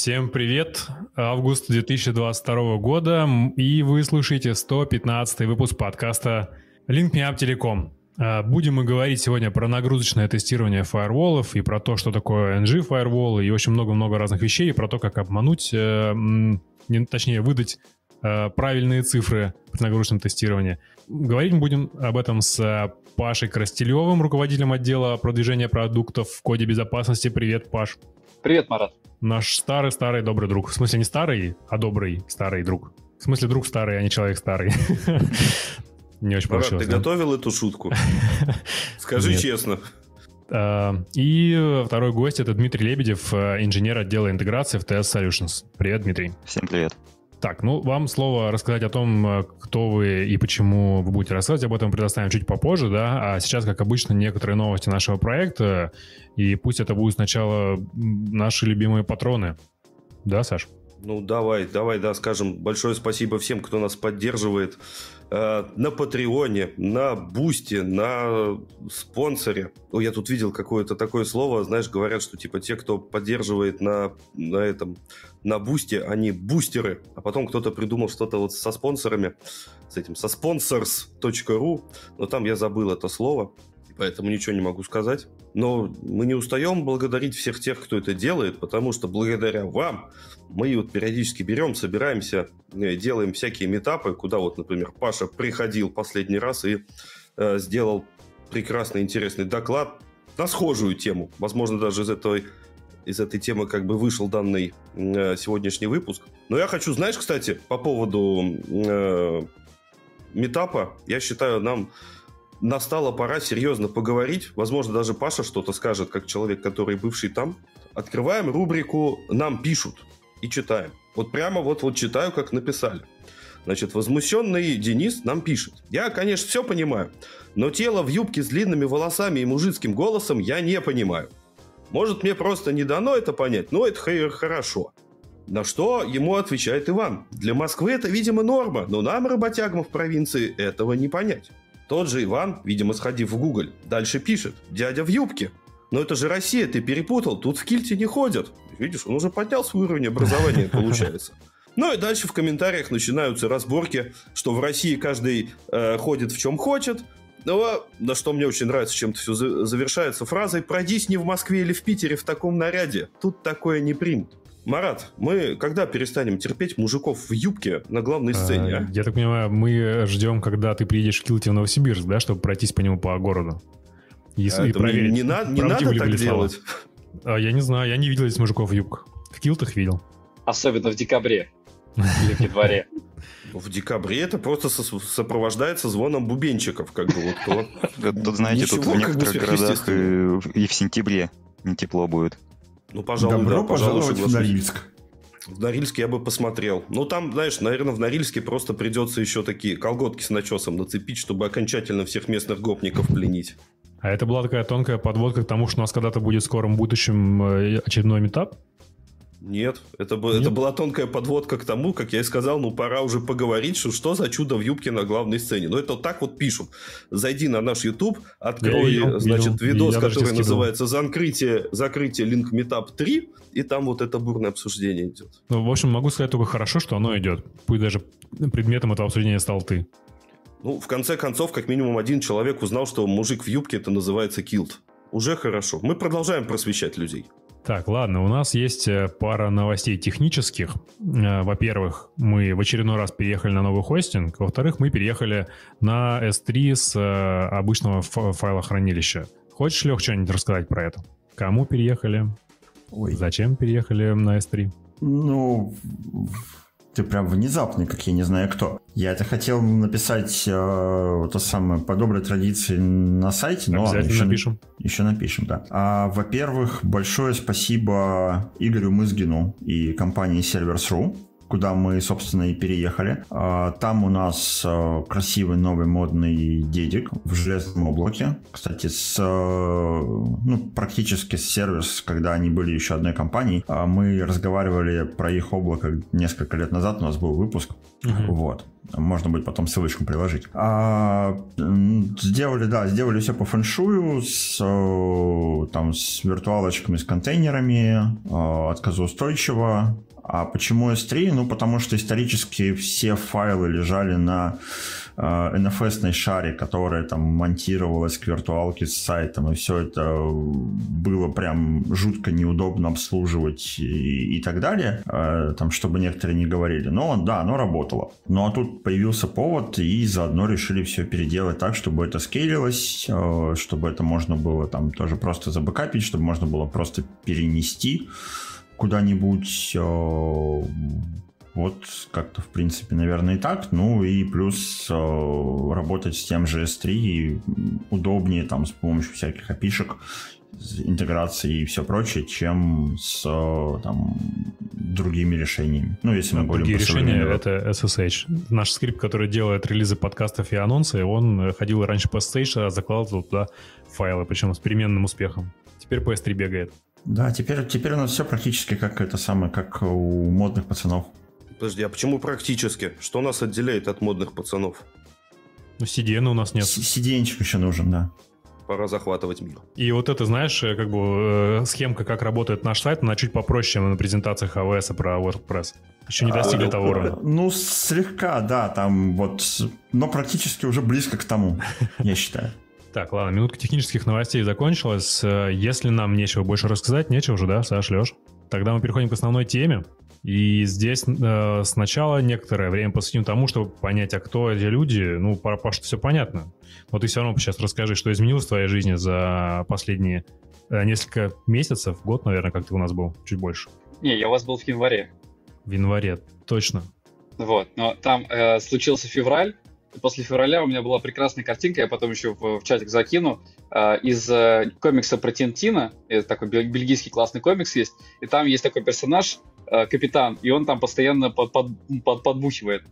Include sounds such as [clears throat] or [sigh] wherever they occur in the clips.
Всем привет! Август 2022 года, и вы слушаете 115 выпуск подкаста Link Me Up Telecom. А, будем мы говорить сегодня про нагрузочное тестирование фаерволов и про то, что такое NG фаервол, и очень много-много разных вещей, и про то, как обмануть, э, точнее, выдать э, правильные цифры при нагрузочном тестировании. Говорить мы будем об этом с Пашей Крастелевым, руководителем отдела продвижения продуктов в коде безопасности. Привет, Паш. Привет, Марат. Наш старый-старый добрый друг. В смысле не старый, а добрый старый друг. В смысле друг старый, а не человек старый. [laughs] Не очень получилось. ты готовил эту шутку? [laughs] Скажи честно. А, и второй гость это Дмитрий Лебедев, э, инженер отдела интеграции в TS Solutions. Привет, Дмитрий. Всем привет. Так, ну, вам слово рассказать о том, э, кто вы и почему вы будете рассказывать об этом, предоставим чуть попозже, да, а сейчас, как обычно, некоторые новости нашего проекта, и пусть это будут сначала наши любимые патроны. Да, Саш? Ну, давай, давай, да, скажем большое спасибо всем, кто нас поддерживает э, на Патреоне, на Бусте, на спонсоре. Ну, я тут видел какое-то такое слово, знаешь, говорят, что типа те, кто поддерживает на, на этом, на Бусте, они бустеры. А потом кто-то придумал что-то вот со спонсорами, с этим, со sponsors.ru, но там я забыл это слово поэтому ничего не могу сказать. Но мы не устаем благодарить всех тех, кто это делает, потому что благодаря вам мы вот периодически берем, собираемся, э, делаем всякие метапы, куда вот, например, Паша приходил последний раз и э, сделал прекрасный, интересный доклад на схожую тему. Возможно, даже из этой из этой темы как бы вышел данный э, сегодняшний выпуск. Но я хочу, знаешь, кстати, по поводу э, метапа, я считаю, нам настала пора серьезно поговорить. Возможно, даже Паша что-то скажет, как человек, который бывший там. Открываем рубрику «Нам пишут» и читаем. Вот прямо вот, вот читаю, как написали. Значит, возмущенный Денис нам пишет. Я, конечно, все понимаю, но тело в юбке с длинными волосами и мужицким голосом я не понимаю. Может, мне просто не дано это понять, но это хорошо. На что ему отвечает Иван. Для Москвы это, видимо, норма, но нам, работягам в провинции, этого не понять. Тот же Иван, видимо, сходив в Google, дальше пишет «Дядя в юбке». Но это же Россия, ты перепутал, тут в кильте не ходят. Видишь, он уже поднял свой уровень образования, [laughs] получается. Ну и дальше в комментариях начинаются разборки, что в России каждый э, ходит в чем хочет. Ну, а, на что мне очень нравится, чем-то все завершается фразой «Пройдись не в Москве или в Питере в таком наряде, тут такое не примут». Марат, мы когда перестанем терпеть мужиков в юбке на главной сцене? А, а? Я так понимаю, мы ждем, когда ты приедешь в Килте в Новосибирск, да, чтобы пройтись по нему по городу. И, а, и проверить, не, на, не надо так делать. А, я не знаю, я не видел этих мужиков в юбках. В килтах видел. Особенно в декабре. Или в январе. [laughs] В декабре это просто сопровождается звоном бубенчиков, как бы вот то. Тут, знаете, тут в некоторых городах и в сентябре не тепло будет. Ну, пожалуй, Добро да, пожаловать в Норильск. В Норильске я бы посмотрел. Ну, там, знаешь, наверное, в Норильске просто придется еще такие колготки с начесом нацепить, чтобы окончательно всех местных гопников пленить. А это была такая тонкая подводка к тому, что у нас когда-то будет в скором будущем э, очередной метап? Нет, это, Нет, это была тонкая подводка к тому, как я и сказал, ну пора уже поговорить, что, что за чудо в юбке на главной сцене. Но это вот так вот пишут. Зайди на наш YouTube, открой, видел, значит, видел, видос, который называется «Закрытие, закрытие Link Meetup 3», и там вот это бурное обсуждение идет. Ну, в общем, могу сказать только хорошо, что оно идет. Пусть даже предметом этого обсуждения стал ты. Ну, в конце концов, как минимум один человек узнал, что мужик в юбке это называется килт. Уже хорошо. Мы продолжаем просвещать людей. Так, ладно, у нас есть э, пара новостей технических. Э, во-первых, мы в очередной раз переехали на новый хостинг. Во-вторых, мы переехали на S3 с э, обычного файлохранилища. Хочешь, Лех, что-нибудь рассказать про это? Кому переехали? Ой. Зачем переехали на S3? Ну, ты прям внезапный, как я не знаю кто. Я это хотел написать э, то самое по доброй традиции на сайте, но ладно, еще напишем. Еще напишем, да. А, во-первых, большое спасибо Игорю Мызгину и компании Servers.ru куда мы, собственно, и переехали. А, там у нас а, красивый новый модный дедик в железном облаке. Кстати, с, а, ну, практически с сервис, когда они были еще одной компанией, мы разговаривали про их облако несколько лет назад, у нас был выпуск. Угу. Вот. Можно будет потом ссылочку приложить. А, сделали, да, сделали все по фэншую, с, там, с виртуалочками, с контейнерами, отказоустойчиво, а почему S3? Ну, потому что исторически все файлы лежали на э, NFS шаре, которая там монтировалась к виртуалке с сайтом, и все это было прям жутко неудобно обслуживать и, и так далее, э, там, чтобы некоторые не говорили. Но да, оно работало. Ну, а тут появился повод, и заодно решили все переделать так, чтобы это скейлилось, э, чтобы это можно было там тоже просто забэкапить, чтобы можно было просто перенести куда-нибудь. Э, вот как-то, в принципе, наверное, и так. Ну и плюс э, работать с тем же S3 удобнее там с помощью всяких опишек, интеграции и все прочее, чем с э, там, другими решениями. Ну, если мы ну, говорим Другие решения — это SSH. Наш скрипт, который делает релизы подкастов и анонсы, он ходил раньше по SSH, а закладывал туда файлы, причем с переменным успехом. Теперь по S3 бегает. Да, теперь, теперь у нас все практически как это самое, как у модных пацанов. Подожди, а почему практически? Что нас отделяет от модных пацанов? Ну, CDN у нас нет. CDN еще нужен, да. Пора захватывать мир. И вот это, знаешь, э, как бы э, схемка, как работает наш сайт, она чуть попроще, чем на презентациях AWS про WordPress. Еще не достигли а, того уровня. Ну, слегка, да, там вот, но практически уже близко к тому, я считаю. Так, ладно, минутка технических новостей закончилась. Э, если нам нечего больше рассказать, нечего уже, да, Саш, Леш? Тогда мы переходим к основной теме. И здесь э, сначала некоторое время посвятим тому, чтобы понять, а кто эти люди. Ну, по, по что все понятно. Но ты все равно сейчас расскажи, что изменилось в твоей жизни за последние э, несколько месяцев, год, наверное, как ты у нас был, чуть больше. Не, я у вас был в январе. В январе, точно. Вот, но там э, случился февраль, после февраля у меня была прекрасная картинка, я потом еще в, в чатик закину, э, из э, комикса про Тинтина, это такой бельгийский классный комикс есть, и там есть такой персонаж, э, капитан, и он там постоянно под, под, под, подбухивает.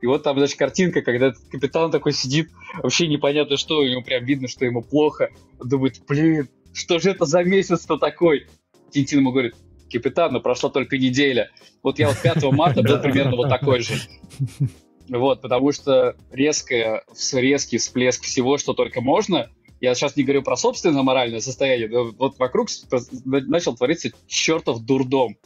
И вот там, значит, картинка, когда этот капитан такой сидит, вообще непонятно что, у него прям видно, что ему плохо. Он думает, блин, что же это за месяц-то такой? Тинтин ему говорит, капитан, ну прошла только неделя. Вот я вот 5 марта [laughs] был примерно вот такой же. Вот, потому что резкое, резкий всплеск всего, что только можно. Я сейчас не говорю про собственное моральное состояние, но вот вокруг начал твориться чертов дурдом.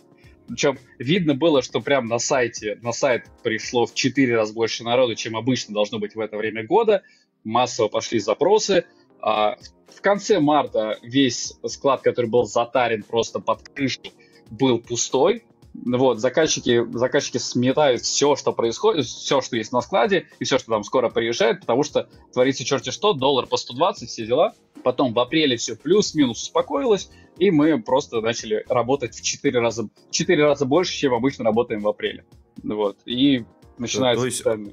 Причем видно было, что прям на сайте, на сайт пришло в 4 раза больше народу, чем обычно должно быть в это время года. Массово пошли запросы. А в конце марта весь склад, который был затарен просто под крышу, был пустой. Вот, заказчики, заказчики сметают все, что происходит, все, что есть на складе, и все, что там скоро приезжает, потому что творится черти что, доллар по 120, все дела. Потом в апреле все плюс-минус успокоилось, и мы просто начали работать в 4 раза, 4 раза больше, чем обычно работаем в апреле. Вот, и начинается... То есть,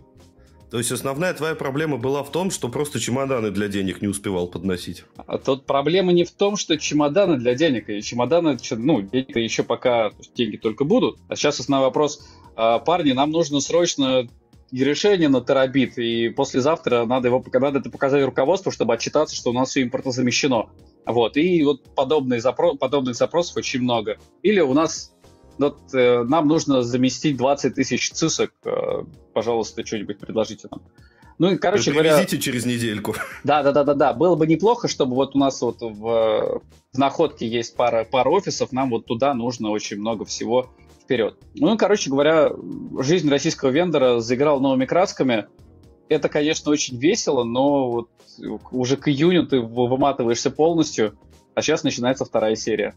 то есть основная твоя проблема была в том, что просто чемоданы для денег не успевал подносить. А тут проблема не в том, что чемоданы для денег. И чемоданы, ну, деньги еще пока деньги только будут. А сейчас основной вопрос. А, парни, нам нужно срочно решение на терабит, и послезавтра надо, его, надо это показать руководству, чтобы отчитаться, что у нас все импортозамещено. Вот, и вот подобные запро- подобных запросов очень много. Или у нас вот э, нам нужно заместить 20 тысяч цисок. Э, пожалуйста, что-нибудь предложите нам. Ну и, короче Вы говоря... через недельку. Да, да, да, да, да. Было бы неплохо, чтобы вот у нас вот в, в находке есть пара, пара офисов, нам вот туда нужно очень много всего вперед. Ну и, короче говоря, жизнь российского вендора заиграла новыми красками. Это, конечно, очень весело, но вот уже к июню ты выматываешься полностью, а сейчас начинается вторая серия.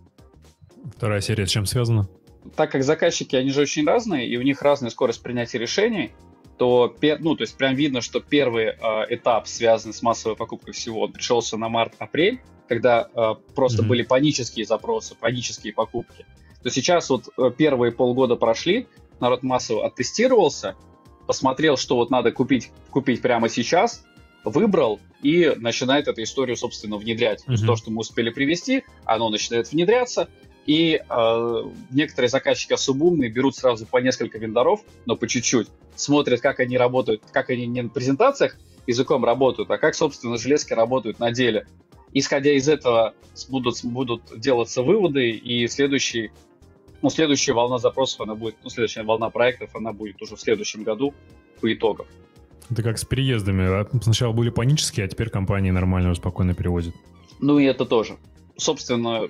Вторая серия с чем связана? Так как заказчики, они же очень разные, и у них разная скорость принятия решений, то, ну, то есть прям видно, что первый э, этап, связанный с массовой покупкой всего, он пришелся на март-апрель, когда э, просто mm-hmm. были панические запросы, панические покупки. То сейчас вот э, первые полгода прошли, народ массово оттестировался, посмотрел, что вот надо купить, купить прямо сейчас, выбрал и начинает эту историю, собственно, внедрять. Mm-hmm. То что мы успели привести, оно начинает внедряться, И э, некоторые заказчики особо умные берут сразу по несколько вендоров, но по чуть-чуть, смотрят, как они работают, как они не на презентациях языком работают, а как, собственно, железки работают на деле. Исходя из этого будут, будут делаться выводы, и следующий, ну, следующая волна запросов, она будет, ну, следующая волна проектов, она будет уже в следующем году по итогам. Это как с переездами. Сначала были панические, а теперь компании нормально, спокойно переводят. Ну и это тоже. Собственно,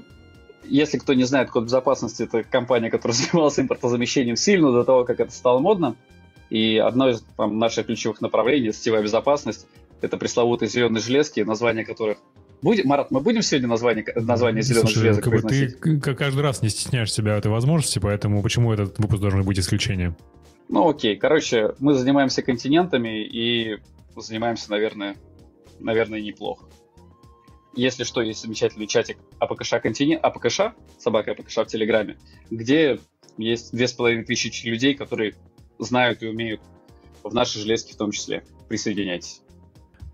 если кто не знает, код безопасности это компания, которая [laughs] занималась импортозамещением сильно до того, как это стало модно. И одно из там, наших ключевых направлений – сетевая безопасность. Это пресловутые зеленые железки, название которых Будем, Марат, мы будем сегодня название, название зеленых Слушай, железок как бы ты как каждый раз не стесняешь себя этой возможности, поэтому почему этот выпуск должен быть исключением? Ну окей, короче, мы занимаемся континентами и занимаемся, наверное, наверное, неплохо. Если что, есть замечательный чатик АПКШ континент, АПКШ, собака АПКШ в Телеграме, где есть две с половиной тысячи людей, которые знают и умеют в нашей железке в том числе. Присоединяйтесь.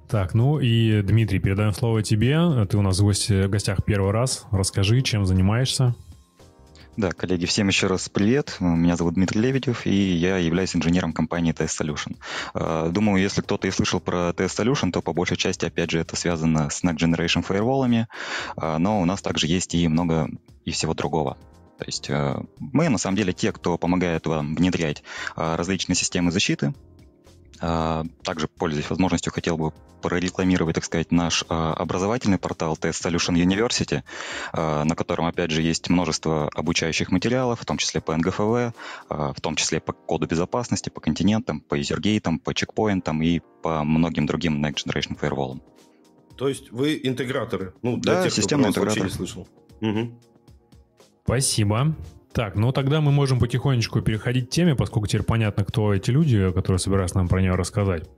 Так, ну и, Дмитрий, передаем слово тебе. Ты у нас в, в гостях первый раз. Расскажи, чем занимаешься. Да, коллеги, всем еще раз привет. Меня зовут Дмитрий Лебедев, и я являюсь инженером компании Test Solution. А, думаю, если кто-то и слышал про Test Solution, то по большей части, опять же, это связано с Next Generation Firewall, а, но у нас также есть и много и всего другого. То есть э, мы, на самом деле, те, кто помогает вам внедрять а, различные системы защиты, также, пользуясь возможностью, хотел бы прорекламировать, так сказать, наш а, образовательный портал Test Solution University, а, на котором, опять же, есть множество обучающих материалов, в том числе по НГФВ, в том числе по коду безопасности, по континентам, по юзергейтам, по чекпоинтам и по многим другим Next Generation Firewall. То есть вы интеграторы? Ну, для да, тех, системный кто интегратор. не слышал. Угу. Спасибо. Так, ну тогда мы можем потихонечку переходить к теме, поскольку теперь понятно, кто эти люди, которые собираются нам про нее рассказать.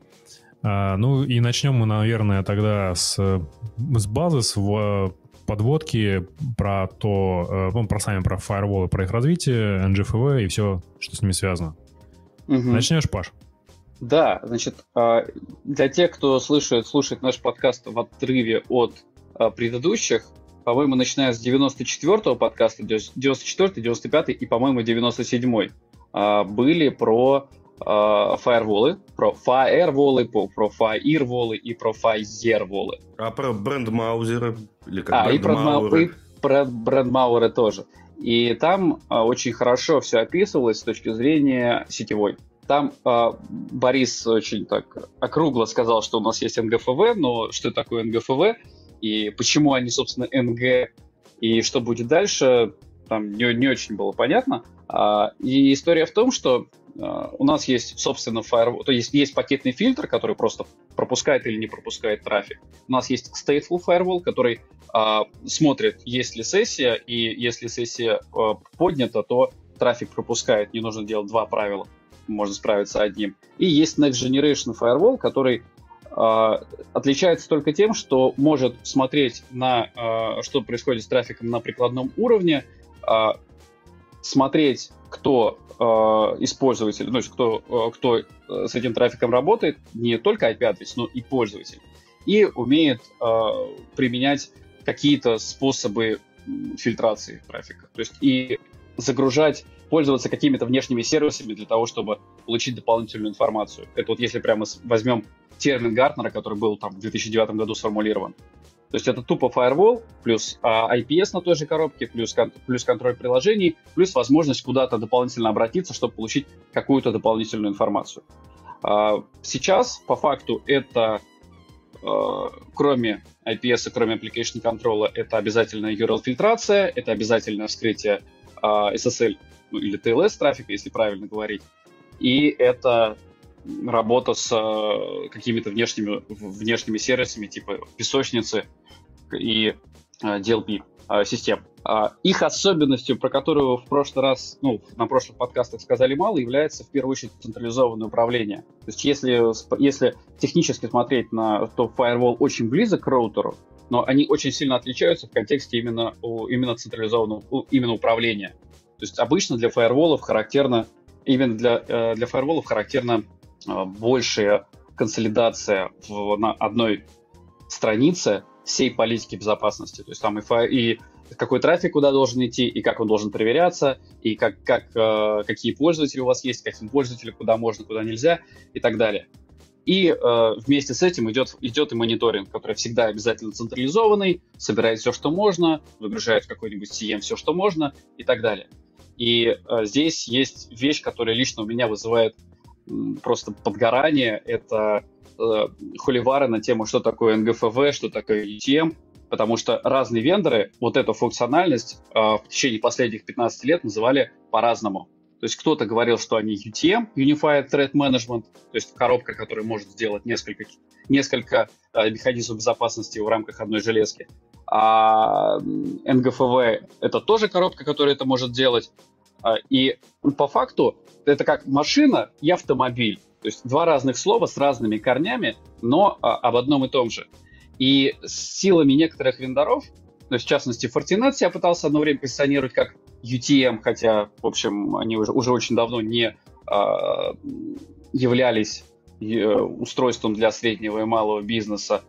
А, ну и начнем мы, наверное, тогда с, с базы, с в, подводки про то, э, ну, про сами про фаерволы, про их развитие, NGFW и все, что с ними связано. Угу. Начнешь, Паш? Да, значит, а, для тех, кто слышит, слушает наш подкаст в отрыве от а, предыдущих, по-моему, начиная с 94-го подкаста, 94-й, 95-й и, по-моему, 97-й, а, были про а, фаерволы, про фаерволы, про фаирволы и про файерволы. А про брендмаузеры? Или как а, и про, и про брендмауры тоже. И там а, очень хорошо все описывалось с точки зрения сетевой. Там э, Борис очень так округло сказал, что у нас есть НГФВ, но что такое НГФВ? И почему они, собственно, НГ, и что будет дальше, там не, не очень было понятно. А, и история в том, что а, у нас есть, собственно, firewall, то есть есть пакетный фильтр, который просто пропускает или не пропускает трафик. У нас есть stateful firewall, который а, смотрит, есть ли сессия, и если сессия а, поднята, то трафик пропускает. Не нужно делать два правила, можно справиться одним. И есть Next Generation Firewall, который отличается только тем, что может смотреть на, а, что происходит с трафиком на прикладном уровне, а, смотреть, кто использователь, ну, кто, кто с этим трафиком работает, не только IP-адрес, но и пользователь, и умеет применять какие-то способы фильтрации трафика. То есть и загружать, пользоваться какими-то внешними сервисами для того, чтобы получить дополнительную информацию. Это вот если прямо возьмем термин Гартнера, который был там в 2009 году сформулирован. То есть это тупо firewall, плюс а, IPS на той же коробке, плюс, кон- плюс контроль приложений, плюс возможность куда-то дополнительно обратиться, чтобы получить какую-то дополнительную информацию. А, сейчас, по факту, это а, кроме IPS, кроме application control, это обязательно URL-фильтрация, это обязательно вскрытие SSL ну, или TLS трафика, если правильно говорить, и это работа с э, какими-то внешними, внешними сервисами, типа песочницы и DLP э, систем. А их особенностью, про которую в прошлый раз, ну, на прошлых подкастах сказали мало, является в первую очередь централизованное управление. То есть если, если технически смотреть на то, Firewall очень близок к роутеру, но они очень сильно отличаются в контексте именно, именно централизованного именно управления. То есть обычно для фаерволов характерно, именно для, для фаерволов характерно Э, большая консолидация в, на одной странице всей политики безопасности. То есть там и, и какой трафик куда должен идти, и как он должен проверяться, и как, как, э, какие пользователи у вас есть, каким пользователям куда можно, куда нельзя, и так далее. И э, вместе с этим идет, идет и мониторинг, который всегда обязательно централизованный, собирает все, что можно, выгружает какой-нибудь CM все, что можно, и так далее. И э, здесь есть вещь, которая лично у меня вызывает просто подгорание. Это э, холивары на тему, что такое НГФВ, что такое UTM, потому что разные вендоры вот эту функциональность э, в течение последних 15 лет называли по-разному. То есть кто-то говорил, что они UTM, Unified Threat Management, то есть коробка, которая может сделать несколько, несколько э, механизмов безопасности в рамках одной железки. А НГФВ — это тоже коробка, которая это может делать. А, и по факту это как машина и автомобиль. То есть два разных слова с разными корнями, но а, об одном и том же. И с силами некоторых вендоров, то есть в частности Fortinet себя пытался одно время позиционировать как UTM, хотя, в общем, они уже, уже очень давно не а, являлись э, устройством для среднего и малого бизнеса.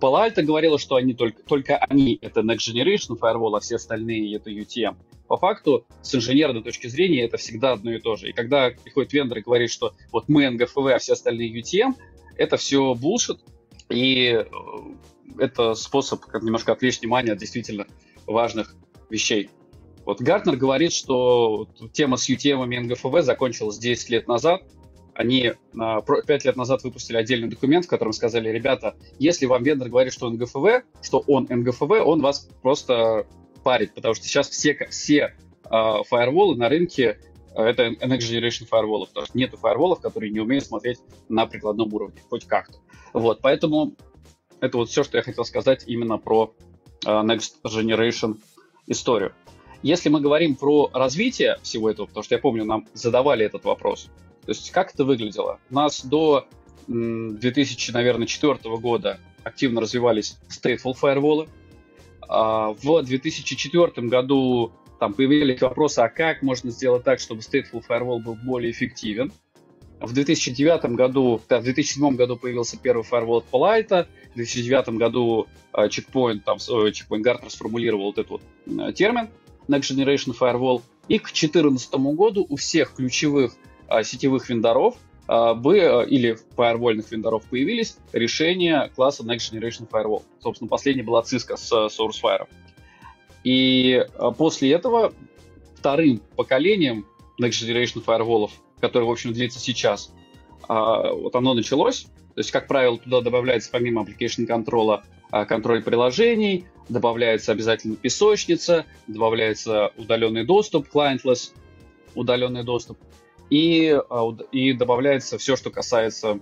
Palo говорила, что они только, только они это Next Generation Firewall, а все остальные это UTM. По факту, с инженерной точки зрения, это всегда одно и то же. И когда приходит вендор и говорит, что вот мы НГФВ, а все остальные UTM, это все булшит, и э, это способ немножко отвлечь внимание от действительно важных вещей. Вот Гартнер говорит, что тема с UTM и НГФВ закончилась 10 лет назад. Они 5 лет назад выпустили отдельный документ, в котором сказали, ребята, если вам вендор говорит, что НГФВ, что он НГФВ, он вас просто парить, потому что сейчас все, все э, фаерволы на рынке э, это Next Generation фаерволов, потому что нету фаерволов, которые не умеют смотреть на прикладном уровне, хоть как-то. Вот, поэтому это вот все, что я хотел сказать именно про э, Next Generation историю. Если мы говорим про развитие всего этого, потому что я помню, нам задавали этот вопрос, то есть как это выглядело? У нас до 2004 года активно развивались stateful фаерволы, в 2004 году там появились вопросы, а как можно сделать так, чтобы Stateful Firewall был более эффективен. В 2009 году, в 2007 году появился первый фаервол от Polite, в 2009 году uh, Checkpoint, там, uh, Checkpoint Gartner сформулировал вот этот вот термин Next Generation Firewall, и к 2014 году у всех ключевых uh, сетевых вендоров а, бы э, или фаервольных вендоров появились решения класса Next Generation Firewall. Собственно, последняя была Cisco с э, SourceFire. И э, после этого вторым поколением Next Generation Firewall, который, в общем, длится сейчас, а, вот оно началось. То есть, как правило, туда добавляется помимо application контрола контроль приложений, добавляется обязательно песочница, добавляется удаленный доступ, clientless удаленный доступ и, а, и добавляется все, что касается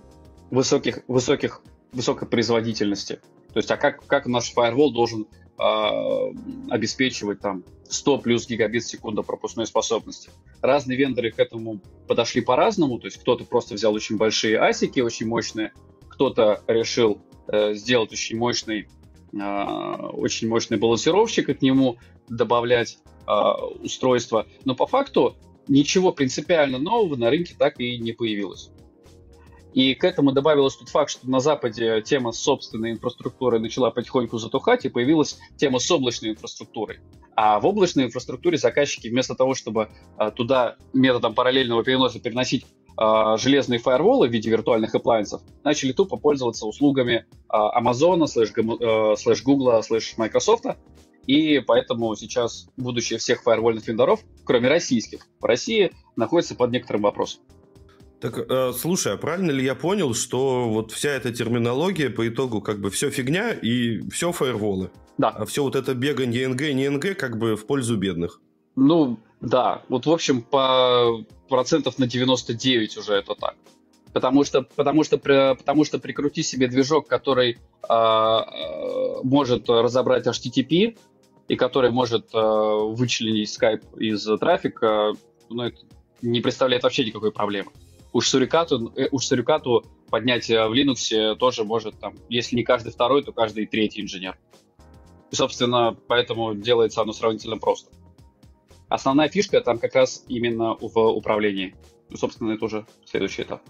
высоких, высоких, высокой производительности. То есть, а как, как наш firewall должен э, обеспечивать там 100 плюс гигабит в секунду пропускной способности. Разные вендоры к этому подошли по-разному, то есть кто-то просто взял очень большие асики, очень мощные, кто-то решил э, сделать очень мощный, очень мощный балансировщик к нему добавлять э, устройство. Но по факту ничего принципиально нового на рынке так и не появилось. И к этому добавилось тот факт, что на Западе тема собственной инфраструктурой начала потихоньку затухать, и появилась тема с облачной инфраструктурой. А в облачной инфраструктуре заказчики вместо того, чтобы а, туда методом параллельного переноса переносить а, железные фаерволы в виде виртуальных appliances, начали тупо пользоваться услугами а, Amazon, слэш, э, слэш Google, слэш Microsoft, и поэтому сейчас будущее всех фаервольных вендоров, кроме российских, в России находится под некоторым вопросом. Так, э, слушай, а правильно ли я понял, что вот вся эта терминология по итогу как бы все фигня и все фаерволы? Да. А все вот это бегание НГ, не НГ как бы в пользу бедных? Ну, да. Вот, в общем, по процентов на 99 уже это так. Потому что, потому что, потому что прикрути себе движок, который э, может разобрать HTTP, и который может э, вычленить Skype из трафика, ну, это не представляет вообще никакой проблемы. Уж сурикату, э, уж сурикату поднять в Linux тоже может, там, если не каждый второй, то каждый третий инженер. И, собственно, поэтому делается оно сравнительно просто. Основная фишка там как раз именно в управлении. Ну, собственно, это уже следующий этап.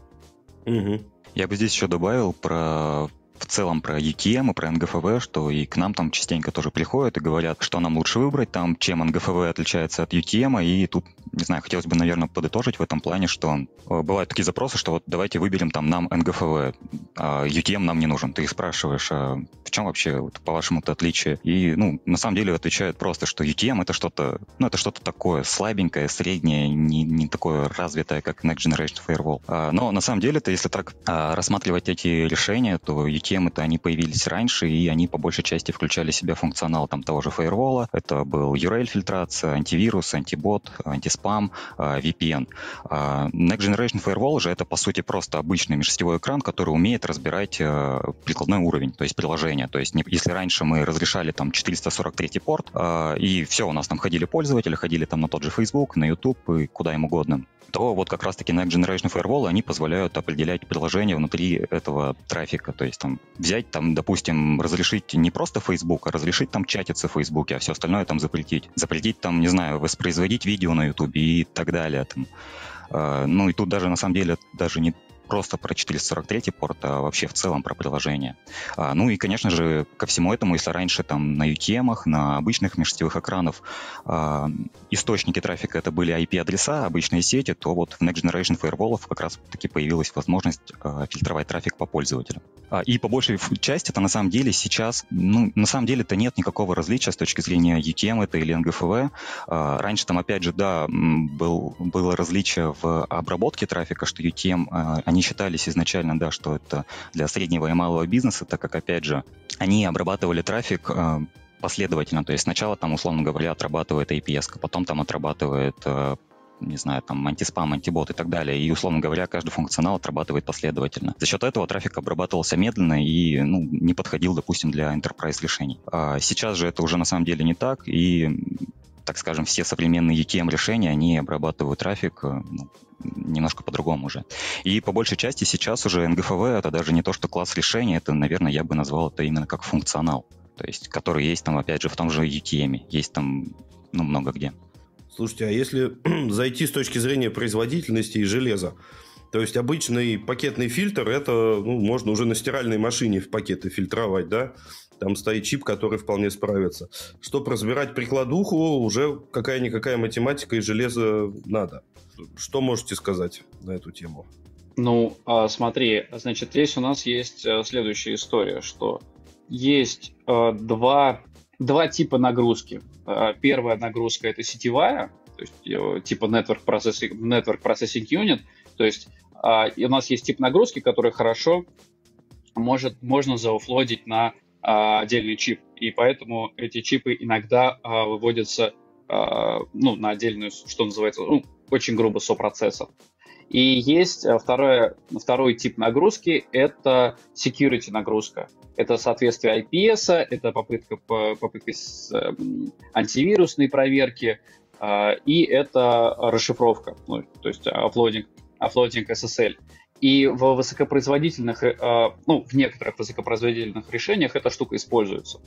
Угу. Я бы здесь еще добавил про целом про UTM и про NGFW, что и к нам там частенько тоже приходят и говорят, что нам лучше выбрать, там, чем NGFW отличается от UTM, и тут, не знаю, хотелось бы, наверное, подытожить в этом плане, что э, бывают такие запросы, что вот давайте выберем там нам NGFW, а UTM нам не нужен. Ты их спрашиваешь, а в чем вообще, вот, по-вашему, это отличие? И, ну, на самом деле отвечают просто, что UTM это что-то, ну, это что-то такое слабенькое, среднее, не, не такое развитое, как Next Generation Firewall. А, но на самом деле-то, если так а, рассматривать эти решения, то UTM-то они появились раньше, и они по большей части включали в себя функционал там того же Firewall. Это был URL-фильтрация, антивирус, антибот, антиспам, а, VPN. А, Next Generation Firewall же это, по сути, просто обычный межсетевой экран, который умеет разбирать а, прикладной уровень, то есть приложение. То есть если раньше мы разрешали там 443 порт, и все, у нас там ходили пользователи, ходили там на тот же Facebook, на YouTube и куда им угодно, то вот как раз-таки Next Generation Firewall, они позволяют определять приложение внутри этого трафика. То есть там взять, там, допустим, разрешить не просто Facebook, а разрешить там чатиться в Facebook, а все остальное там запретить. Запретить там, не знаю, воспроизводить видео на YouTube и так далее. Там. Uh, ну и тут даже на самом деле даже не просто про 443 порт, а вообще в целом про приложение. А, ну и, конечно же, ко всему этому, если раньше там на UTM, на обычных межсетевых экранов а, источники трафика это были IP-адреса, обычные сети, то вот в Next Generation Firewall как раз таки появилась возможность а, фильтровать трафик по пользователю. А, и по большей части это на самом деле сейчас, ну, на самом деле это нет никакого различия с точки зрения UTM это или NGFW. А, раньше там, опять же, да, был, было различие в обработке трафика, что UTM, а, они они считались изначально, да, что это для среднего и малого бизнеса, так как, опять же, они обрабатывали трафик э, последовательно. То есть сначала там, условно говоря, отрабатывает APS, потом там отрабатывает э, не знаю, там, антиспам, антибот и так далее. И, условно говоря, каждый функционал отрабатывает последовательно. За счет этого трафик обрабатывался медленно и ну, не подходил, допустим, для enterprise решений. А сейчас же это уже на самом деле не так, и так скажем, все современные UTM решения, они обрабатывают трафик э, ну, немножко по-другому уже. И по большей части сейчас уже NGFW это даже не то, что класс решения, это, наверное, я бы назвал это именно как функционал. То есть, который есть там, опять же, в том же UTM, есть там, ну, много где. Слушайте, а если [clears throat] зайти с точки зрения производительности и железа, то есть обычный пакетный фильтр, это ну, можно уже на стиральной машине в пакеты фильтровать, да? Там стоит чип, который вполне справится. Чтобы разбирать прикладуху, уже какая-никакая математика и железо надо. Что можете сказать на эту тему? Ну, а, смотри, значит, здесь у нас есть э, следующая история, что есть э, два, два типа нагрузки. Э, первая нагрузка это сетевая, то есть типа Network Processing, Network Processing Unit, то есть а, у нас есть тип нагрузки, который хорошо может, можно заофлодить на а, отдельный чип, и поэтому эти чипы иногда а, выводятся а, ну, на отдельную, что называется, ну, очень грубо сопроцессор. И есть второе, второй тип нагрузки, это security нагрузка. Это соответствие IPS, это попытка, попытка антивирусной проверки, и это расшифровка, ну, то есть офлодинг, офлодинг SSL. И в высокопроизводительных, э, ну, в некоторых высокопроизводительных решениях эта штука используется.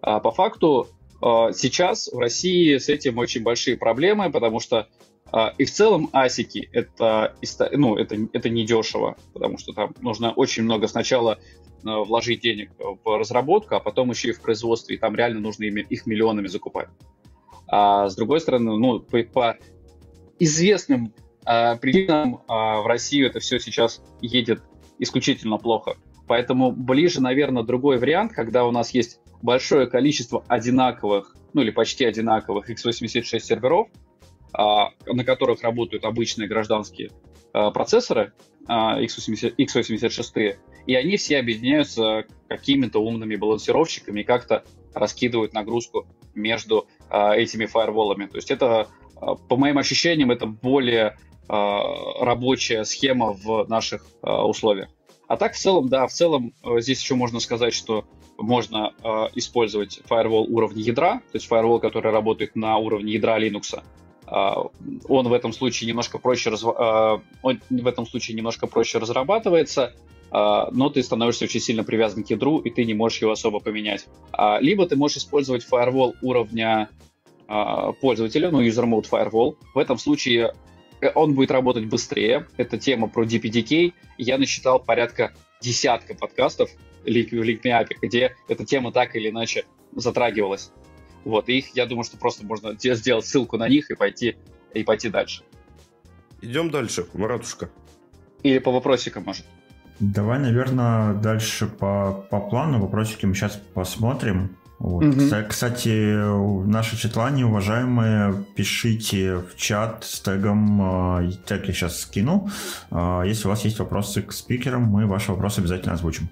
А по факту э, сейчас в России с этим очень большие проблемы, потому что э, и в целом асики это, ну, это, это не дешево, потому что там нужно очень много сначала вложить денег в разработку, а потом еще и в производство, и там реально нужно их миллионами закупать. А с другой стороны, ну, по, по известным а, причинам а, в Россию это все сейчас едет исключительно плохо. Поэтому ближе, наверное, другой вариант, когда у нас есть большое количество одинаковых, ну или почти одинаковых x86 серверов, а, на которых работают обычные гражданские процессоры а, x80, x86, и они все объединяются какими-то умными балансировщиками и как-то раскидывают нагрузку между этими фаерволами. То есть это, по моим ощущениям, это более рабочая схема в наших а, условиях. А так в целом, да, в целом э, здесь еще можно сказать, что можно э, использовать firewall уровня ядра, то есть firewall, который работает на уровне ядра Linux. Э, он в этом случае немножко проще, раз, э, он в этом случае немножко проще разрабатывается, э, но ты становишься очень сильно привязан к ядру, и ты не можешь его особо поменять. А, либо ты можешь использовать firewall уровня пользователя, ну, user mode firewall. В этом случае Э, он будет работать быстрее. Это тема про DPDK. Я насчитал порядка десятка подкастов в LinkMeApp, где эта тема так или иначе затрагивалась. Вот, и их, я думаю, что просто можно сделать ссылку на них и пойти, и пойти дальше. Идем дальше, Маратушка. Или по вопросикам, может. Давай, наверное, дальше по, по плану. Вопросики мы сейчас посмотрим. Вот. Угу. Кстати, наши читлане, уважаемые, пишите в чат с тегом, э, тег я сейчас скину. Э, если у вас есть вопросы к спикерам, мы ваши вопросы обязательно озвучим.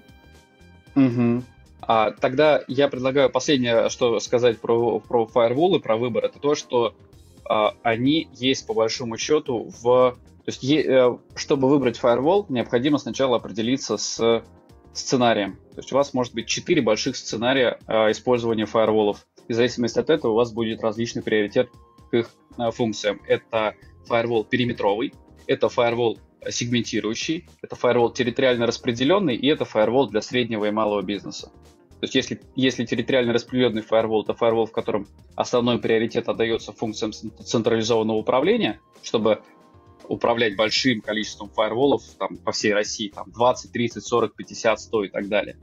Угу. А, тогда я предлагаю последнее, что сказать про, про фаерволы, про выбор, это то, что а, они есть по большому счету в... То есть, е, э, чтобы выбрать фаервол, необходимо сначала определиться с сценарием. То есть у вас может быть четыре больших сценария э, использования фаерволов. И в зависимости от этого у вас будет различный приоритет к их э, функциям. Это фаервол периметровый, это фаервол сегментирующий, это фаервол территориально распределенный и это фаервол для среднего и малого бизнеса. То есть если, если территориально распределенный фаервол, это фаервол, в котором основной приоритет отдается функциям централизованного управления, чтобы управлять большим количеством фаерволов там, по всей России, там 20, 30, 40, 50, 100 и так далее.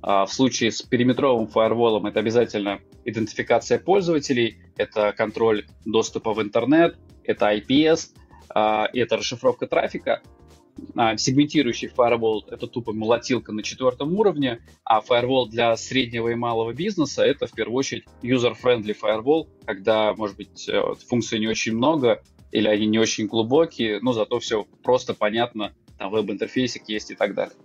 А в случае с периметровым фаерволом это обязательно идентификация пользователей, это контроль доступа в интернет, это IPS, а, это расшифровка трафика. А, сегментирующий фаервол — это тупо молотилка на четвертом уровне, а фаервол для среднего и малого бизнеса — это в первую очередь user-friendly фаервол, когда, может быть, э, функций не очень много, или они не очень глубокие, но зато все просто понятно, там веб-интерфейсик есть и так далее.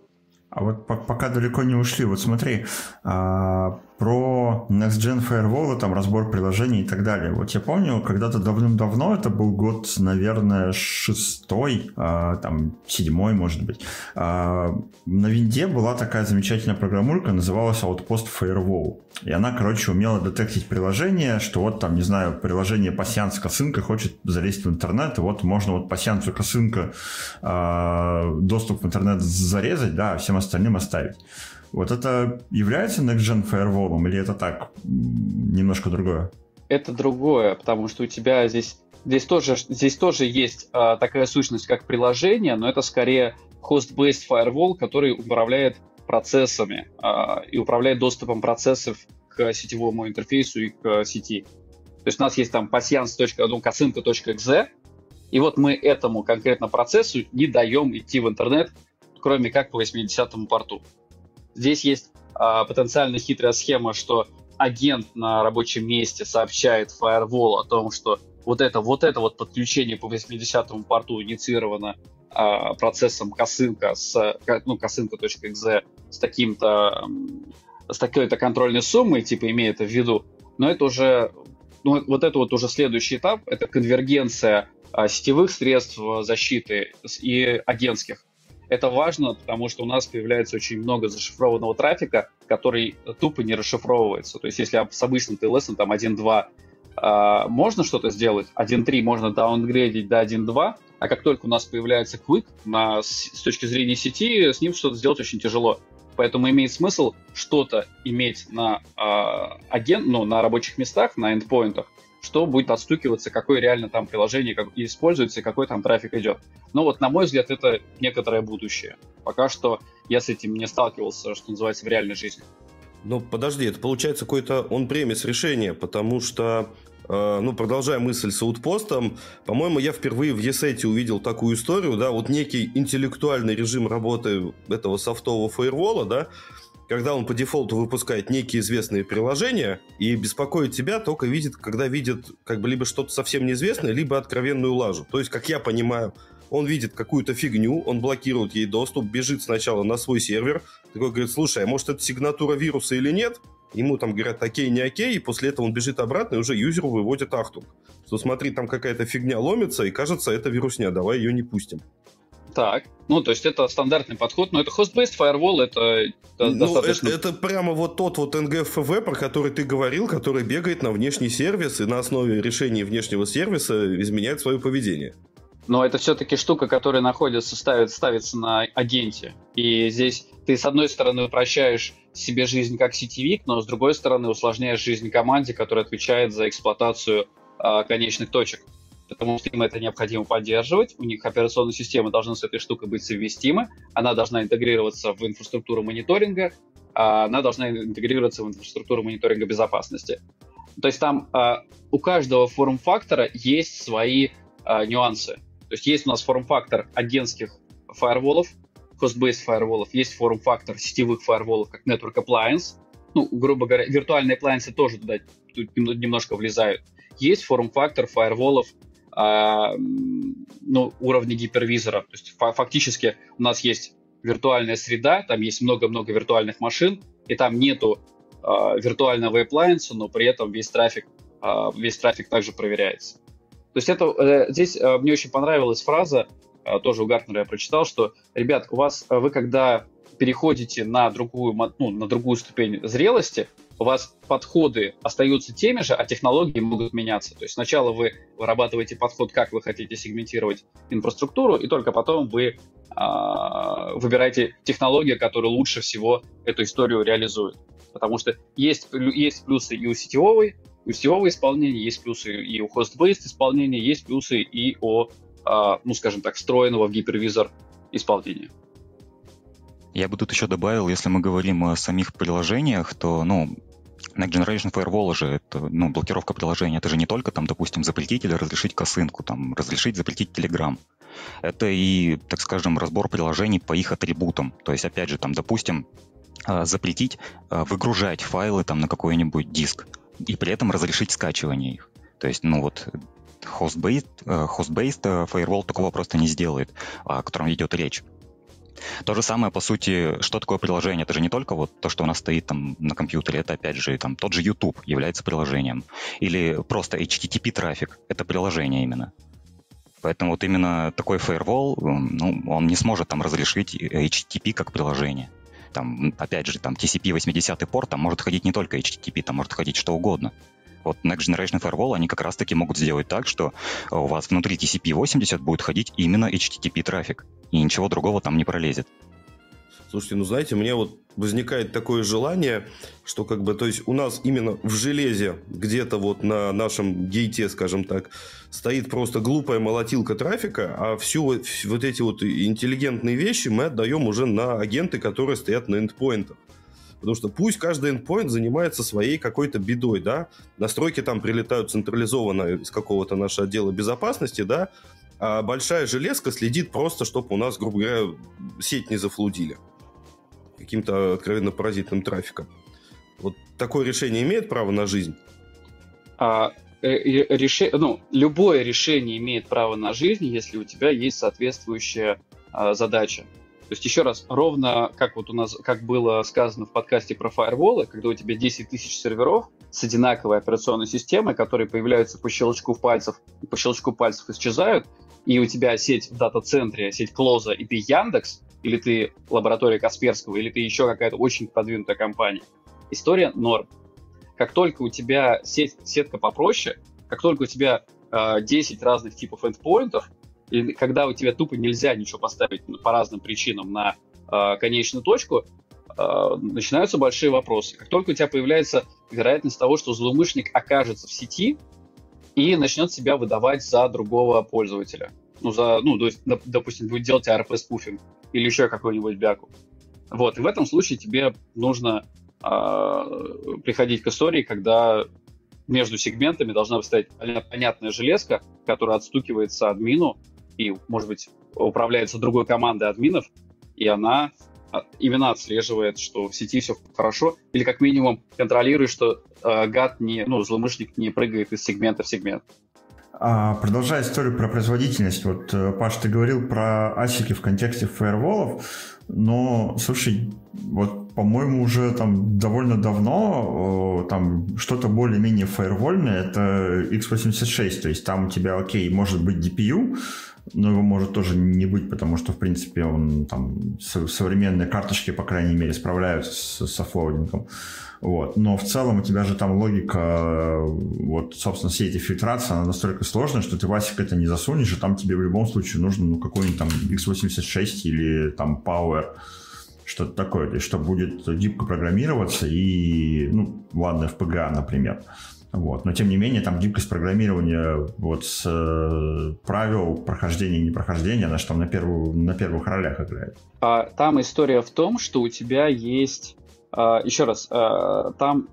А вот пока далеко не ушли, вот смотри, а, про Next Gen Firewall, там разбор приложений и так далее. Вот я помню, когда-то давным-давно, это был год, наверное, шестой, а, там, седьмой, может быть, а, на винде была такая замечательная программулька, называлась Outpost Firewall. И она, короче, умела детектить приложение, что вот там, не знаю, приложение пассианс косынка хочет залезть в интернет, и вот можно вот пассиансу косынка э, доступ в интернет зарезать, да, а всем остальным оставить. Вот это является Next Gen Firewall или это так, немножко другое? Это другое, потому что у тебя здесь, здесь, тоже, здесь тоже есть а, такая сущность, как приложение, но это скорее host-based firewall, который управляет процессами а, и управляет доступом процессов к сетевому интерфейсу и к сети. То есть у нас есть там pasians.kosynka.exe, и вот мы этому конкретно процессу не даем идти в интернет, кроме как по 80-му порту. Здесь есть а, потенциально хитрая схема, что агент на рабочем месте сообщает firewall о том, что вот это вот это вот подключение по 80-му порту инициировано а, процессом косынка с ну косынка.exe с таким-то с такой-то контрольной суммой, типа имея это в виду, но это уже ну, вот это вот уже следующий этап, это конвергенция а, сетевых средств защиты и агентских. Это важно, потому что у нас появляется очень много зашифрованного трафика, который тупо не расшифровывается. То есть если с обычным TLS там 1.2 э, можно что-то сделать, 1.3 можно даунгрейдить до 1.2, а как только у нас появляется Quick на, с точки зрения сети, с ним что-то сделать очень тяжело. Поэтому имеет смысл что-то иметь на, э, агент, ну, на рабочих местах, на эндпоинтах, что будет отстукиваться, какое реально там приложение как, используется какой там трафик идет. Но вот, на мой взгляд, это некоторое будущее. Пока что я с этим не сталкивался, что называется, в реальной жизни. Ну, подожди, это получается какой-то он премис решение, потому что э, ну, продолжая мысль с аутпостом, по-моему, я впервые в ESET увидел такую историю, да, вот некий интеллектуальный режим работы этого софтового фаервола, да, когда он по дефолту выпускает некие известные приложения и беспокоит тебя, только видит, когда видит как бы либо что-то совсем неизвестное, либо откровенную лажу. То есть, как я понимаю, он видит какую-то фигню, он блокирует ей доступ, бежит сначала на свой сервер, такой говорит, слушай, а может это сигнатура вируса или нет? Ему там говорят окей, не окей, и после этого он бежит обратно и уже юзеру выводит ахтунг. Что смотри, там какая-то фигня ломится, и кажется, это вирусня, давай ее не пустим. Так, ну, то есть это стандартный подход, но это host-based firewall, это ну, достаточно... Это, это прямо вот тот вот NGFV, про который ты говорил, который бегает на внешний сервис и на основе решений внешнего сервиса изменяет свое поведение. Но это все-таки штука, которая находится, ставит, ставится на агенте. И здесь ты, с одной стороны, упрощаешь себе жизнь как сетевик, но с другой стороны, усложняешь жизнь команде, которая отвечает за эксплуатацию а, конечных точек. Потому что им это необходимо поддерживать. У них операционная система должна с этой штукой быть совместима, она должна интегрироваться в инфраструктуру мониторинга, а она должна интегрироваться в инфраструктуру мониторинга безопасности. То есть там а, у каждого форм-фактора есть свои а, нюансы. То есть есть у нас форм-фактор агентских фаерволов, host-based фаерволов, есть форм-фактор сетевых фаерволов, как Network Appliance. Ну, грубо говоря, виртуальные appliance тоже туда немножко влезают. Есть форм-фактор фаерволов ну, уровня гипервизора. То есть фактически у нас есть виртуальная среда, там есть много-много виртуальных машин, и там нету а, виртуального appliance, но при этом весь трафик, а, весь трафик также проверяется. То есть это, э, здесь э, мне очень понравилась фраза, э, тоже у Гартнера я прочитал, что, ребят, у вас, вы когда переходите на другую, ну, на другую ступень зрелости, у вас подходы остаются теми же, а технологии могут меняться. То есть сначала вы вырабатываете подход, как вы хотите сегментировать инфраструктуру, и только потом вы э, выбираете технологию, которая лучше всего эту историю реализует. Потому что есть, есть плюсы и у сетевого, у сетевого исполнения, есть плюсы и у host-based исполнения, есть плюсы и у, э, ну скажем так, встроенного в гипервизор исполнения. Я бы тут еще добавил, если мы говорим о самих приложениях, то, ну, Next Generation Firewall же, это, ну, блокировка приложения, это же не только, там, допустим, запретить или разрешить косынку, там, разрешить, запретить Telegram. Это и, так скажем, разбор приложений по их атрибутам. То есть, опять же, там, допустим, а, запретить а, выгружать файлы там на какой-нибудь диск и при этом разрешить скачивание их. То есть, ну вот, host-based, э, host-based firewall такого просто не сделает, о котором идет речь. То же самое, по сути, что такое приложение? Это же не только вот то, что у нас стоит там на компьютере, это опять же там тот же YouTube является приложением. Или просто HTTP трафик, это приложение именно. Поэтому вот именно такой firewall, ну, он не сможет там разрешить HTTP как приложение. Там, опять же, там TCP 80 порт, там может ходить не только HTTP, там может ходить что угодно. Вот Next Generation Firewall, они как раз-таки могут сделать так, что у вас внутри TCP 80 будет ходить именно HTTP трафик, и ничего другого там не пролезет. Слушайте, ну знаете, мне вот возникает такое желание, что как бы, то есть у нас именно в железе, где-то вот на нашем гейте, скажем так, стоит просто глупая молотилка трафика, а всю вот эти вот интеллигентные вещи мы отдаем уже на агенты, которые стоят на эндпоинтах. Потому что пусть каждый endpoint занимается своей какой-то бедой, да, настройки там прилетают централизованно из какого-то нашего отдела безопасности, да, а большая железка следит просто, чтобы у нас, грубо говоря, сеть не зафлудили каким-то откровенно паразитным трафиком. Вот такое решение имеет право на жизнь? А, э, реше... ну, любое решение имеет право на жизнь, если у тебя есть соответствующая а, задача. То есть, еще раз, ровно как вот у нас, как было сказано в подкасте про фаерволы, когда у тебя 10 тысяч серверов с одинаковой операционной системой, которые появляются по щелчку пальцев, по щелчку пальцев исчезают, и у тебя сеть в дата-центре, сеть Клоза, и ты Яндекс, или ты лаборатория Касперского, или ты еще какая-то очень продвинутая компания. История норм. Как только у тебя сеть, сетка попроще, как только у тебя э, 10 разных типов эндпоинтов, и когда у тебя тупо нельзя ничего поставить по разным причинам на э, конечную точку, э, начинаются большие вопросы. Как только у тебя появляется вероятность того, что злоумышленник окажется в сети и начнет себя выдавать за другого пользователя. Ну, за, ну, то есть, допустим, будет делать ARP-спуфинг или еще какую-нибудь бяку. Вот, и в этом случае тебе нужно э, приходить к истории, когда между сегментами должна стоять понятная железка, которая отстукивается админу и, может быть, управляется другой командой админов, и она а, именно отслеживает, что в сети все хорошо, или как минимум контролирует, что э, гад не, ну, злоумышленник не прыгает из сегмента в сегмент. А, продолжая историю про производительность, вот, э, Паш, ты говорил про асики в контексте фаерволов, но, слушай, вот, по-моему, уже там довольно давно там что-то более-менее фаервольное, это x86, то есть там у тебя, окей, может быть DPU, но его может тоже не быть, потому что, в принципе, он там современные карточки, по крайней мере, справляются с, с offloading ом. Вот. Но в целом у тебя же там логика, вот, собственно, все эти фильтрации, она настолько сложная, что ты в ASIC это не засунешь, и там тебе в любом случае нужно ну, какой-нибудь там x86 или там Power, что-то такое, то есть что будет гибко программироваться и, ну, ладно, FPGA, например. Вот. Но тем не менее, там гибкость программирования вот с э, правил прохождения и непрохождения, она что там на, первую, на первых ролях играет. А, там история в том, что у тебя есть, а, еще раз, а, там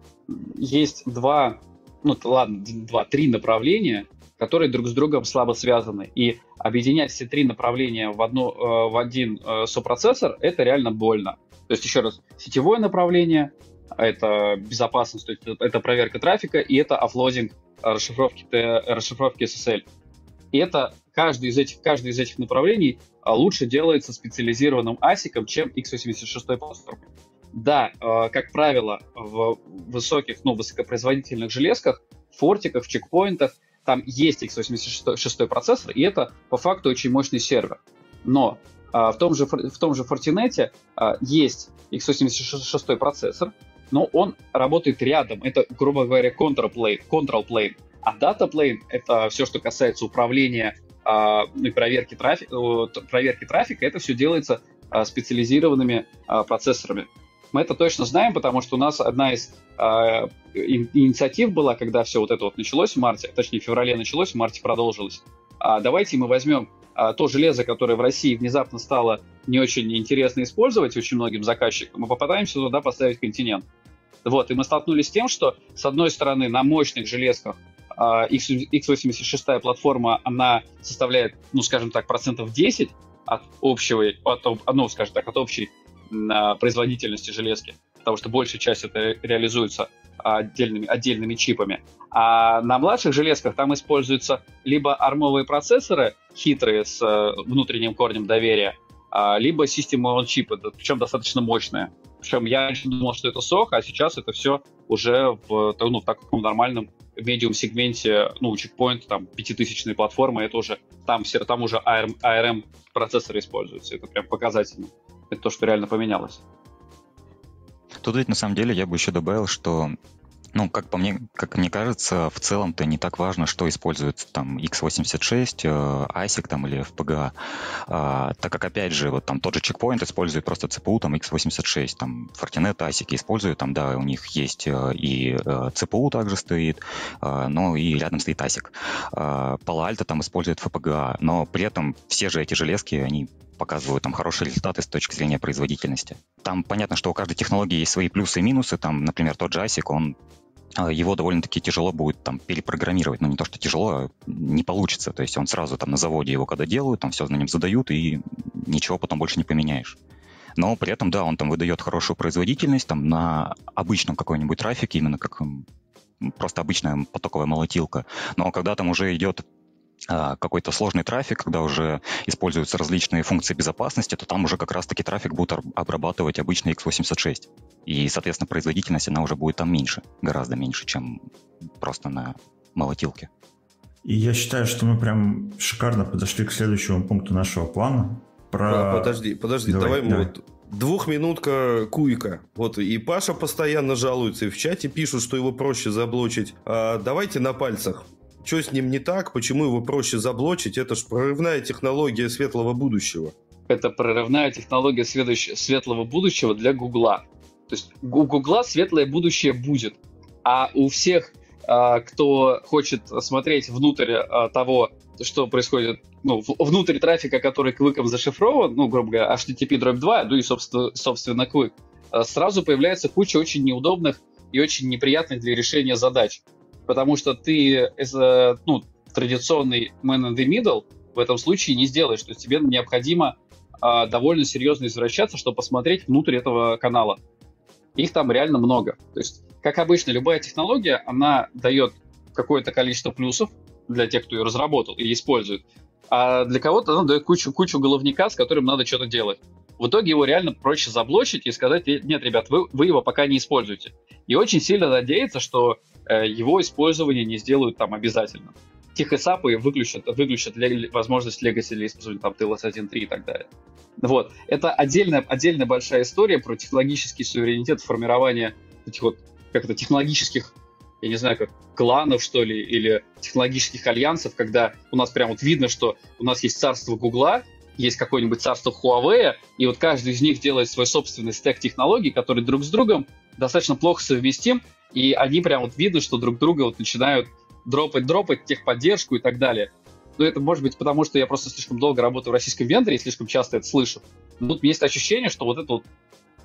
есть два, ну ладно, два, три направления, которые друг с другом слабо связаны. И объединять все три направления в, одно, э, в один э, сопроцессор, это реально больно. То есть, еще раз, сетевое направление, это безопасность, то есть это проверка трафика, и это офлодинг расшифровки, расшифровки SSL. И это каждый из этих, каждый из этих направлений а, лучше делается специализированным асиком, чем x86 платформой. Да, а, как правило, в высоких, ну, высокопроизводительных железках, фортиках, чекпоинтах, там есть x86 процессор, и это по факту очень мощный сервер. Но а, в том же, в том же Fortinet есть x86 процессор, но он работает рядом. Это, грубо говоря, control plane. А data plane — это все, что касается управления э, и проверки, трафи- проверки трафика. Это все делается э, специализированными э, процессорами. Мы это точно знаем, потому что у нас одна из инициатив была, когда все вот это вот началось в марте, точнее в феврале началось, в марте продолжилось. А давайте мы возьмем а, то железо, которое в России внезапно стало не очень интересно использовать очень многим заказчикам, мы попытаемся туда поставить континент. Вот, и мы столкнулись с тем, что, с одной стороны, на мощных железках x86 платформа, она составляет, ну, скажем так, процентов 10 от общего, от, ну, скажем так, от общей производительности железки, потому что большая часть это реализуется отдельными, отдельными чипами. А на младших железках там используются либо армовые процессоры, хитрые, с э, внутренним корнем доверия, а, либо система чипы, причем достаточно мощные. Причем я раньше думал, что это сок, а сейчас это все уже в, ну, в таком нормальном медиум-сегменте, ну, чекпоинт, там, пятитысячные платформы, это уже, там, все, там уже ARM, ARM процессоры используются. Это прям показательно. Это то, что реально поменялось. Тут ведь на самом деле я бы еще добавил, что ну, как по мне, как мне кажется, в целом-то не так важно, что используется там x86, ASIC там или FPGA, а, так как, опять же, вот там тот же чекпоинт использует просто CPU, там x86, там Fortinet ASIC используют, там, да, у них есть э, и э, CPU также стоит, э, но и рядом стоит ASIC. Palo Alto там использует FPGA, но при этом все же эти железки, они показывают там хорошие результаты с точки зрения производительности. Там понятно, что у каждой технологии есть свои плюсы и минусы. Там, например, тот же ASIC, он а, его довольно-таки тяжело будет там перепрограммировать. Ну, не то, что тяжело, а не получится. То есть он сразу там на заводе его когда делают, там все на нем задают, и ничего потом больше не поменяешь. Но при этом, да, он там выдает хорошую производительность там на обычном какой-нибудь трафике, именно как просто обычная потоковая молотилка. Но когда там уже идет а, какой-то сложный трафик, когда уже используются различные функции безопасности, то там уже как раз-таки трафик будет обрабатывать обычный x86. И, соответственно, производительность, она уже будет там меньше, гораздо меньше, чем просто на молотилке. И я считаю, что мы прям шикарно подошли к следующему пункту нашего плана. Про... Подожди, подожди, давай, давай мы давай. вот Двухминутка куйка. Вот и Паша постоянно жалуется, и в чате пишут, что его проще заблочить. А, давайте на пальцах. Что с ним не так? Почему его проще заблочить? Это же прорывная технология светлого будущего. Это прорывная технология светлого будущего для Гугла. То есть у Гугла светлое будущее будет. А у всех, а, кто хочет смотреть внутрь а, того, что происходит, ну, внутрь трафика, который клыком зашифрован, ну, грубо говоря, HTTP дробь 2, ну и, собственно, собственно, клык, а, сразу появляется куча очень неудобных и очень неприятных для решения задач потому что ты as ну, традиционный man in the middle в этом случае не сделаешь. То есть тебе необходимо довольно серьезно извращаться, чтобы посмотреть внутрь этого канала. Их там реально много. То есть, как обычно, любая технология, она дает какое-то количество плюсов для тех, кто ее разработал и использует. А для кого-то она дает кучу, кучу головника, с которым надо что-то делать. В итоге его реально проще заблочить и сказать, нет, ребят, вы, вы его пока не используете. И очень сильно надеяться, что э, его использование не сделают там обязательно. Тихосапы выключат, выключат лег- возможность legacy для использования там TLS 1.3 и так далее. Вот. Это отдельная, отдельная большая история про технологический суверенитет, формирование этих вот как-то технологических я не знаю, как кланов, что ли, или технологических альянсов, когда у нас прям вот видно, что у нас есть царство Гугла, есть какое-нибудь царство Huawei, и вот каждый из них делает свой собственный стек технологий, который друг с другом достаточно плохо совместим, и они прям вот видно, что друг друга вот начинают дропать, дропать техподдержку и так далее. Но это может быть потому, что я просто слишком долго работаю в российском вендоре и слишком часто это слышу. Но тут есть ощущение, что вот эта вот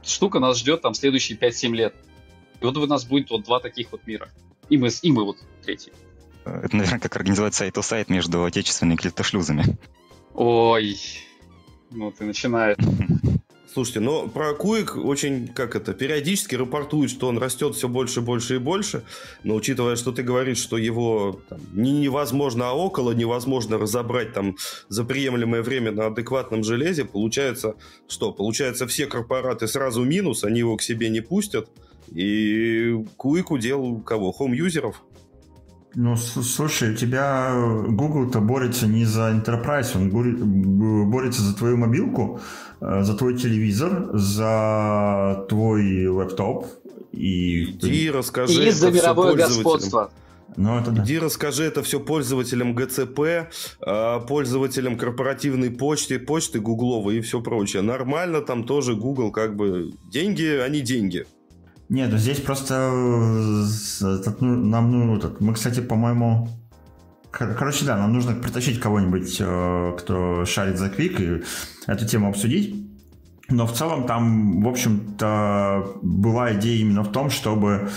штука нас ждет там следующие 5-7 лет. И вот у нас будет вот два таких вот мира. И мы, и мы вот третий. Это, наверное, как организовать сайт-то-сайт между отечественными клетошлюзами. Ой, ну ты начинаешь. [laughs] Слушайте, но про Куик очень, как это, периодически рапортует, что он растет все больше, больше и больше. Но учитывая, что ты говоришь, что его там, не невозможно, а около невозможно разобрать там за приемлемое время на адекватном железе, получается, что? Получается, все корпораты сразу минус, они его к себе не пустят. И Куик удел кого? Хоум-юзеров? Ну, слушай, у тебя Google-то борется не за Enterprise, он борется за твою мобилку, э, за твой телевизор, за твой лэптоп. И, Иди расскажи и за мировое господство. Ну, это да. Иди расскажи это все пользователям ГЦП, э, пользователям корпоративной почты, почты гугловой и все прочее. Нормально там тоже Google как бы деньги, они деньги. Нет, ну здесь просто э, ну, нам, ну, этот, мы, кстати, по-моему, короче, да, нам нужно притащить кого-нибудь, э, кто шарит за квик и эту тему обсудить. Но в целом там, в общем-то, была идея именно в том, чтобы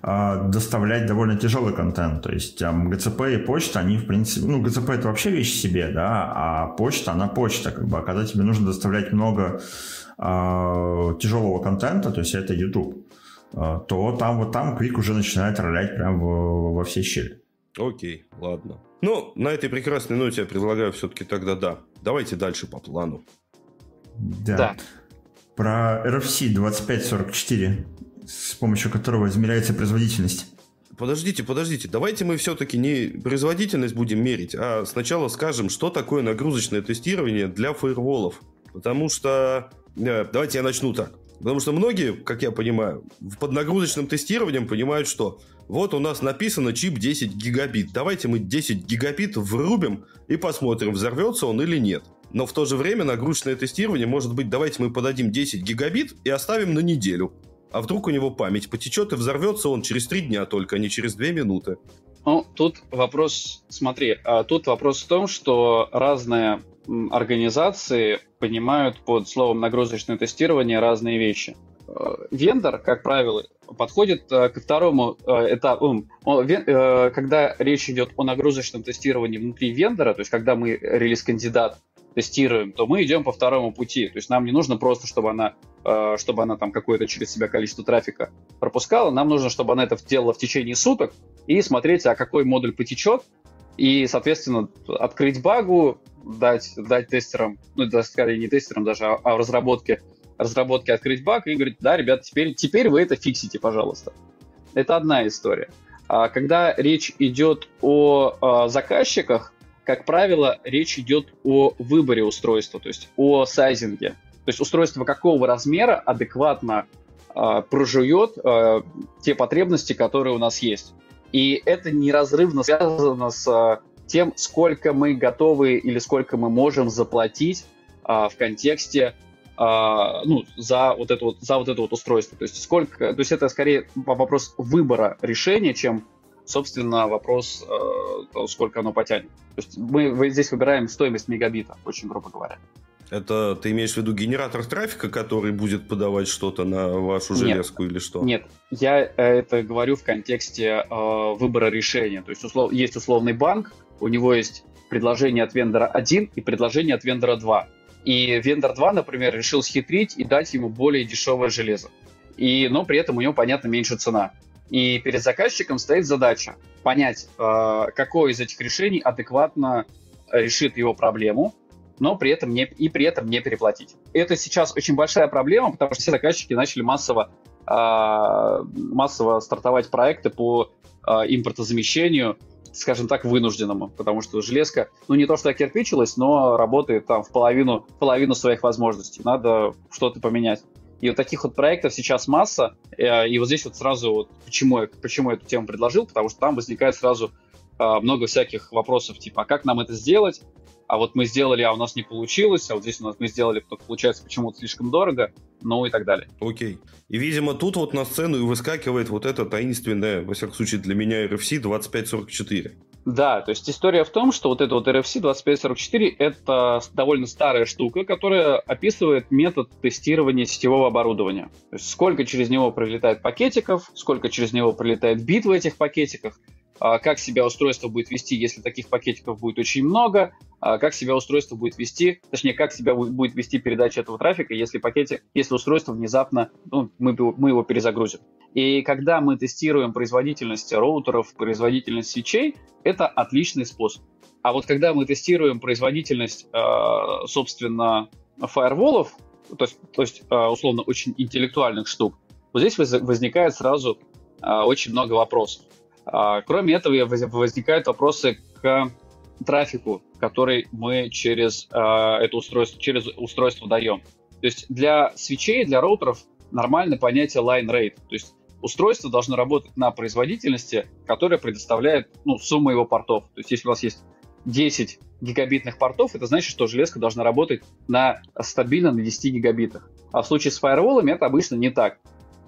э, доставлять довольно тяжелый контент. То есть там ГЦП и почта, они, в принципе, ну, ГЦП это вообще вещь себе, да, а почта, она почта, как бы, а когда тебе нужно доставлять много э, тяжелого контента, то есть это YouTube, то там вот там клик уже начинает ролять прям во, во все щели. Окей, ладно. Ну, на этой прекрасной ноте я предлагаю все-таки тогда да. Давайте дальше по плану. Да. да. Про RFC 2544, с помощью которого измеряется производительность. Подождите, подождите, давайте мы все-таки не производительность будем мерить, а сначала скажем, что такое нагрузочное тестирование для фаерволов. Потому что... Э, давайте я начну так. Потому что многие, как я понимаю, под нагрузочным тестированием понимают, что вот у нас написано чип 10 гигабит. Давайте мы 10 гигабит врубим и посмотрим, взорвется он или нет. Но в то же время нагрузочное тестирование может быть, давайте мы подадим 10 гигабит и оставим на неделю. А вдруг у него память потечет и взорвется он через 3 дня только, а не через 2 минуты. Ну, тут вопрос, смотри, а тут вопрос в том, что разные организации понимают под словом нагрузочное тестирование разные вещи. Э, вендор, как правило, подходит э, ко второму э, этапу. Когда речь идет о нагрузочном тестировании внутри вендора, то есть когда мы релиз-кандидат тестируем, то мы идем по второму пути. То есть нам не нужно просто, чтобы она, чтобы она там какое-то через себя количество трафика пропускала. Нам нужно, чтобы она это делала в течение суток и смотреть, а какой модуль потечет, и, соответственно, открыть багу, дать, дать тестерам, ну, да, скорее не тестерам даже, а, а в разработке, разработке открыть баг и говорить, да, ребята, теперь, теперь вы это фиксите, пожалуйста. Это одна история. А когда речь идет о, о заказчиках, как правило, речь идет о выборе устройства, то есть о сайзинге. То есть устройство какого размера адекватно э, прожует э, те потребности, которые у нас есть. И это неразрывно связано с тем, сколько мы готовы или сколько мы можем заплатить а, в контексте а, ну, за вот это вот за вот это вот устройство. То есть сколько, то есть это скорее вопрос выбора решения, чем собственно вопрос, э, сколько оно потянет. То есть мы здесь выбираем стоимость мегабита, очень грубо говоря. Это ты имеешь в виду генератор трафика, который будет подавать что-то на вашу железку нет, или что? Нет, я э, это говорю в контексте э, выбора решения. То есть услов, есть условный банк, у него есть предложение от вендора 1 и предложение от вендора 2. И вендор 2, например, решил схитрить и дать ему более дешевое железо. И, но при этом у него, понятно, меньше цена. И перед заказчиком стоит задача понять, э, какое из этих решений адекватно решит его проблему, но при этом не, и при этом не переплатить. Это сейчас очень большая проблема, потому что все заказчики начали массово, э, массово стартовать проекты по э, импортозамещению скажем так, вынужденному, потому что железка, ну не то что окирпичилась, но работает там в половину, половину своих возможностей. Надо что-то поменять. И вот таких вот проектов сейчас масса, э, и вот здесь вот сразу, вот почему, я, почему я эту тему предложил, потому что там возникает сразу э, много всяких вопросов, типа, а как нам это сделать, а вот мы сделали, а у нас не получилось, а вот здесь у нас мы сделали, только получается почему-то слишком дорого, ну и так далее. Окей. И, видимо, тут вот на сцену и выскакивает вот это таинственное, во всяком случае для меня, RFC 2544. Да, то есть история в том, что вот это вот RFC 2544 это довольно старая штука, которая описывает метод тестирования сетевого оборудования. То есть сколько через него пролетает пакетиков, сколько через него пролетает бит в этих пакетиках, как себя устройство будет вести, если таких пакетиков будет очень много, а, как себя устройство будет вести, точнее, как себя будет вести передача этого трафика, если пакете, если устройство внезапно, ну, мы, мы его перезагрузим. И когда мы тестируем производительность роутеров, производительность свечей, это отличный способ. А вот когда мы тестируем производительность, а, собственно, фаерволов, то есть, то есть условно, очень интеллектуальных штук, вот здесь возникает сразу очень много вопросов. А, кроме этого, возникают вопросы к трафику, который мы через а, это устройство, через устройство даем. То есть для свечей, для роутеров нормальное понятие line rate. То есть устройство должно работать на производительности, которая предоставляет ну, сумму его портов. То есть если у вас есть 10 гигабитных портов, это значит, что железка должна работать на, стабильно на 10 гигабитах. А в случае с фаерволами это обычно не так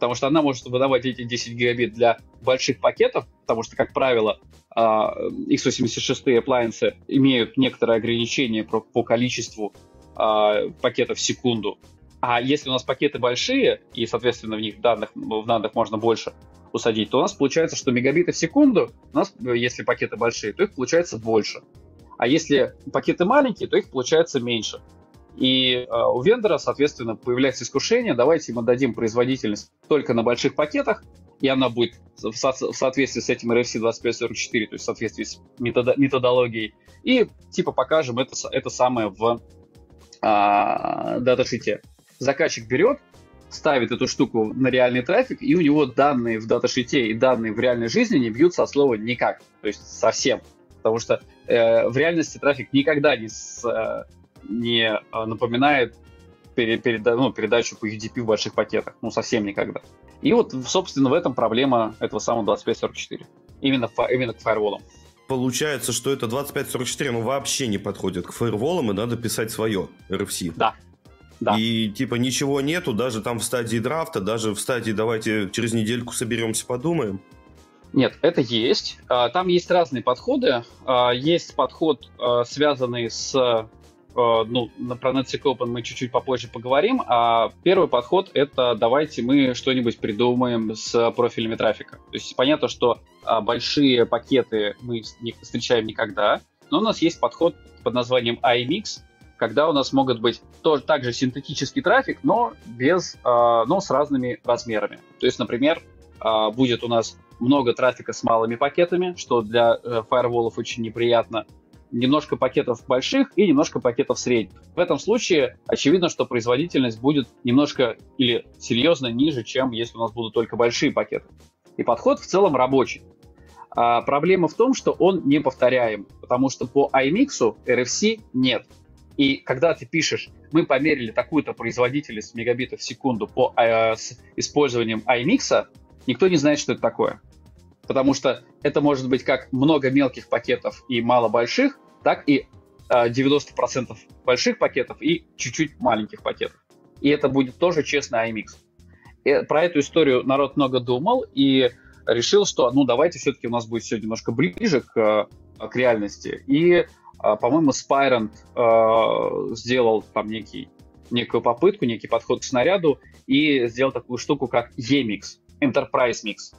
потому что она может выдавать эти 10 гигабит для больших пакетов, потому что, как правило, x86 а, appliance имеют некоторые ограничения по, по количеству а, пакетов в секунду. А если у нас пакеты большие, и, соответственно, в них данных, в данных можно больше усадить, то у нас получается, что мегабиты в секунду, у нас, если пакеты большие, то их получается больше. А если пакеты маленькие, то их получается меньше. И э, у вендора, соответственно, появляется искушение, давайте мы дадим производительность только на больших пакетах, и она будет в, со- в соответствии с этим RFC 2544, то есть в соответствии с методо- методологией, и типа покажем это, это самое в а, даташите. Заказчик берет, ставит эту штуку на реальный трафик, и у него данные в даташите и данные в реальной жизни не бьются от слова никак, то есть совсем. Потому что э, в реальности трафик никогда не с, э, не а, напоминает пере, переда, ну, передачу по UDP в больших пакетах. Ну, совсем никогда. И вот, собственно, в этом проблема этого самого 2544. Именно, именно к фаерволам. Получается, что это 2544 ну, вообще не подходит к фаерволам, и надо писать свое RFC. Да, да. И типа ничего нету, даже там в стадии драфта, даже в стадии давайте через недельку соберемся, подумаем. Нет, это есть. А, там есть разные подходы. А, есть подход, связанный с ну, про Netflix Open мы чуть-чуть попозже поговорим, а первый подход — это давайте мы что-нибудь придумаем с профилями трафика. То есть понятно, что а, большие пакеты мы не встречаем никогда, но у нас есть подход под названием iMix, когда у нас могут быть тоже также синтетический трафик, но без, а, но с разными размерами. То есть, например, а, будет у нас много трафика с малыми пакетами, что для э, фаерволов очень неприятно, немножко пакетов больших и немножко пакетов средних. В этом случае очевидно, что производительность будет немножко или серьезно ниже, чем если у нас будут только большие пакеты. И подход в целом рабочий. А проблема в том, что он не повторяем, потому что по iMix RFC нет. И когда ты пишешь, мы померили такую-то производительность мегабитов в секунду по, э, с использованием iMix, никто не знает, что это такое потому что это может быть как много мелких пакетов и мало больших, так и э, 90% больших пакетов и чуть-чуть маленьких пакетов. И это будет тоже честный iMix. И про эту историю народ много думал и решил, что ну давайте все-таки у нас будет все немножко ближе к, к реальности. И, э, по-моему, Spirant э, сделал там некий, некую попытку, некий подход к снаряду и сделал такую штуку, как EMix, Enterprise Mix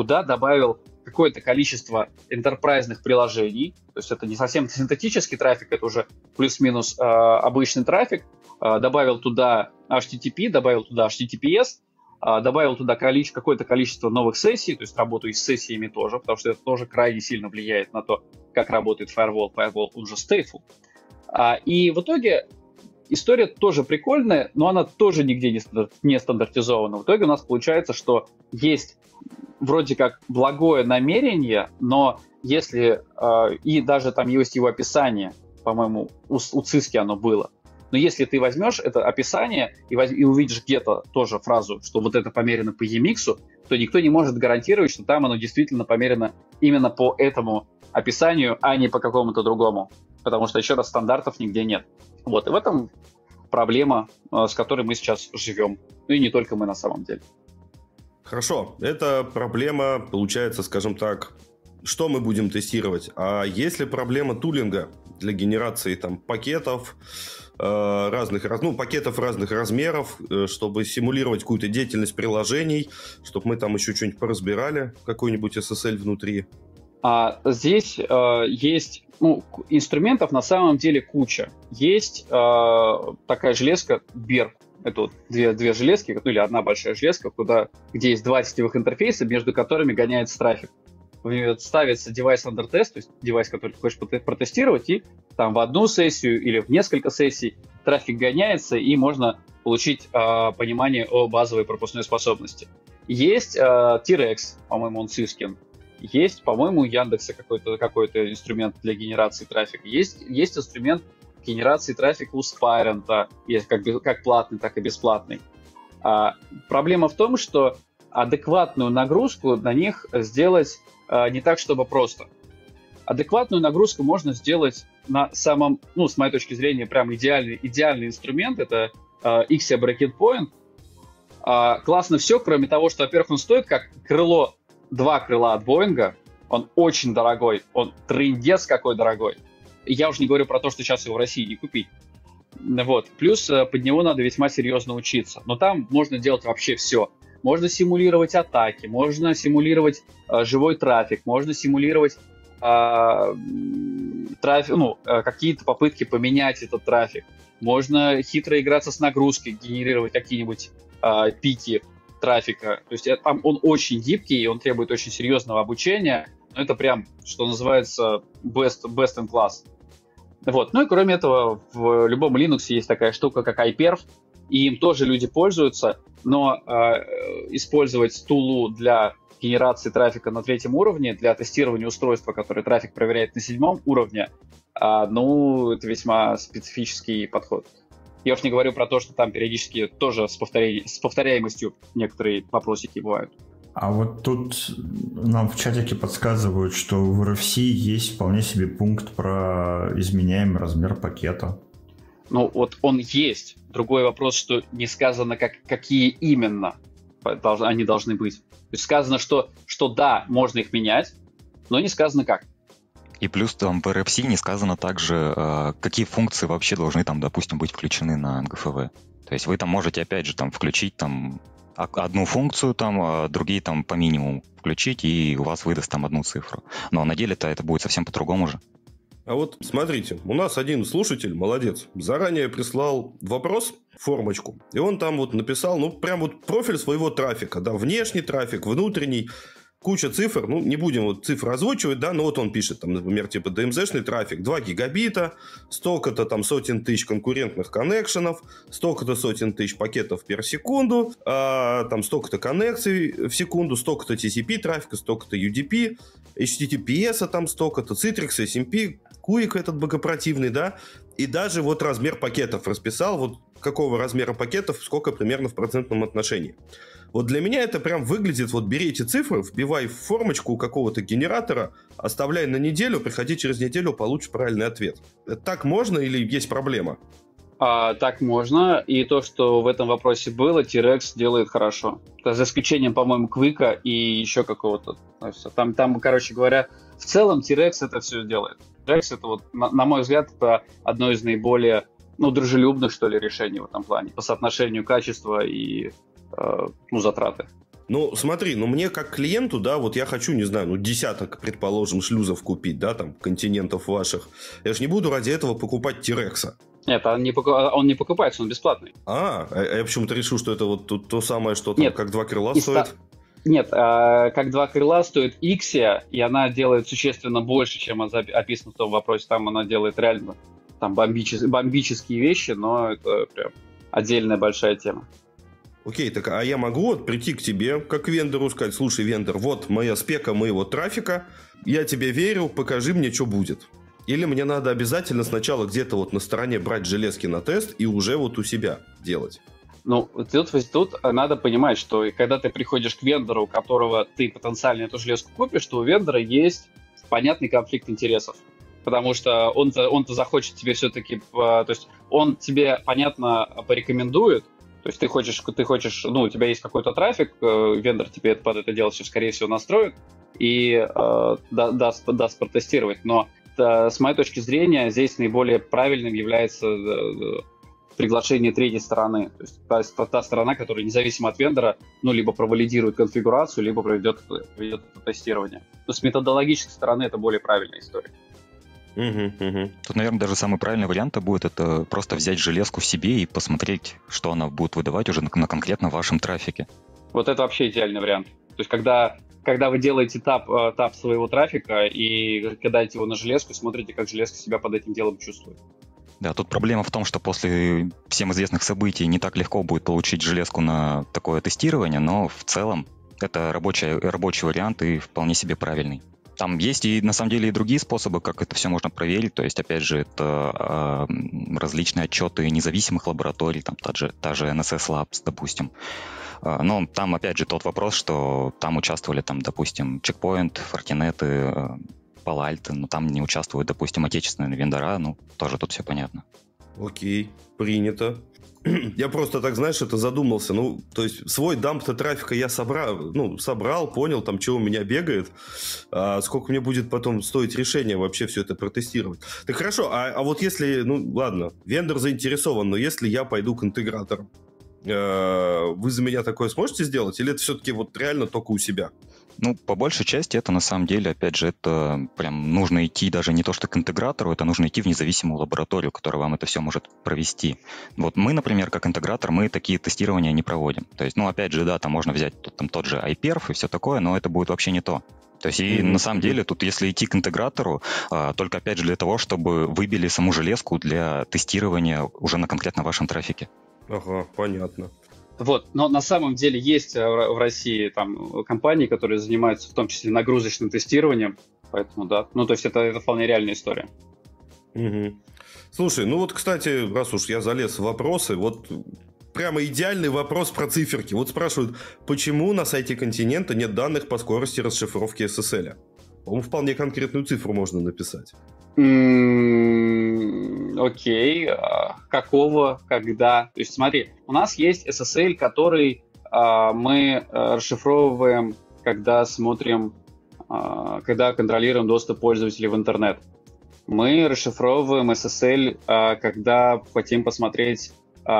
куда добавил какое-то количество enterprise приложений, то есть это не совсем синтетический трафик, это уже плюс-минус э, обычный трафик, э, добавил туда HTTP, добавил туда HTTPS, э, добавил туда количе, какое-то количество новых сессий, то есть работаю с сессиями тоже, потому что это тоже крайне сильно влияет на то, как работает firewall, firewall он же stateful. А, и в итоге история тоже прикольная, но она тоже нигде не стандартизована. В итоге у нас получается, что есть вроде как благое намерение, но если э, и даже там есть его описание, по-моему, у, у Циски оно было. Но если ты возьмешь это описание и, воз, и увидишь где-то тоже фразу, что вот это померено по EMIX, то никто не может гарантировать, что там оно действительно померено именно по этому описанию, а не по какому-то другому. Потому что, еще раз, стандартов нигде нет. Вот, и в этом проблема, э, с которой мы сейчас живем. Ну и не только мы на самом деле. Хорошо, это проблема, получается, скажем так, что мы будем тестировать? А есть ли проблема тулинга для генерации там пакетов, э, разных, ну, пакетов разных размеров, э, чтобы симулировать какую-то деятельность приложений, чтобы мы там еще что-нибудь поразбирали, какой-нибудь SSL внутри? А здесь э, есть ну, инструментов на самом деле куча. Есть э, такая железка BER. Это вот две, две железки, ну или одна большая железка, куда, где есть два сетевых интерфейса, между которыми гоняется трафик. Ставится девайс under test, то есть девайс, который ты хочешь протестировать, и там в одну сессию или в несколько сессий трафик гоняется, и можно получить э, понимание о базовой пропускной способности. Есть э, T-Rex, по-моему, он Syskin, есть, по-моему, у Яндекса какой-то какой инструмент для генерации трафика. Есть, есть инструмент генерации трафика у Spirent, есть как, как платный, так и бесплатный. А, проблема в том, что адекватную нагрузку на них сделать а, не так, чтобы просто. Адекватную нагрузку можно сделать на самом, ну, с моей точки зрения, прям идеальный, идеальный инструмент. Это а, Xia Bracket Point. А, классно все, кроме того, что, во-первых, он стоит как крыло два крыла от Боинга. Он очень дорогой, он трындец какой дорогой. Я уже не говорю про то, что сейчас его в России не купить. Вот. Плюс э, под него надо весьма серьезно учиться. Но там можно делать вообще все. Можно симулировать атаки, можно симулировать э, живой трафик, можно симулировать э, трафик, ну, э, какие-то попытки поменять этот трафик. Можно хитро играться с нагрузкой, генерировать какие-нибудь э, пики трафика. То есть там он очень гибкий, и он требует очень серьезного обучения. Но это прям, что называется, best, best in class. Вот. Ну и кроме этого, в любом Linux есть такая штука, как iPerf, и им тоже люди пользуются, но э, использовать тулу для генерации трафика на третьем уровне, для тестирования устройства, которое трафик проверяет на седьмом уровне, э, ну, это весьма специфический подход. Я уж не говорю про то, что там периодически тоже с, повторя... с повторяемостью некоторые вопросики бывают. А вот тут нам в чатике подсказывают, что в RFC есть вполне себе пункт про изменяемый размер пакета. Ну, вот он есть. Другой вопрос, что не сказано, как, какие именно они должны быть. То есть сказано, что, что да, можно их менять, но не сказано как. И плюс там в RFC не сказано также, э, какие функции вообще должны там, допустим, быть включены на НГФВ. То есть вы там можете, опять же, там включить там одну функцию, там, а другие там по минимуму включить, и у вас выдаст там одну цифру. Но на деле-то это будет совсем по-другому же. А вот смотрите, у нас один слушатель, молодец, заранее прислал вопрос, формочку, и он там вот написал, ну, прям вот профиль своего трафика, да, внешний трафик, внутренний, куча цифр, ну, не будем вот цифры озвучивать, да, но вот он пишет, там, например, типа DMZ-шный трафик 2 гигабита, столько-то там сотен тысяч конкурентных коннекшенов, столько-то сотен тысяч пакетов per секунду, а, там столько-то коннекций в секунду, столько-то TCP трафика, столько-то UDP, HTTPS там столько-то, Citrix, SMP, Куик этот богопротивный, да, и даже вот размер пакетов расписал, вот какого размера пакетов, сколько примерно в процентном отношении. Вот для меня это прям выглядит, вот бери эти цифры, вбивай в формочку у какого-то генератора, оставляй на неделю, приходи через неделю, получишь правильный ответ. Так можно или есть проблема? А, так можно, и то, что в этом вопросе было, T-Rex делает хорошо. За исключением, по-моему, Квика и еще какого-то. Там, там, короче говоря, в целом T-Rex это все делает. T-Rex это вот, на, на мой взгляд, это одно из наиболее ну, дружелюбных, что ли, решений в этом плане по соотношению качества и ну, затраты. Ну, смотри, ну мне как клиенту, да, вот я хочу, не знаю, ну, десяток, предположим, шлюзов купить, да, там, континентов ваших. Я же не буду ради этого покупать Тирекса. Нет, он не, он не покупается, он бесплатный. А, а я почему-то решил, что это вот то, то самое, что там, Нет, как два крыла стоит. Ста... Нет, э, как два крыла стоит Ixia, и она делает существенно больше, чем описано в том вопросе. Там она делает реально там бомбичес... бомбические вещи, но это прям отдельная большая тема. Окей, так а я могу вот прийти к тебе, как к вендору, сказать, слушай, вендор, вот моя спека моего трафика, я тебе верю, покажи мне, что будет. Или мне надо обязательно сначала где-то вот на стороне брать железки на тест и уже вот у себя делать? Ну, тут, тут надо понимать, что когда ты приходишь к вендору, у которого ты потенциально эту железку купишь, то у вендора есть понятный конфликт интересов. потому что он-то, он-то захочет тебе все-таки, то есть он тебе, понятно, порекомендует, то есть ты хочешь, ты хочешь, ну, у тебя есть какой-то трафик, э, вендор тебе под это дело все, скорее всего, настроит и э, даст, даст протестировать. Но э, с моей точки зрения здесь наиболее правильным является э, приглашение третьей стороны. То есть та, та сторона, которая независимо от вендора, ну, либо провалидирует конфигурацию, либо проведет, проведет это тестирование. Но с методологической стороны это более правильная история. Угу, угу. Тут, наверное, даже самый правильный вариант будет это просто взять железку в себе и посмотреть, что она будет выдавать уже на, на конкретно вашем трафике. Вот это вообще идеальный вариант. То есть, когда, когда вы делаете тап, э, тап своего трафика и кидаете его на железку, смотрите, как железка себя под этим делом чувствует. Да, тут проблема в том, что после всем известных событий не так легко будет получить железку на такое тестирование, но в целом это рабочий, рабочий вариант и вполне себе правильный. Там есть и на самом деле и другие способы, как это все можно проверить. То есть, опять же, это э, различные отчеты независимых лабораторий, там та же, та же NSS Labs, допустим. Э, но там, опять же, тот вопрос, что там участвовали, там, допустим, Checkpoint, Fortinet, э, Palo но там не участвуют, допустим, отечественные вендора, ну, тоже тут все понятно. Окей, принято. [clears throat] Я просто так, знаешь, это задумался. Ну, то есть свой дамп-то трафика я собрал, ну, собрал, понял, там, что у меня бегает, а сколько мне будет потом стоить решение вообще все это протестировать. Так хорошо, а, а вот если, ну, ладно, вендор заинтересован, но если я пойду к интегратору, э, вы за меня такое сможете сделать? Или это все-таки вот реально только у себя? Ну, по большей части это на самом деле, опять же, это прям нужно идти даже не то что к интегратору, это нужно идти в независимую лабораторию, которая вам это все может провести. Вот мы, например, как интегратор, мы такие тестирования не проводим. То есть, ну, опять же, да, там можно взять тут, там, тот же iPerf и все такое, но это будет вообще не то. То есть, и mm-hmm. на самом деле, тут если идти к интегратору, а, только опять же для того, чтобы выбили саму железку для тестирования уже на конкретно вашем трафике. Ага, понятно. Вот, но на самом деле есть э, в России там компании, которые занимаются в том числе нагрузочным тестированием, поэтому да, ну то есть это, это вполне реальная история. Угу. Слушай, ну вот, кстати, раз уж я залез в вопросы, вот прямо идеальный вопрос про циферки. Вот спрашивают, почему на сайте континента нет данных по скорости расшифровки SSL? По-моему, вполне конкретную цифру можно написать. Окей, а какого, когда? То есть смотри, у нас есть SSL, который а, мы а, расшифровываем, когда смотрим, когда контролируем доступ пользователей в интернет. Мы расшифровываем SSL, когда хотим посмотреть,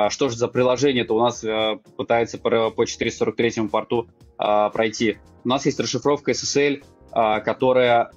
что же за приложение это у нас пытается по 443 порту пройти. У нас есть расшифровка SSL, которая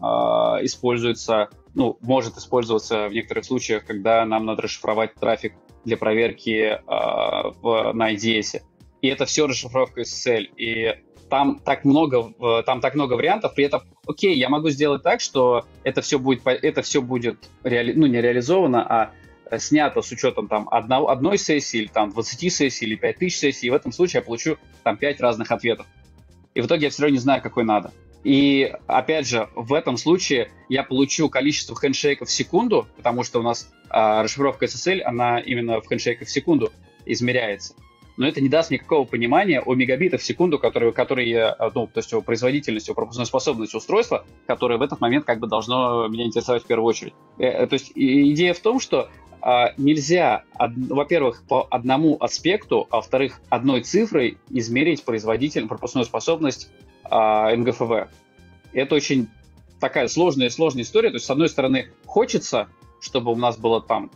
используется ну, может использоваться в некоторых случаях, когда нам надо расшифровать трафик для проверки э, в, на IDS. И это все расшифровка SSL. И там так много, там так много вариантов, при этом, окей, я могу сделать так, что это все будет, это все будет реали, ну, не реализовано, а снято с учетом там одного, одной сессии, или там 20 сессий, или 5000 сессий, и в этом случае я получу там 5 разных ответов. И в итоге я все равно не знаю, какой надо. И опять же, в этом случае я получу количество хендшейков в секунду, потому что у нас а, расшифровка SSL, она именно в хендшейках в секунду измеряется. Но это не даст никакого понимания о мегабитах в секунду, которые, которые а, ну, то есть о производительности, о пропускной способности устройства, которое в этот момент как бы должно меня интересовать в первую очередь. Э, э, то есть идея в том, что а, нельзя, во-первых, по одному аспекту, а во-вторых, одной цифрой измерить производительность, пропускную способность а, НГФВ. Это очень такая сложная сложная история. То есть, с одной стороны, хочется, чтобы у нас было там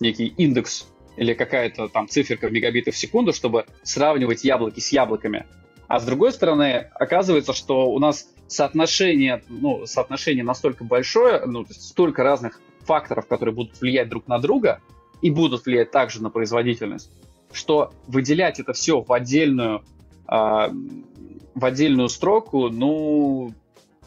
некий индекс или какая-то там циферка в мегабиты в секунду, чтобы сравнивать яблоки с яблоками. А с другой стороны, оказывается, что у нас соотношение, ну, соотношение настолько большое, ну, то есть столько разных факторов, которые будут влиять друг на друга и будут влиять также на производительность, что выделять это все в отдельную э, в отдельную строку, ну,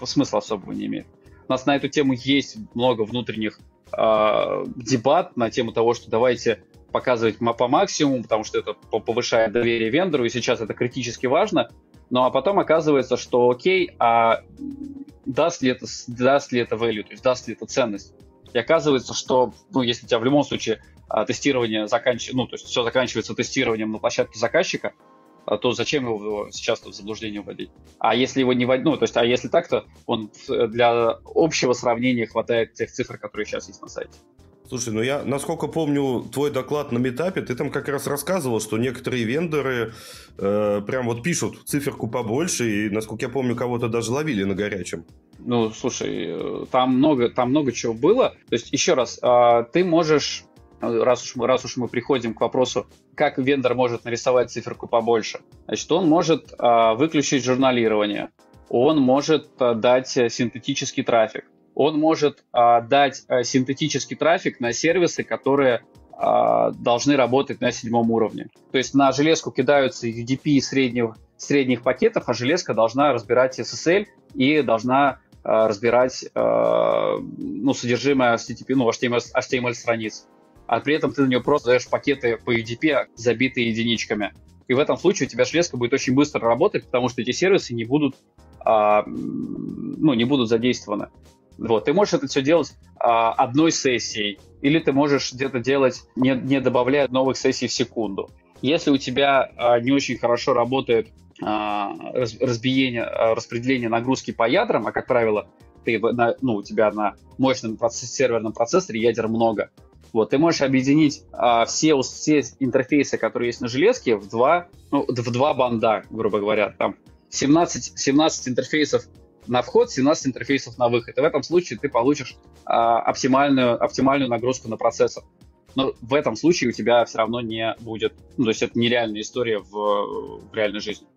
смысла особого не имеет. У нас на эту тему есть много внутренних э, дебат на тему того, что давайте показывать по максимуму, потому что это повышает доверие вендору, и сейчас это критически важно. Ну а потом оказывается, что окей, а даст ли это, даст ли это value, то есть даст ли это ценность. И оказывается, что, ну, если у тебя в любом случае а, тестирование заканчивается, ну, то есть все заканчивается тестированием на площадке заказчика, то зачем его сейчас в заблуждение вводить? А если его не вводить, ну, то есть, а если так, то он для общего сравнения хватает тех цифр, которые сейчас есть на сайте. Слушай, ну я, насколько помню твой доклад на метапе, ты там как раз рассказывал, что некоторые вендоры э, прям вот пишут циферку побольше, и, насколько я помню, кого-то даже ловили на горячем. Ну, слушай, э, там много, там много чего было. То есть, еще раз, э, ты можешь, раз уж, мы, раз уж мы приходим к вопросу, как вендор может нарисовать циферку побольше, значит, он может э, выключить журналирование, он может э, дать синтетический трафик, он может а, дать а, синтетический трафик на сервисы, которые а, должны работать на седьмом уровне. То есть на железку кидаются UDP средних, средних пакетов, а железка должна разбирать SSL и должна а, разбирать а, ну, содержимое HTTP, ну, HTML, HTML страниц. А при этом ты на нее просто даешь пакеты по UDP, забитые единичками. И в этом случае у тебя железка будет очень быстро работать, потому что эти сервисы не будут, а, ну, не будут задействованы. Вот, ты можешь это все делать а, одной сессией, или ты можешь где-то делать, не, не добавляя новых сессий в секунду. Если у тебя а, не очень хорошо работает а, раз, разбиение, а, распределение нагрузки по ядрам, а как правило, ты, на, ну, у тебя на мощном процесс, серверном процессоре ядер много, вот, ты можешь объединить а, все, все интерфейсы, которые есть на железке, в два, ну, в два банда, грубо говоря. Там 17, 17 интерфейсов на вход, 17 интерфейсов на выход. И в этом случае ты получишь а, оптимальную, оптимальную нагрузку на процессор. Но в этом случае у тебя все равно не будет... Ну, то есть это нереальная история в, в реальной жизни.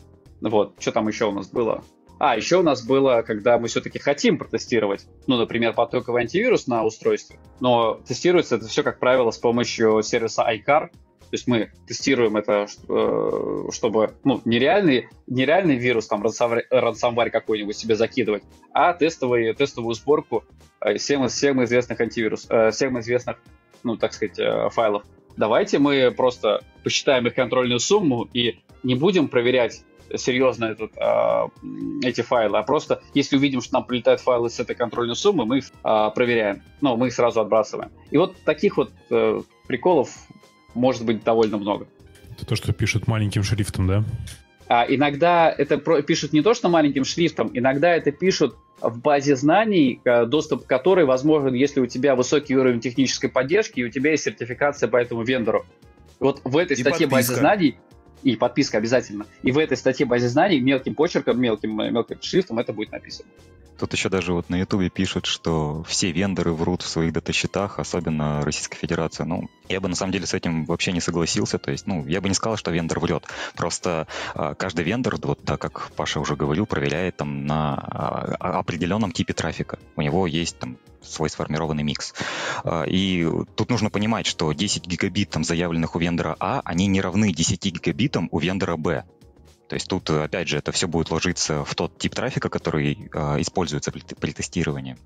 Вот, что там еще у нас было? А, еще у нас было, когда мы все-таки хотим протестировать, ну, например, потоковый антивирус на устройстве, но тестируется это все, как правило, с помощью сервиса iCar, то есть мы тестируем это, э, чтобы ну, нереальный, нереальный вирус, там, ransomware какой-нибудь себе закидывать, а тестовый, тестовую сборку э, всем, всем известных антивирус, э, всем известных, ну, так сказать, файлов. Давайте мы просто посчитаем их контрольную сумму и не будем проверять серьезно этот, эти файлы, а просто если увидим, что нам прилетают файлы с этой контрольной суммы, мы их проверяем, но мы их сразу отбрасываем. И вот таких вот приколов может быть довольно много. Это то, что пишут маленьким шрифтом, да? А, иногда это про- пишут не то, что маленьким шрифтом, иногда это пишут в базе знаний, доступ к которой возможен, если у тебя высокий уровень технической поддержки и у тебя есть сертификация по этому вендору. Вот в этой и статье подписка. базы знаний и подписка обязательно. И в этой статье базе знаний мелким почерком, мелким, мелким шрифтом это будет написано. Тут еще даже вот на Ютубе пишут, что все вендоры врут в своих дата-счетах, особенно Российская Федерация. Ну, я бы на самом деле с этим вообще не согласился. То есть, ну, я бы не сказал, что вендор врет. Просто э, каждый вендор, вот так как Паша уже говорил, проверяет там на э, определенном типе трафика. У него есть там свой сформированный микс. Э, и тут нужно понимать, что 10 гигабит там заявленных у вендора А, они не равны 10 гигабитам у вендора Б. То есть тут, опять же, это все будет ложиться в тот тип трафика, который э, используется при, при тестировании.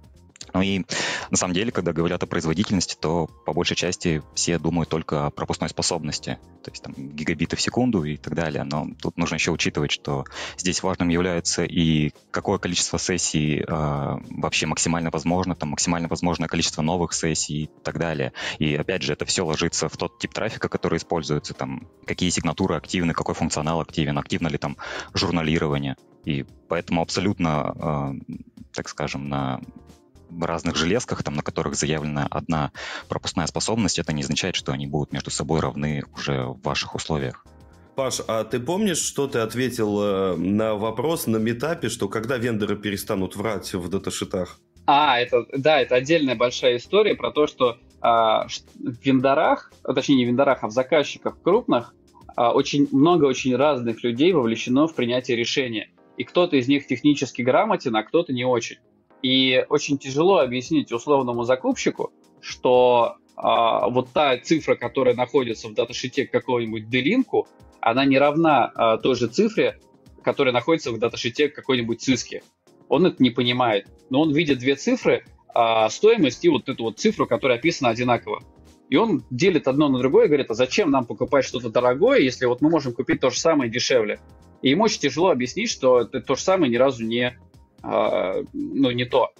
Ну и на самом деле, когда говорят о производительности, то по большей части все думают только о пропускной способности, то есть там гигабиты в секунду и так далее. Но тут нужно еще учитывать, что здесь важным является и какое количество сессий э, вообще максимально возможно, там максимально возможное количество новых сессий и так далее. И опять же, это все ложится в тот тип трафика, который используется, там какие сигнатуры активны, какой функционал активен, активно ли там журналирование. И поэтому абсолютно, э, так скажем, на разных железках, там, на которых заявлена одна пропускная способность, это не означает, что они будут между собой равны уже в ваших условиях. Паш, а ты помнишь, что ты ответил э, на вопрос на метапе, что когда вендоры перестанут врать в даташитах? А, это, да, это отдельная большая история про то, что а, в вендорах, а, точнее не в вендорах, а в заказчиках крупных, а, очень много очень разных людей вовлечено в принятие решения. И кто-то из них технически грамотен, а кто-то не очень. И очень тяжело объяснить условному закупщику, что а, вот та цифра, которая находится в даташите какого-нибудь делинку, она не равна а, той же цифре, которая находится в даташите какой-нибудь циске. Он это не понимает. Но он видит две цифры, а, стоимость и вот эту вот цифру, которая описана одинаково. И он делит одно на другое и говорит, а зачем нам покупать что-то дорогое, если вот мы можем купить то же самое дешевле. И ему очень тяжело объяснить, что это то же самое ни разу не а, ну, не то.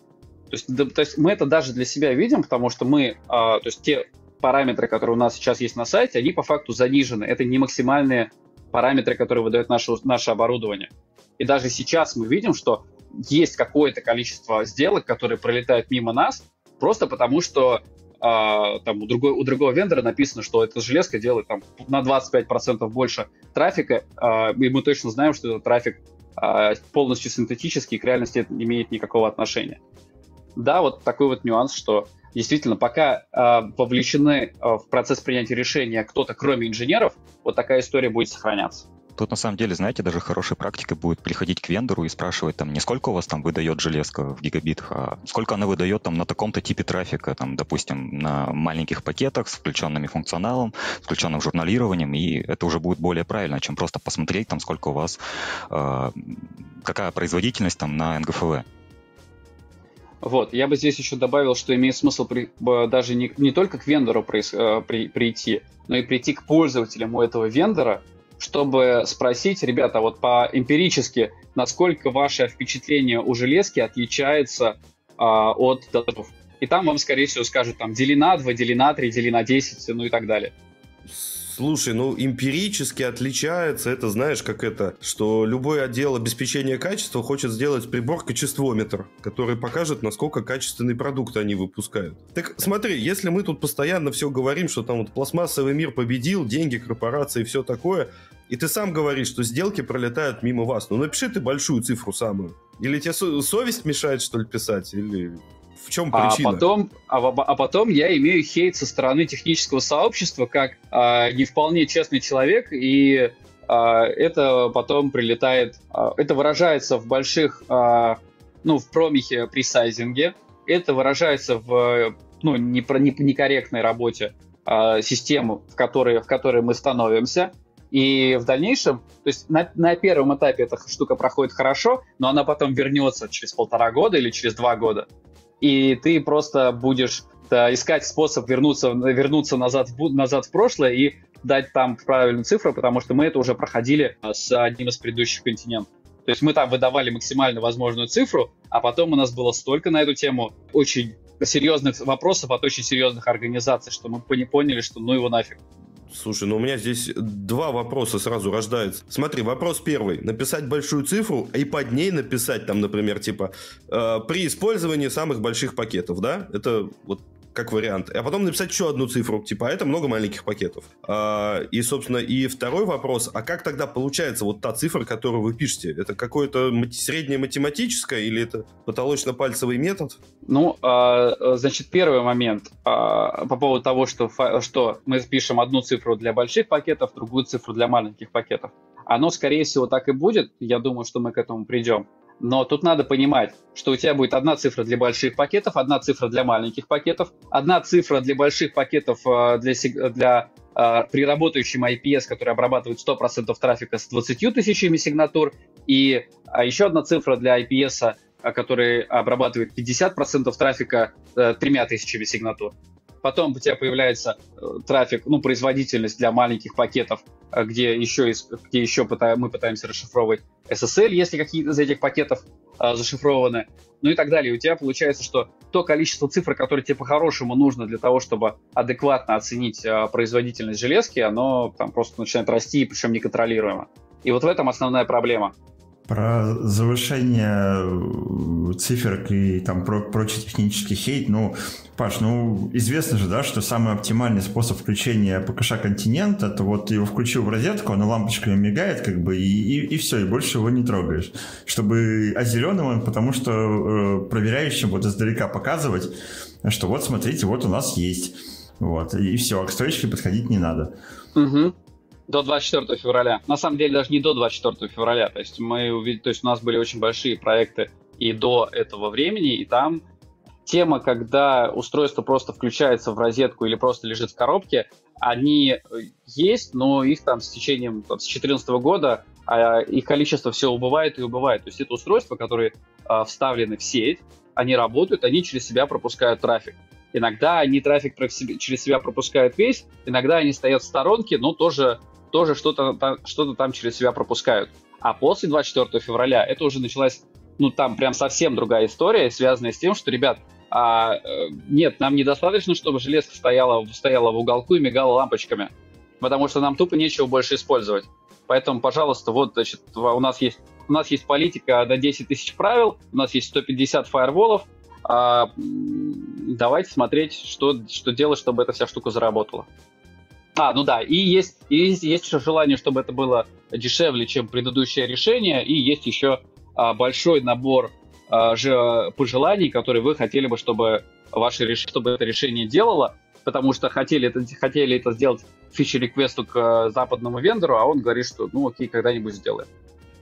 То есть, да, то есть мы это даже для себя видим, потому что мы, то есть те параметры, которые у нас сейчас есть на сайте, они по факту занижены. Это не максимальные параметры, которые выдает наше, наше оборудование. И даже сейчас мы видим, что есть какое-то количество сделок, которые пролетают мимо нас, просто потому что а, там у, другой, у другого вендора написано, что эта железка делает там, на 25% больше трафика, а, и мы точно знаем, что этот трафик полностью синтетический, к реальности не имеет никакого отношения. Да, вот такой вот нюанс, что действительно, пока э, вовлечены э, в процесс принятия решения кто-то, кроме инженеров, вот такая история будет сохраняться. Тут на самом деле, знаете, даже хорошей практикой будет приходить к вендору и спрашивать там не сколько у вас там выдает железка в гигабитах, а сколько она выдает там на таком-то типе трафика, там, допустим, на маленьких пакетах с включенными функционалом, с включенным журналированием, и это уже будет более правильно, чем просто посмотреть там сколько у вас, э, какая производительность там на НГФВ. Вот, я бы здесь еще добавил, что имеет смысл при, даже не, не только к вендору при, э, при, прийти, но и прийти к пользователям у этого вендора, чтобы спросить, ребята, вот по эмпирически, насколько ваше впечатление у железки отличается а, от датов. И там вам, скорее всего, скажут там дели на 2, дели на 3, дели на 10, ну и так далее. Слушай, ну эмпирически отличается, это знаешь, как это, что любой отдел обеспечения качества хочет сделать прибор качествометр, который покажет, насколько качественный продукт они выпускают. Так смотри, если мы тут постоянно все говорим, что там вот пластмассовый мир победил, деньги, корпорации и все такое, и ты сам говоришь, что сделки пролетают мимо вас, ну напиши ты большую цифру самую. Или тебе совесть мешает, что ли, писать, или в чем а причина? А потом, а, а потом я имею хейт со стороны технического сообщества, как а, не вполне честный человек, и а, это потом прилетает, а, это выражается в больших, а, ну, в промихе при сайзинге, это выражается в, ну, не, некорректной работе а, системы, в которой, в которой мы становимся, и в дальнейшем, то есть на, на первом этапе эта штука проходит хорошо, но она потом вернется через полтора года или через два года и ты просто будешь да, искать способ вернуться, вернуться назад, в, назад в прошлое и дать там правильную цифру, потому что мы это уже проходили а, с одним из предыдущих континентов. То есть мы там выдавали максимально возможную цифру, а потом у нас было столько на эту тему очень серьезных вопросов от очень серьезных организаций, что мы поняли, что ну его нафиг. Слушай, ну у меня здесь два вопроса сразу рождаются. Смотри, вопрос первый. Написать большую цифру и под ней написать там, например, типа э, при использовании самых больших пакетов, да? Это вот как вариант. А потом написать еще одну цифру, типа, а это много маленьких пакетов. А, и, собственно, и второй вопрос, а как тогда получается вот та цифра, которую вы пишете? Это какое-то среднее математическое или это потолочно-пальцевый метод? Ну, а, значит, первый момент а, по поводу того, что, что мы пишем одну цифру для больших пакетов, другую цифру для маленьких пакетов. Оно, скорее всего, так и будет. Я думаю, что мы к этому придем. Но тут надо понимать, что у тебя будет одна цифра для больших пакетов, одна цифра для маленьких пакетов, одна цифра для больших пакетов э, для, для э, при работающем IPS, который обрабатывает 100% трафика с 20 тысячами сигнатур, и а еще одна цифра для IPS, э, который обрабатывает 50% трафика тремя тысячами сигнатур. Потом у тебя появляется трафик, ну, производительность для маленьких пакетов, где еще, где еще мы пытаемся расшифровывать SSL, если какие-то из этих пакетов э, зашифрованы, ну и так далее. У тебя получается, что то количество цифр, которое тебе по-хорошему нужно для того, чтобы адекватно оценить э, производительность железки, оно там просто начинает расти, причем неконтролируемо. И вот в этом основная проблема. Про завышение э, циферок и там про, прочий технический хейт, ну, Паш, ну, известно же, да, что самый оптимальный способ включения ПКШ континент, это вот его включил в розетку, она лампочками мигает, как бы, и, и, и все, и больше его не трогаешь. Чтобы, а зеленым он, потому что э, проверяющим вот издалека показывать, что вот, смотрите, вот у нас есть. Вот, и все, а к стоечке подходить не надо. Угу до 24 февраля. На самом деле даже не до 24 февраля. То есть мы увидели, то есть у нас были очень большие проекты и до этого времени, и там тема, когда устройство просто включается в розетку или просто лежит в коробке, они есть, но их там с течением там, с 2014 года а, их количество все убывает и убывает. То есть это устройства, которые а, вставлены в сеть, они работают, они через себя пропускают трафик. Иногда они трафик через себя пропускают весь, иногда они стоят в сторонке, но тоже тоже что-то что там через себя пропускают. А после 24 февраля это уже началась, ну, там прям совсем другая история, связанная с тем, что, ребят, а, э, нет, нам недостаточно, чтобы железка стояла, стояла в уголку и мигала лампочками, потому что нам тупо нечего больше использовать. Поэтому, пожалуйста, вот, значит, у нас есть, у нас есть политика до 10 тысяч правил, у нас есть 150 фаерволов, а, давайте смотреть, что, что делать, чтобы эта вся штука заработала. А, ну да, и есть, и есть, есть еще желание, чтобы это было дешевле, чем предыдущее решение, и есть еще а, большой набор а, же пожеланий, которые вы хотели бы, чтобы ваше чтобы это решение делало, потому что хотели это, хотели это сделать фичи-реквесту к э, западному вендору, а он говорит, что ну окей, когда-нибудь сделаем.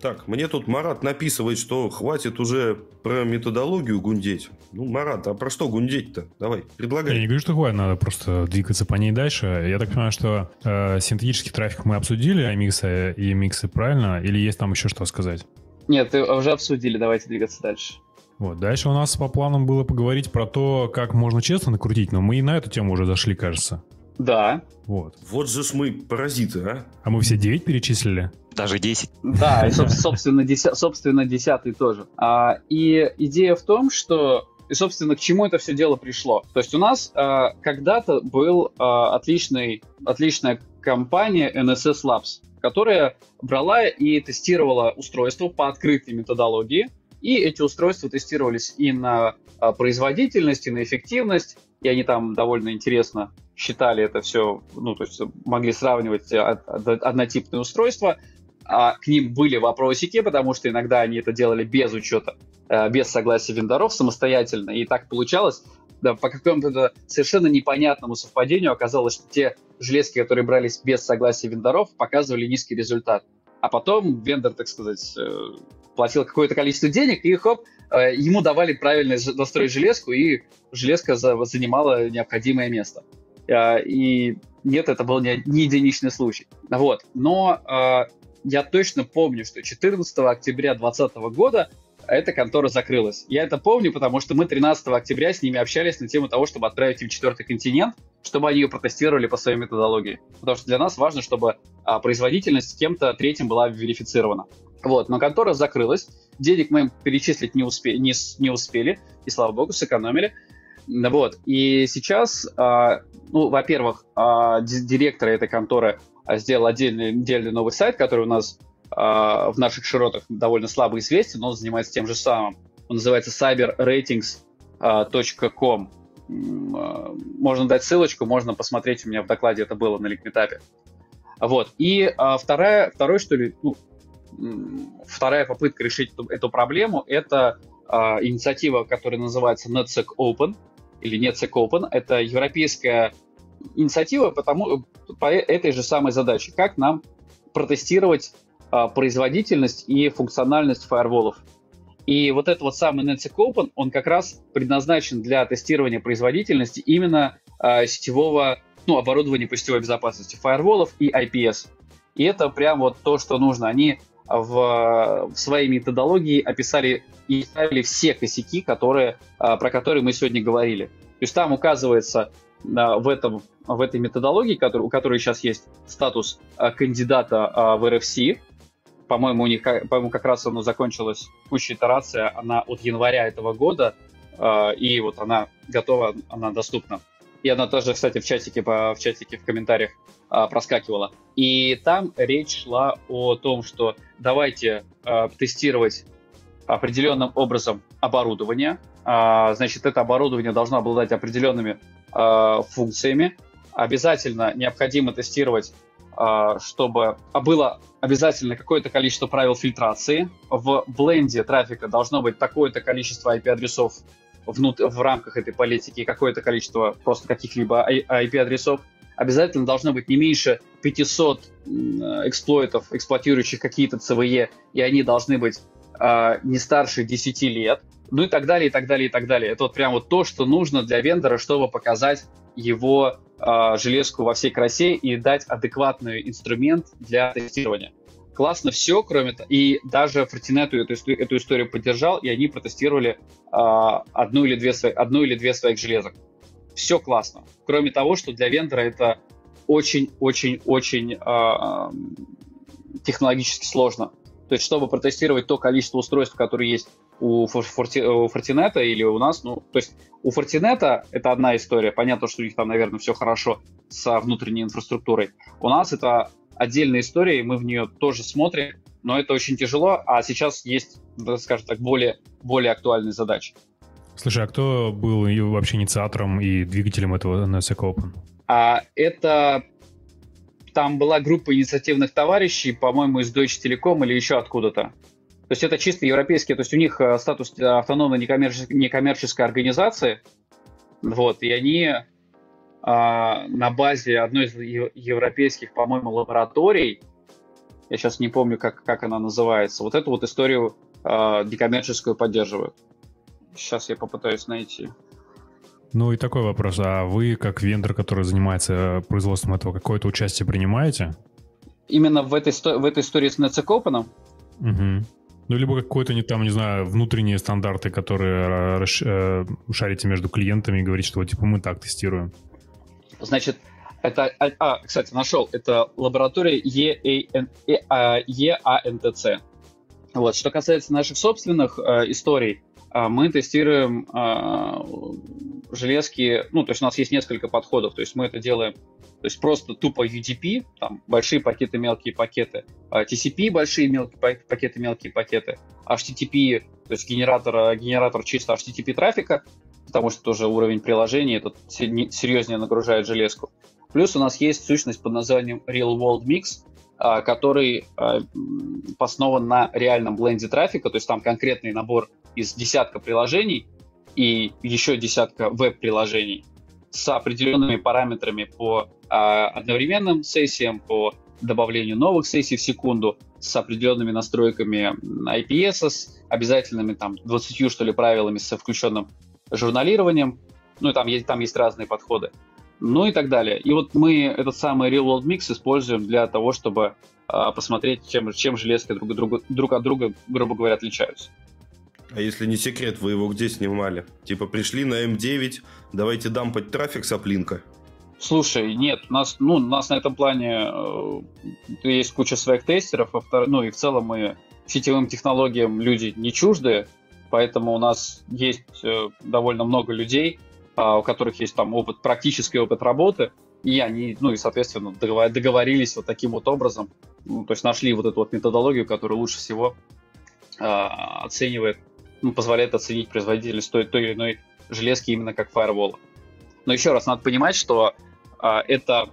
Так, мне тут Марат написывает, что хватит уже про методологию гундеть. Ну, Марат, а про что гундеть-то? Давай, предлагай. Я не говорю, что хватит, надо просто двигаться по ней дальше. Я так понимаю, что э, синтетический трафик мы обсудили, а миксы и миксы правильно? Или есть там еще что сказать? Нет, уже обсудили, давайте двигаться дальше. Вот, дальше у нас по планам было поговорить про то, как можно честно накрутить, но мы и на эту тему уже зашли, кажется. Да. Вот. Вот же ж мы паразиты, а? А мы все 9 перечислили? Даже 10. Да, и, [laughs] собственно, 10, собственно, 10 тоже. А, и идея в том, что и, собственно, к чему это все дело пришло. То есть у нас э, когда-то был э, отличный, отличная компания NSS Labs, которая брала и тестировала устройства по открытой методологии, и эти устройства тестировались и на э, производительность, и на эффективность, и они там довольно интересно считали это все, ну, то есть могли сравнивать однотипные устройства, а к ним были вопросики, потому что иногда они это делали без учета, э, без согласия вендоров самостоятельно, и так получалось, да, по какому-то совершенно непонятному совпадению оказалось, что те железки, которые брались без согласия вендоров, показывали низкий результат. А потом вендор, так сказать, э, платил какое-то количество денег, и хоп, э, ему давали правильно настроить железку, и железка занимала необходимое место. И нет, это был не единичный случай. Вот. Но я точно помню, что 14 октября 2020 года эта контора закрылась. Я это помню, потому что мы 13 октября с ними общались на тему того, чтобы отправить им четвертый континент, чтобы они ее протестировали по своей методологии. Потому что для нас важно, чтобы а, производительность кем-то третьим была верифицирована. Вот, но контора закрылась, денег мы им перечислить не, успе не, не успели, и слава богу, сэкономили. Вот, и сейчас, а, ну, во-первых, а, директоры этой конторы сделал отдельный, отдельный новый сайт, который у нас э, в наших широтах довольно слабо известен, он занимается тем же самым. Он называется cyberratings.com. Э, можно дать ссылочку, можно посмотреть, у меня в докладе это было на ликметапе. Вот. И а, вторая, второй, что ли, ну, вторая попытка решить эту, эту проблему, это а, инициатива, которая называется NetSec Open, или NetSec Open. Это европейская инициатива потому, по этой же самой задаче. Как нам протестировать а, производительность и функциональность фаерволов. И вот этот вот самый NetSec Open, он как раз предназначен для тестирования производительности именно а, сетевого, ну, оборудования по сетевой безопасности, фаерволов и IPS. И это прям вот то, что нужно. Они в, в своей методологии описали и ставили все косяки, которые, а, про которые мы сегодня говорили. То есть там указывается в, этом, в этой методологии, который, у которой сейчас есть статус а, кандидата а, в RFC. По-моему, у них, по-моему, как раз оно закончилась текущая итерация, она от января этого года, и вот она готова, она доступна. И она тоже, кстати, в чатике, по, в чатике в комментариях проскакивала. И там речь шла о том, что давайте тестировать определенным образом оборудование. А, значит, это оборудование должно обладать определенными а, функциями. Обязательно необходимо тестировать, а, чтобы было обязательно какое-то количество правил фильтрации. В бленде трафика должно быть такое-то количество IP-адресов внут- в рамках этой политики, какое-то количество просто каких-либо IP-адресов. Обязательно должно быть не меньше 500 эксплойтов, эксплуатирующих какие-то CVE, и они должны быть э, не старше 10 лет, ну и так далее, и так далее, и так далее. Это вот прям вот то, что нужно для вендора, чтобы показать его э, железку во всей красе и дать адекватный инструмент для тестирования. Классно все, кроме того, и даже Fortinet эту, эту историю поддержал, и они протестировали э, одну, или две, одну или две своих железок. Все классно. Кроме того, что для вендора это очень-очень-очень э, технологически сложно. То есть, чтобы протестировать то количество устройств, которые есть у, Форти, у Fortinet или у нас, ну, то есть у Fortinet это одна история, понятно, что у них там, наверное, все хорошо с внутренней инфраструктурой. У нас это отдельная история, и мы в нее тоже смотрим, но это очень тяжело, а сейчас есть, скажем так, более, более актуальные задачи. Слушай, а кто был вообще инициатором и двигателем этого NSEC Open? А, это там была группа инициативных товарищей, по-моему, из Deutsche Telekom или еще откуда-то. То есть это чисто европейские, то есть у них э, статус автономной некоммерческой, некоммерческой организации, вот, и они а, на базе одной из европейских, по-моему, лабораторий, я сейчас не помню, как, как она называется, вот эту вот историю а, некоммерческую поддерживают. Сейчас я попытаюсь найти. Ну и такой вопрос. А вы, как вендор, который занимается производством этого, какое-то участие принимаете? Именно в этой, в этой истории с Netsec Угу. Ну, либо какой-то, не там, не знаю, внутренние стандарты, которые э, э, шарите между клиентами и говорите, что типа, мы так тестируем. Значит, это, а, а кстати, нашел, это лаборатория EAN, EANTC. Вот, что касается наших собственных э, историй, э, мы тестируем э, железки, ну, то есть у нас есть несколько подходов, то есть мы это делаем то есть просто тупо UDP, там большие пакеты, мелкие пакеты, а TCP большие мелкие пакеты, мелкие пакеты, HTTP, то есть генератор, генератор чисто HTTP трафика, потому что тоже уровень приложения этот серьезнее нагружает железку. Плюс у нас есть сущность под названием Real World Mix, а, который а, основан на реальном бленде трафика, то есть там конкретный набор из десятка приложений и еще десятка веб-приложений с определенными параметрами по а, одновременным сессиям, по добавлению новых сессий в секунду с определенными настройками IPS, с обязательными там 20 что ли правилами со включенным журналированием. Ну и там есть, там есть разные подходы. Ну и так далее. И вот мы этот самый Real World Mix используем для того, чтобы а, посмотреть, чем, чем железки друг, друг, друг от друга, грубо говоря, отличаются. А если не секрет, вы его где снимали? Типа пришли на М9, давайте дампать трафик с оплинка. Слушай, нет, у нас, ну, у нас на этом плане э, есть куча своих тестеров, а ну и в целом мы сетевым технологиям люди не чужды, поэтому у нас есть э, довольно много людей, э, у которых есть там опыт, практический опыт работы, и они, ну и, соответственно, договорились вот таким вот образом, ну, то есть нашли вот эту вот методологию, которая лучше всего э, оценивает, ну, позволяет оценить производительность той, той или иной железки именно как фаервола. Но еще раз, надо понимать, что это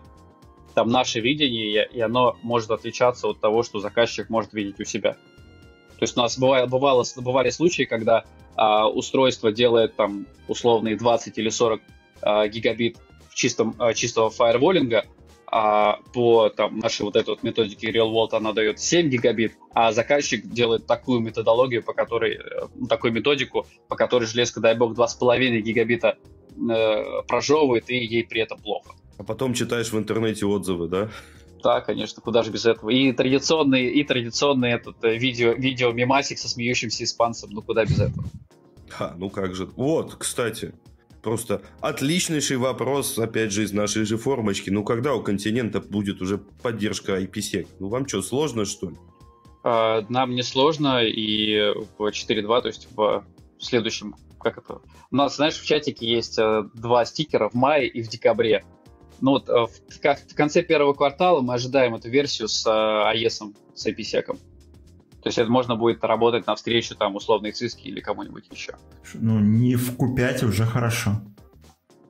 там наше видение, и оно может отличаться от того, что заказчик может видеть у себя. То есть у нас бывало, бывало, бывали случаи, когда а, устройство делает там условные 20 или 40 а, гигабит в чистом, а, чистого фаерволинга, а по там, нашей вот этой вот методике Real World она дает 7 гигабит, а заказчик делает такую методологию, по которой, э, такую методику, по которой железка, дай бог, 2,5 гигабита э, прожевывает, и ей при этом плохо. А потом читаешь в интернете отзывы, да? Да, конечно, куда же без этого. И традиционный, и традиционный этот э, видео, видео мемасик со смеющимся испанцем, ну куда без этого. Ха, ну как же. Вот, кстати, просто отличнейший вопрос, опять же, из нашей же формочки. Ну когда у континента будет уже поддержка IPsec? Ну вам что, сложно, что ли? А, нам не сложно, и в 4.2, то есть в следующем, как это... У нас, знаешь, в чатике есть э, два стикера в мае и в декабре. Ну вот э, в, как, в конце первого квартала мы ожидаем эту версию с AES, э, с IPsec. То есть это можно будет работать навстречу там условной циски или кому-нибудь еще. Ну, не в Q5 уже хорошо.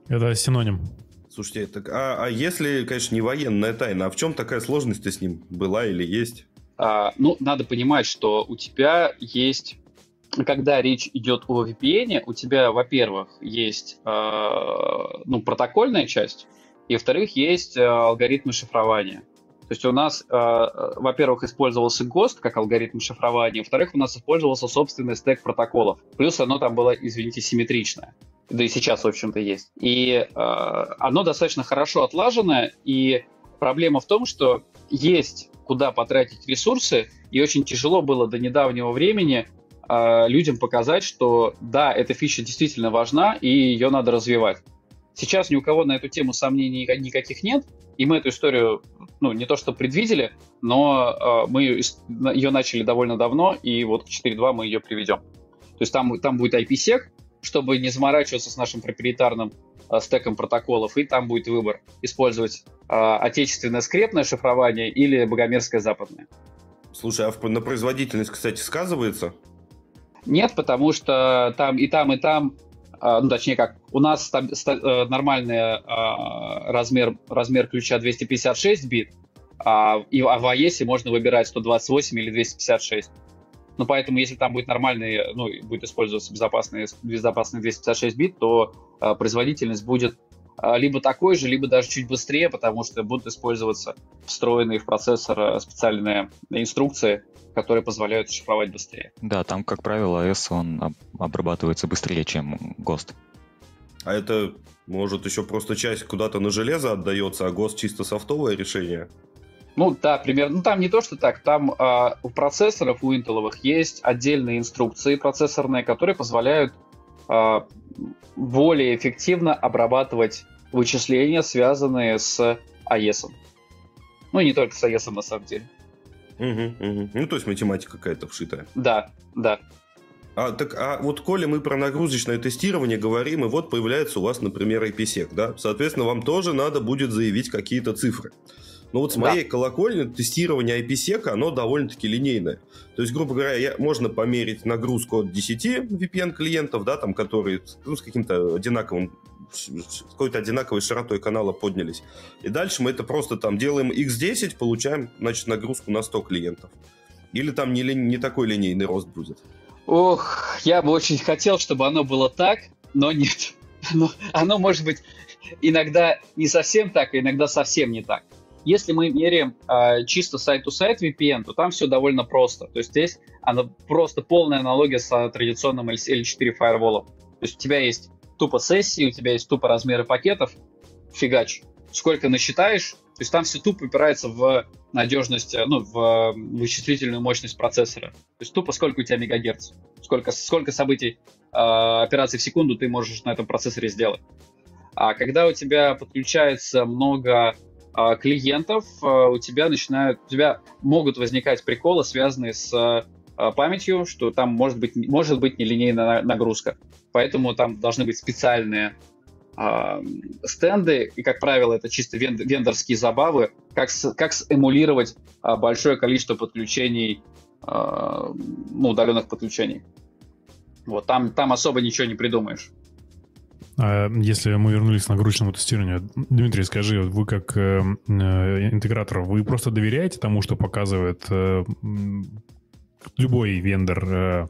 Это синоним. Слушайте, так, а, а если, конечно, не военная тайна, а в чем такая сложность с ним была или есть? А, ну, надо понимать, что у тебя есть когда речь идет о VPN, у тебя, во-первых, есть э, ну, протокольная часть, и, во-вторых, есть э, алгоритмы шифрования. То есть у нас, э, э, во-первых, использовался ГОСТ как алгоритм шифрования, во-вторых, у нас использовался собственный стек протоколов. Плюс оно там было, извините, симметричное. Да и сейчас, в общем-то, есть. И э, оно достаточно хорошо отлажено, и проблема в том, что есть куда потратить ресурсы, и очень тяжело было до недавнего времени э, людям показать, что да, эта фича действительно важна, и ее надо развивать. Сейчас ни у кого на эту тему сомнений никаких нет, и мы эту историю, ну, не то что предвидели, но э, мы ее начали довольно давно, и вот к 4.2 мы ее приведем. То есть там, там будет IPsec, чтобы не заморачиваться с нашим проприетарным стеком протоколов, и там будет выбор использовать отечественное скрепное шифрование или богомерзкое западное. Слушай, а на производительность, кстати, сказывается? Нет, потому что там и там, и там, ну, точнее как, у нас э, нормальный размер, размер ключа 256 бит, а, и в AES можно выбирать 128 или 256. Ну, поэтому, если там будет нормальный, ну, будет использоваться безопасный, безопасный 256 бит, то э, производительность будет либо такой же, либо даже чуть быстрее, потому что будут использоваться встроенные в процессор специальные инструкции, которые позволяют шифровать быстрее. Да, там, как правило, AES, он обрабатывается быстрее, чем ГОСТ. А это может еще просто часть куда-то на железо отдается, а ГОСТ чисто софтовое решение? Ну да, примерно. Ну там не то, что так. Там э, у процессоров, у интеловых есть отдельные инструкции процессорные, которые позволяют э, более эффективно обрабатывать вычисления, связанные с AES. Ну и не только с AES на самом деле. Угу, угу. Ну то есть математика какая-то вшитая. Да, да. А, так, а вот коли мы про нагрузочное тестирование говорим, и вот появляется у вас, например, IPSec, да? Соответственно, вам тоже надо будет заявить какие-то цифры. Но вот с моей да. колокольни тестирование IPsec, оно довольно-таки линейное. То есть, грубо говоря, я, можно померить нагрузку от 10 VPN-клиентов, да, там, которые ну, с каким-то одинаковым с какой-то одинаковой широтой канала поднялись. И дальше мы это просто там делаем x10, получаем, значит, нагрузку на 100 клиентов. Или там не, не такой линейный рост будет? Ох, я бы очень хотел, чтобы оно было так, но нет. [laughs] Но оно может быть иногда не совсем так, а иногда совсем не так. Если мы меряем э, чисто сайт-то-сайт VPN, то там все довольно просто. То есть здесь она просто полная аналогия с традиционным L4 фаерволом. То есть у тебя есть тупо сессии, у тебя есть тупо размеры пакетов, фигач. Сколько насчитаешь, то есть там все тупо упирается в надежность, э, ну, в вычислительную мощность процессора. То есть тупо сколько у тебя мегагерц, сколько, сколько событий, э, операций в секунду ты можешь на этом процессоре сделать. А когда у тебя подключается много клиентов а, у тебя начинают, у тебя могут возникать приколы, связанные с а, памятью, что там может быть, может быть нелинейная нагрузка. Поэтому там должны быть специальные э, стенды, и, как правило, это чисто вен, вендорские забавы, как, с, как эмулировать большое количество подключений, э, ну, удаленных подключений. Вот, там, там особо ничего не придумаешь. А если мы вернулись к нагрузочному тестированию, Дмитрий, скажи, вы как э, э, интегратор, вы просто доверяете тому, что показывает э, любой вендор э,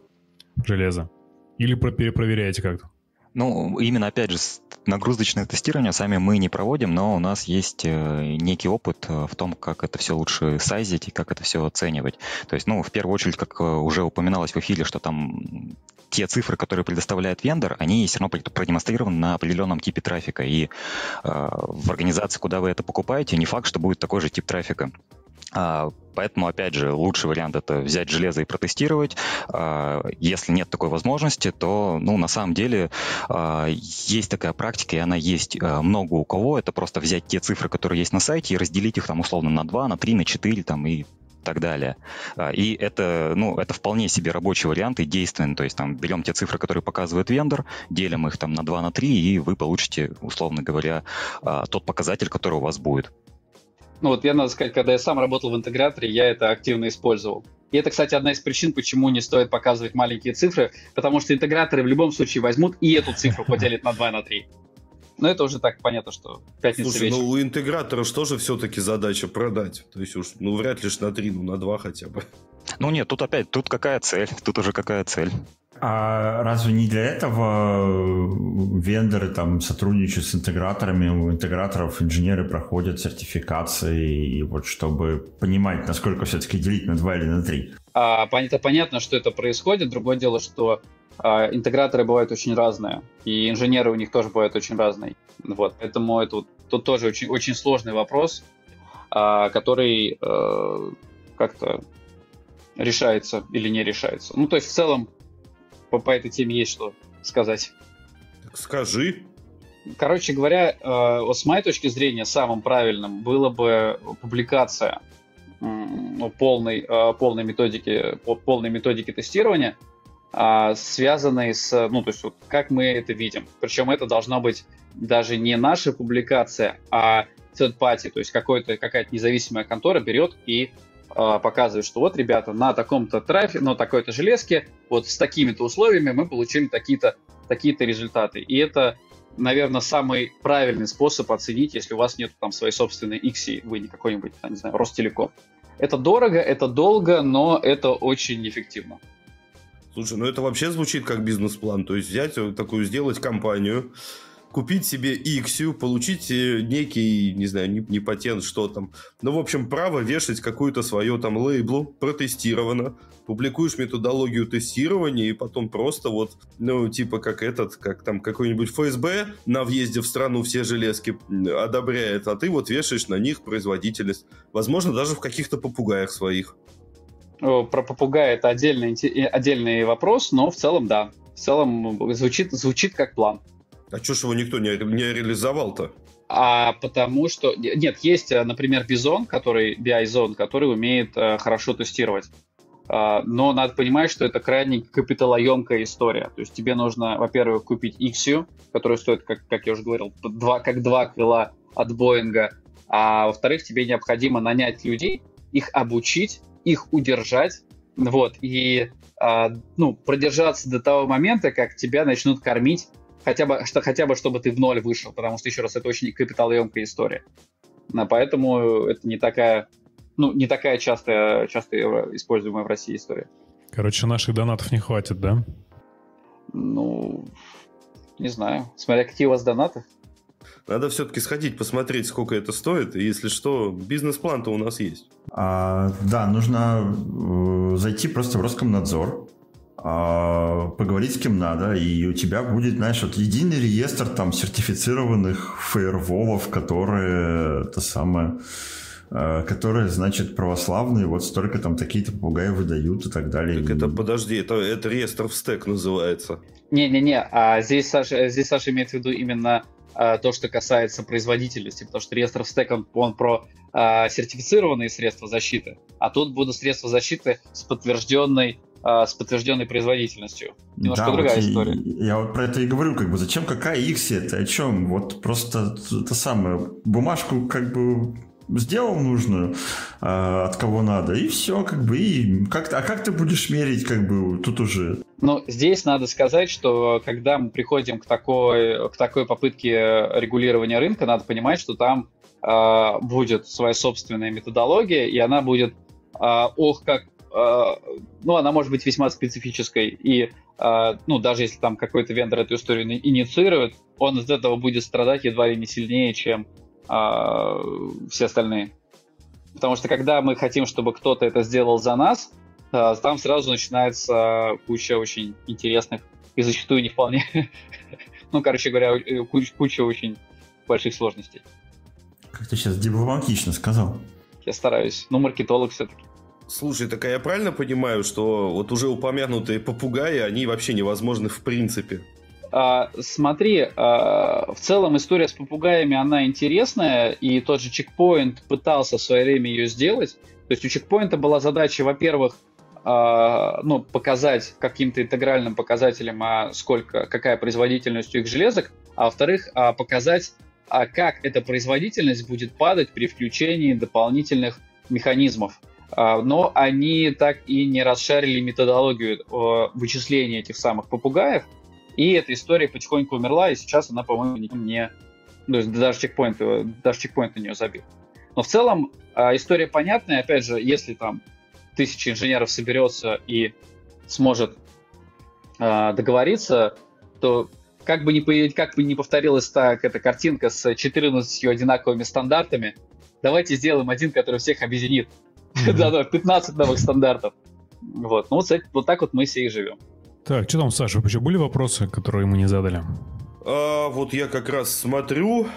железа? Или перепроверяете как-то? Ну, именно, опять же, нагрузочное тестирование сами мы не проводим, но у нас есть э, некий опыт э, в том, как это все лучше сайзить и как это все оценивать. То есть, ну, в первую очередь, как э, уже упоминалось в эфире, что там те цифры, которые предоставляет вендор, они все равно продемонстрированы на определенном типе трафика. И э, в организации, куда вы это покупаете, не факт, что будет такой же тип трафика. А, поэтому, опять же, лучший вариант это взять железо и протестировать. А, если нет такой возможности, то, ну, на самом деле, а, есть такая практика, и она есть много у кого. Это просто взять те цифры, которые есть на сайте, и разделить их там условно на 2, на 3, на 4 там, и так далее. И это, ну, это вполне себе рабочий вариант и действенный. То есть там берем те цифры, которые показывает вендор, делим их там на 2, на 3, и вы получите, условно говоря, тот показатель, который у вас будет. Ну вот я, надо сказать, когда я сам работал в интеграторе, я это активно использовал. И это, кстати, одна из причин, почему не стоит показывать маленькие цифры, потому что интеграторы в любом случае возьмут и эту цифру поделят на 2, на 3. Но это уже так понятно, что пятница Слушай, вечер. ну у интегратора что же все-таки задача продать? То есть уж, ну вряд ли ж на 3, ну на 2 хотя бы. Ну нет, тут опять, тут какая цель? Тут уже какая цель? А разве не для этого вендоры там сотрудничают с интеграторами, у интеграторов инженеры проходят сертификации, и вот чтобы понимать, насколько все-таки делить на 2 или на 3? А, это понятно, что это происходит. Другое дело, что а, интеграторы бывают очень разные, и инженеры у них тоже бывают очень разные. Вот, поэтому это тут тоже очень, очень сложный вопрос, а, который а, как-то решается или не решается. Ну, то есть в целом по, по этой теме есть что сказать. Так скажи. Короче говоря, э, с моей точки зрения, самым правильным было бы публикация ну, полной, э, полной, методики, полной методики тестирования, а, связанный с, ну, то есть вот как мы это видим. Причем это должна быть даже не наша публикация, а third party, то есть какой-то, какая-то независимая контора берет и а, показывает, что вот, ребята, на таком-то трафике, на такой-то железке, вот с такими-то условиями мы получили такие-то такие-то результаты. И это, наверное, самый правильный способ оценить, если у вас нет там своей собственной X, вы не какой-нибудь, там, не знаю, Ростелеком. Это дорого, это долго, но это очень эффективно. Слушай, ну это вообще звучит как бизнес-план. То есть взять такую, сделать компанию, купить себе Иксию, получить э, некий, не знаю, не, не патент, что там. Ну, в общем, право вешать какую-то свою там лейблу, протестировано, публикуешь методологию тестирования, и потом просто вот, ну, типа как этот, как там какой-нибудь ФСБ на въезде в страну все железки одобряет, а ты вот вешаешь на них производительность. Возможно, даже в каких-то попугаях своих. Про попугая это отдельный, отдельный вопрос, но в целом да. В целом звучит, звучит как план. А что ж его никто не, не реализовал-то? А потому что... Нет, есть, например, Бизон, который, BI-зон, который умеет э, хорошо тестировать. Uh, но надо понимать, что это крайне капиталоемкая история. То есть тебе нужно, во-первых, купить Ixio, который стоит, как, как я уже говорил, два, как два крыла от Боинга. А во-вторых, тебе необходимо нанять людей, их обучить, их удержать, вот, и а, ну, продержаться до того момента, как тебя начнут кормить, хотя бы, что, хотя бы чтобы ты в ноль вышел, потому что, еще раз, это очень капиталоемкая история. А поэтому это не такая, ну, не такая частая, часто используемая в России история. Короче, наших донатов не хватит, да? Ну, не знаю. Смотря какие у вас донаты. Надо все-таки сходить, посмотреть, сколько это стоит. И если что, бизнес-план-то у нас есть. А, да, нужно э, зайти просто в Роскомнадзор, поговорить с кем надо, и у тебя будет, знаешь, вот единый реестр там сертифицированных фаерволов, которые это самое э, которые, значит, православные, вот столько там такие-то попугаи выдают и так далее. Так это, подожди, это, это реестр в стек называется. Не-не-не, а здесь Саша, здесь Саша имеет в виду именно а, то, что касается производительности, потому что реестр в стек, он, он про а, сертифицированные средства защиты, а тут будут средства защиты с подтвержденной а, с подтвержденной производительностью. Немножко да, другая вот история. Я, я вот про это и говорю, как бы, зачем какая X это, о чем? Вот просто это самое, бумажку как бы сделал нужную, э, от кого надо, и все, как бы, и как а как ты будешь мерить, как бы, тут уже? Ну, здесь надо сказать, что когда мы приходим к такой, к такой попытке регулирования рынка, надо понимать, что там э, будет своя собственная методология, и она будет, э, ох, как, ну, она может быть весьма специфической, и, э, ну, даже если там какой-то вендор эту историю инициирует, он из этого будет страдать едва ли не сильнее, чем а, все остальные. Потому что когда мы хотим, чтобы кто-то это сделал за нас, там сразу начинается куча очень интересных и зачастую не вполне, [laughs] ну, короче говоря, э, куча, куча очень больших сложностей. Как ты сейчас дипломатично сказал. Я стараюсь. Ну, маркетолог все-таки. Слушай, так а я правильно понимаю, что вот уже упомянутые попугаи, они вообще невозможны в принципе? А, смотри, а, в целом история с попугаями, она интересная, и тот же чекпоинт пытался в свое время ее сделать. То есть у чекпоинта была задача, во-первых, а, ну, показать каким-то интегральным показателем, а сколько, какая производительность у их железок, а во-вторых, а, показать, а как эта производительность будет падать при включении дополнительных механизмов. А, но они так и не расшарили методологию вычисления этих самых попугаев, и эта история потихоньку умерла, и сейчас она, по-моему, не... Ну, даже чекпоинт, даже чекпоинт на нее забил. Но в целом а, история понятная. Опять же, если там тысяча инженеров соберется и сможет э, договориться, то как бы, не, как бы не повторилась так эта картинка с 14 одинаковыми стандартами, давайте сделаем один, который всех объединит. [laughs] Да, 15 новых стандартов. Вот, ну вот, вот так вот мы все и живем. Так, что там, Саша, еще были вопросы, которые мы не задали? А, вот я как раз смотрю,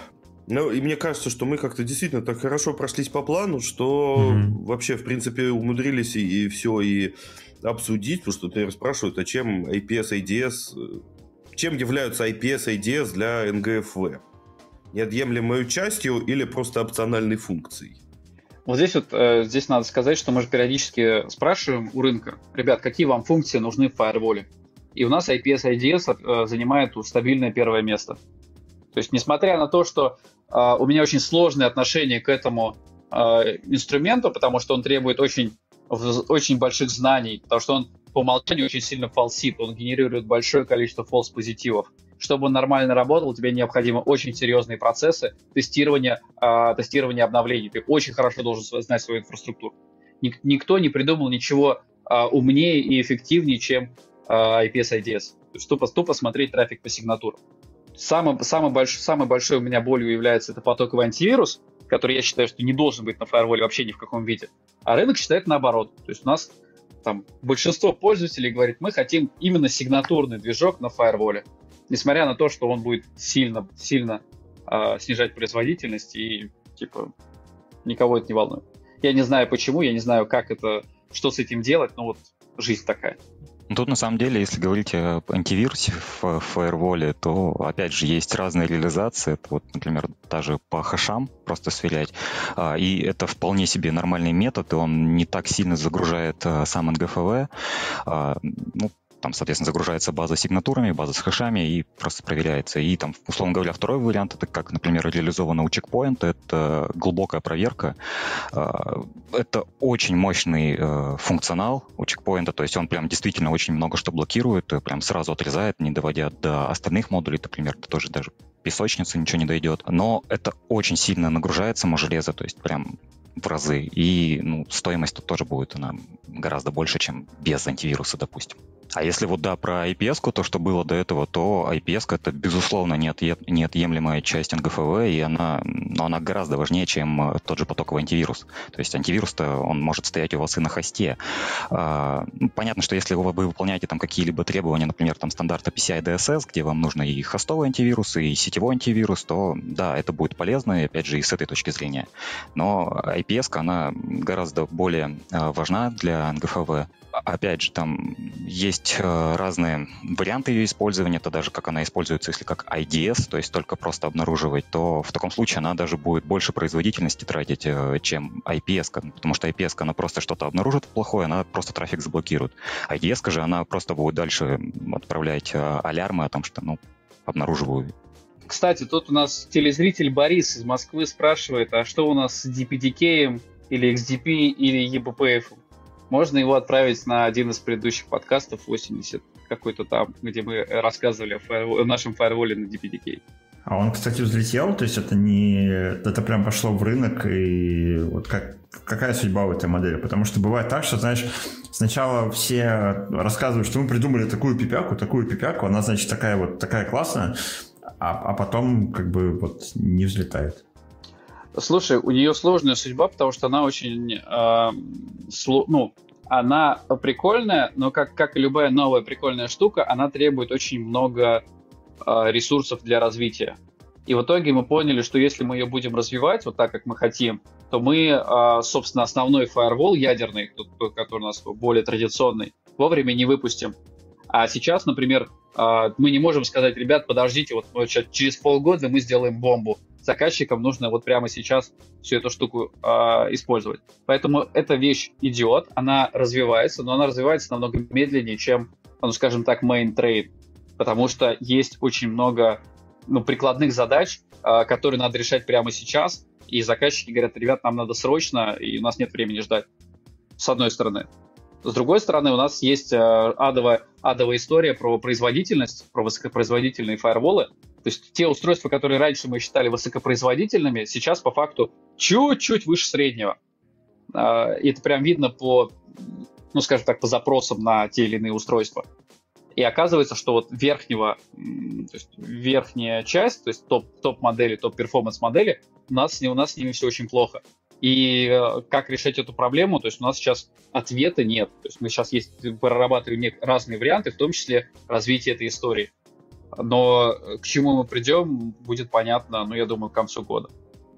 ну, и мне кажется, что мы как-то действительно так хорошо прошлись по плану, что mm-hmm. вообще, в принципе, умудрились и, и все и обсудить, потому что, например, спрашивают, а чем IPS, ADS, э, чем являются IPS, ADS для НГФВ? Неотъемлемой частью или просто опциональной функцией? Вот здесь вот э, здесь надо сказать, что мы же периодически спрашиваем у рынка, ребят, какие вам функции нужны в фаерволе? и у нас IPS IDS э, занимает стабильное первое место. То есть, несмотря на то, что э, у меня очень сложное отношение к этому э, инструменту, потому что он требует очень, очень больших знаний, потому что он по умолчанию очень сильно фалсит, он генерирует большое количество фолс-позитивов. Чтобы он нормально работал, тебе необходимы очень серьезные процессы тестирования, э, тестирования обновлений. Ты очень хорошо должен знать свою инфраструктуру. Ник- никто не придумал ничего э, умнее и эффективнее, чем э, IPS IDS. То есть тупо, тупо смотреть трафик по сигнатурам. Самый, самый, больш, самой большой у меня болью является это потоковый антивирус, который я считаю, что не должен быть на фаерволе вообще ни в каком виде. А рынок считает наоборот. То есть у нас там большинство пользователей говорит, мы хотим именно сигнатурный движок на фаерволе. Несмотря на то, что он будет сильно, сильно э, снижать производительность и типа никого это не волнует. Я не знаю почему, я не знаю, как это, что с этим делать, но вот жизнь такая. Ну, тут на самом деле, если говорить об антивирусе в фаерволе, то опять же есть разные реализации. Это вот, например, даже по хэшам просто сверять. А, и это вполне себе нормальный метод, и он не так сильно загружает а, сам НГФВ. Ну, там, соответственно, загружается база с сигнатурами, база с хэшами и просто проверяется. И там, условно говоря, второй вариант, это как, например, реализовано у чекпоинта, это глубокая проверка. А, это очень мощный э, функционал у чекпоинта, то есть он прям действительно очень много что блокирует, прям сразу отрезает, не доводя до остальных модулей, например, до тоже даже песочницы ничего не дойдет. Но это очень сильно нагружает само железо, то есть прям в разы. И ну, стоимость тут тоже будет она гораздо больше, чем без антивируса, допустим. А если вот да, про IPS, то, что было до этого, то IPS это, безусловно, неотъемлемая часть НГФВ, и она, но она гораздо важнее, чем э, тот же потоковый антивирус. То есть антивирус-то, он может стоять у вас и на хосте. А, ну, понятно, что если вы выполняете там какие-либо требования, например, там стандарта PCI DSS, где вам нужно и хостовый антивирус, и сетевой антивирус, то да, это будет полезно, и опять же, и с этой точки зрения. Но IPS, она гораздо более э, важна для НГФВ опять же, там есть э, разные варианты ее использования. Это даже как она используется, если как IDS, то есть только просто обнаруживать, то в таком случае она даже будет больше производительности тратить, э, чем IPS, потому что IPS, она просто что-то обнаружит плохое, она просто трафик заблокирует. IDS же, она просто будет дальше отправлять э, алярмы о том, что, ну, обнаруживаю кстати, тут у нас телезритель Борис из Москвы спрашивает, а что у нас с DPDK или XDP или EBPF? Можно его отправить на один из предыдущих подкастов, 80 какой-то там, где мы рассказывали о, фаервол, о нашем фаерволе на DPDK. А он, кстати, взлетел, то есть это не... Это прям пошло в рынок, и вот как, какая судьба у этой модели? Потому что бывает так, что, знаешь, сначала все рассказывают, что мы придумали такую пипяку, такую пипяку, она, значит, такая вот, такая классная, а, а потом как бы вот не взлетает. Слушай, у нее сложная судьба, потому что она очень, э, сло, ну, она прикольная, но как, как и любая новая прикольная штука, она требует очень много э, ресурсов для развития. И в итоге мы поняли, что если мы ее будем развивать вот так, как мы хотим, то мы, э, собственно, основной фаервол ядерный, тот, который у нас более традиционный, вовремя не выпустим. А сейчас, например, мы не можем сказать, ребят, подождите, вот, вот через полгода мы сделаем бомбу заказчикам нужно вот прямо сейчас всю эту штуку э, использовать. Поэтому эта вещь идет, она развивается, но она развивается намного медленнее, чем, ну, скажем так, main trade, потому что есть очень много ну, прикладных задач, э, которые надо решать прямо сейчас, и заказчики говорят, ребят, нам надо срочно, и у нас нет времени ждать, с одной стороны. С другой стороны, у нас есть э, адовая, адовая история про производительность, про высокопроизводительные фаерволы, то есть те устройства, которые раньше мы считали высокопроизводительными, сейчас по факту чуть-чуть выше среднего. А, и это прям видно по, ну скажем так, по запросам на те или иные устройства. И оказывается, что вот верхнего, то есть верхняя часть, то есть топ, топ-модели, топ-performance модели, у нас, у нас с ними все очень плохо. И э, как решать эту проблему? То есть у нас сейчас ответа нет. То есть мы сейчас есть, прорабатываем разные варианты, в том числе развитие этой истории. Но к чему мы придем, будет понятно, ну, я думаю, к концу года.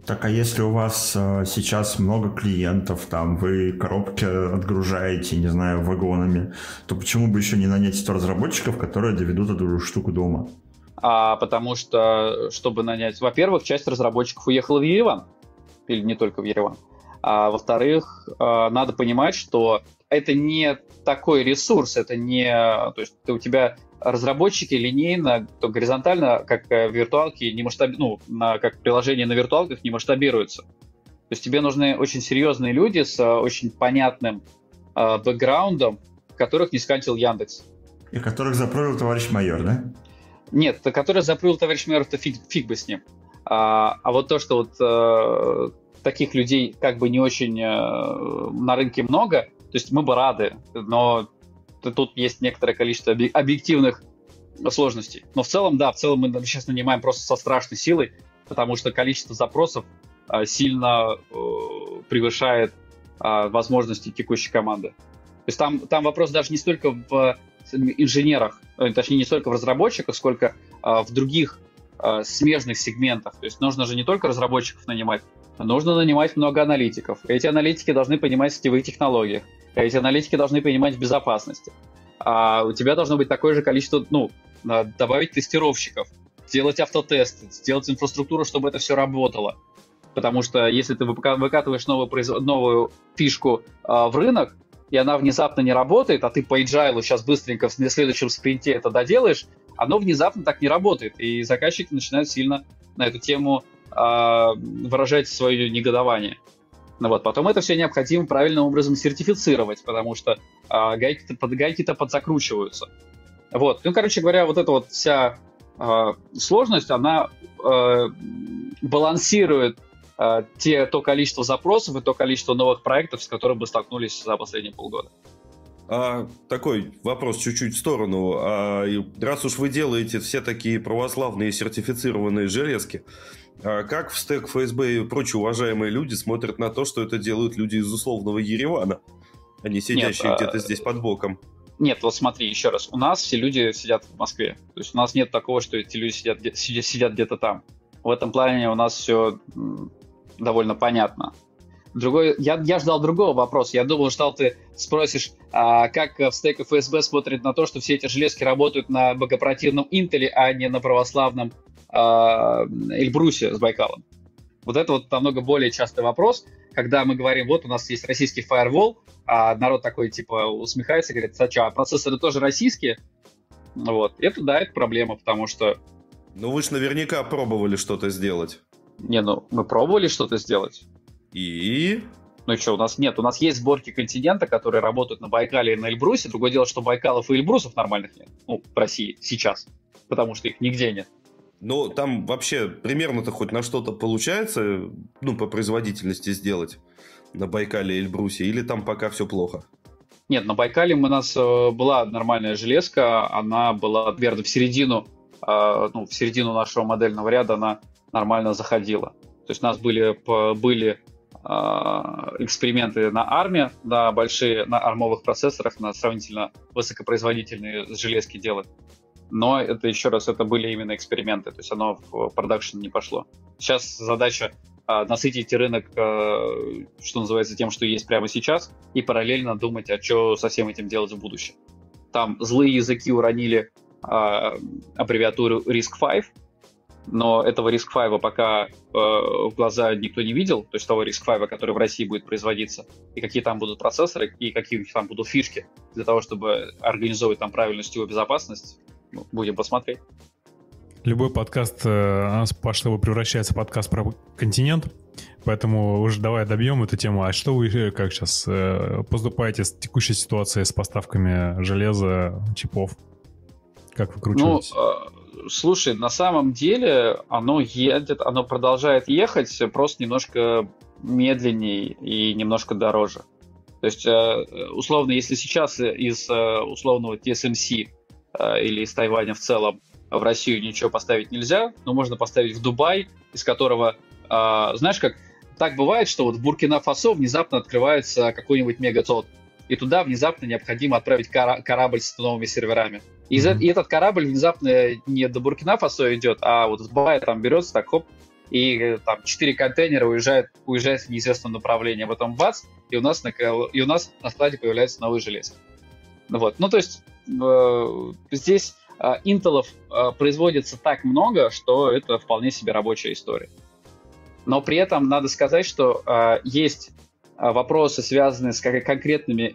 Так, а если у вас э, сейчас много клиентов, там вы коробки отгружаете, не знаю, вагонами, то почему бы еще не нанять 100 разработчиков, которые доведут эту штуку дома? А, потому что, чтобы нанять... Во-первых, часть разработчиков уехала в Ереван. Или не только в Ереван. А во-вторых, э, надо понимать, что это не такой ресурс, это не... То есть у тебя разработчики линейно, то горизонтально, как в виртуалке, не масштаб... ну, на, как приложение на виртуалках не масштабируется. То есть тебе нужны очень серьезные люди с очень понятным э, бэкграундом, которых не скантил Яндекс. И которых запрыгал товарищ майор, да? Нет, которых запрыгал товарищ майор, это фиг, фиг бы с ним. А, а вот то, что вот э, таких людей как бы не очень э, на рынке много, то есть мы бы рады, но тут есть некоторое количество объективных сложностей. Но в целом, да, в целом мы сейчас нанимаем просто со страшной силой, потому что количество запросов э, сильно э, превышает э, возможности текущей команды. То есть там, там вопрос даже не столько в инженерах, э, точнее не столько в разработчиках, сколько э, в других э, смежных сегментах. То есть нужно же не только разработчиков нанимать, нужно нанимать много аналитиков. Эти аналитики должны понимать в сетевых технологиях. Эти аналитики должны понимать в безопасности. А у тебя должно быть такое же количество, ну, добавить тестировщиков, сделать автотесты, сделать инфраструктуру, чтобы это все работало. Потому что если ты выкатываешь новую, новую фишку э, в рынок, и она внезапно не работает, а ты по agile сейчас быстренько в следующем спринте это доделаешь, оно внезапно так не работает. И заказчики начинают сильно на эту тему э, выражать свое негодование. Ну вот, потом это все необходимо правильным образом сертифицировать, потому что э, гайки-то, под, гайки-то подзакручиваются. Вот, ну, короче говоря, вот эта вот вся э, сложность, она э, балансирует э, те, то количество запросов и то количество новых проектов, с которыми мы столкнулись за последние полгода. А, такой вопрос чуть-чуть в сторону. А, раз уж вы делаете все такие православные сертифицированные железки, а как в стек ФСБ и прочие уважаемые люди смотрят на то, что это делают люди из условного Еревана, а не сидящие нет, где-то а... здесь под боком? Нет, вот смотри, еще раз. У нас все люди сидят в Москве. То есть у нас нет такого, что эти люди сидят, сидят, сидят где-то там. В этом плане у нас все довольно понятно. Другой, я, я ждал другого вопроса. Я думал, что ты спросишь, а как в стейк ФСБ смотрит на то, что все эти железки работают на богопротивном Интеле, а не на православном э, Эльбрусе с Байкалом. Вот это вот намного более частый вопрос, когда мы говорим, вот у нас есть российский фаервол, а народ такой типа усмехается, говорит, а что, а процессоры тоже российские? Вот. Это, да, это проблема, потому что... Ну вы же наверняка пробовали что-то сделать. Не, ну мы пробовали что-то сделать. И? Ну что, у нас нет, у нас есть сборки континента, которые работают на Байкале и на Эльбрусе. Другое дело, что Байкалов и Эльбрусов нормальных нет. Ну, в России сейчас. Потому что их нигде нет. Ну, там вообще примерно-то хоть на что-то получается, ну, по производительности сделать на Байкале и Эльбрусе, или там пока все плохо? Нет, на Байкале у нас э, была нормальная железка, она была примерно в середину, э, ну, в середину нашего модельного ряда она нормально заходила. То есть у нас были, были эксперименты на арме, на большие, на армовых процессорах, на сравнительно высокопроизводительные железки делать. Но это еще раз, это были именно эксперименты, то есть оно в продакшн не пошло. Сейчас задача а, насытить рынок, а, что называется, тем, что есть прямо сейчас, и параллельно думать, а что со всем этим делать в будущем. Там злые языки уронили а, аббревиатуру RISC-V, но этого RISC-V пока э, в глаза никто не видел, то есть того RISC-V, который в России будет производиться, и какие там будут процессоры, и какие там будут фишки для того, чтобы организовывать там правильную сетевую безопасность, ну, будем посмотреть. Любой подкаст э, пошло превращается в подкаст про континент, поэтому уже давай добьем эту тему. А что вы э, как сейчас э, поступаете с текущей ситуацией с поставками железа, чипов? Как выкручиваетесь? Ну, э, Слушай, на самом деле оно едет, оно продолжает ехать, просто немножко медленнее и немножко дороже. То есть, э, условно, если сейчас из э, условного TSMC э, или из Тайваня в целом в Россию ничего поставить нельзя, но можно поставить в Дубай, из которого, знаешь, как так бывает, что вот в Буркина-Фасо внезапно открывается какой-нибудь мегатот, и туда внезапно необходимо отправить корабль с новыми серверами. И, mm-hmm. и этот корабль внезапно не до Буркина-Фасо идет, а вот с Бая там берется, так хоп, и э, там четыре контейнера уезжают, уезжают в неизвестном направлении. Потом бац, и у нас на, и у нас на складе появляется новый желез. Вот. Ну, то есть э, здесь э, интелов э, производится так много, что это вполне себе рабочая история. Но при этом надо сказать, что э, есть вопросы, связанные с конкретными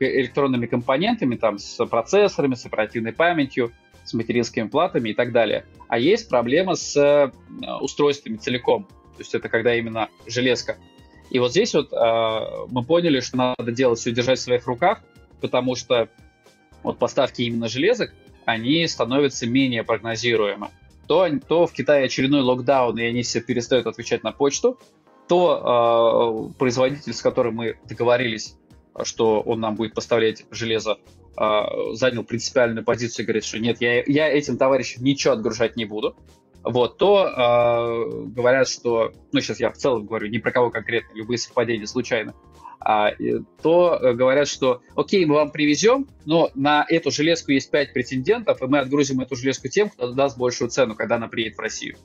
электронными компонентами, там, с процессорами, с оперативной памятью, с материнскими платами и так далее. А есть проблема с устройствами целиком. То есть это когда именно железка. И вот здесь вот мы поняли, что надо делать все держать в своих руках, потому что вот поставки именно железок, они становятся менее прогнозируемы. То, то в Китае очередной локдаун, и они все перестают отвечать на почту, то э, производитель, с которым мы договорились, что он нам будет поставлять железо, э, занял принципиальную позицию и говорит, что нет, я, я этим товарищам ничего отгружать не буду. Вот, то э, говорят, что, ну сейчас я в целом говорю, не про кого конкретно, любые совпадения случайно, а, то э, говорят, что окей, мы вам привезем, но на эту железку есть 5 претендентов, и мы отгрузим эту железку тем, кто даст большую цену, когда она приедет в Россию.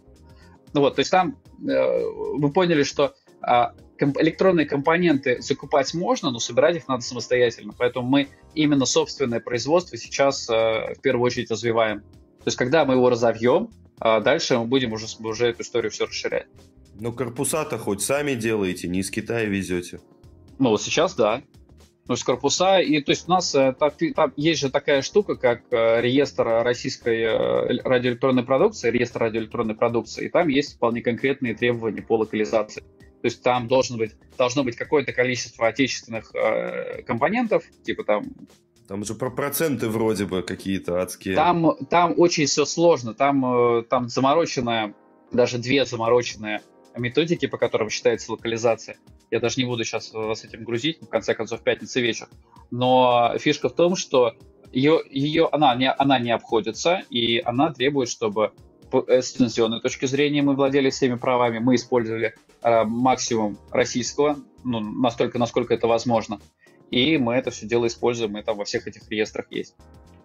Ну вот, то есть там э, вы поняли, что э, электронные компоненты закупать можно, но собирать их надо самостоятельно. Поэтому мы именно собственное производство сейчас э, в первую очередь развиваем. То есть когда мы его разовьем, э, дальше мы будем уже, уже эту историю все расширять. Ну, корпуса-то хоть сами делаете, не из Китая везете. Ну, вот сейчас да. То есть корпуса, и то есть у нас э, там, там есть же такая штука, как э, реестр российской э, радиоэлектронной продукции, реестр радиоэлектронной продукции, и там есть вполне конкретные требования по локализации. То есть там должен быть, должно быть какое-то количество отечественных э, компонентов, типа там там же про проценты вроде бы какие-то адские. Там, там очень все сложно. Там, там замороченная, даже две замороченные методики, по которым считается локализация. Я даже не буду сейчас вас этим грузить, в конце концов, пятница вечер. Но фишка в том, что ее, ее, она, не, она не обходится, и она требует, чтобы с лицензионной точки зрения мы владели всеми правами, мы использовали э, максимум российского, ну, настолько, насколько это возможно. И мы это все дело используем, и там во всех этих реестрах есть.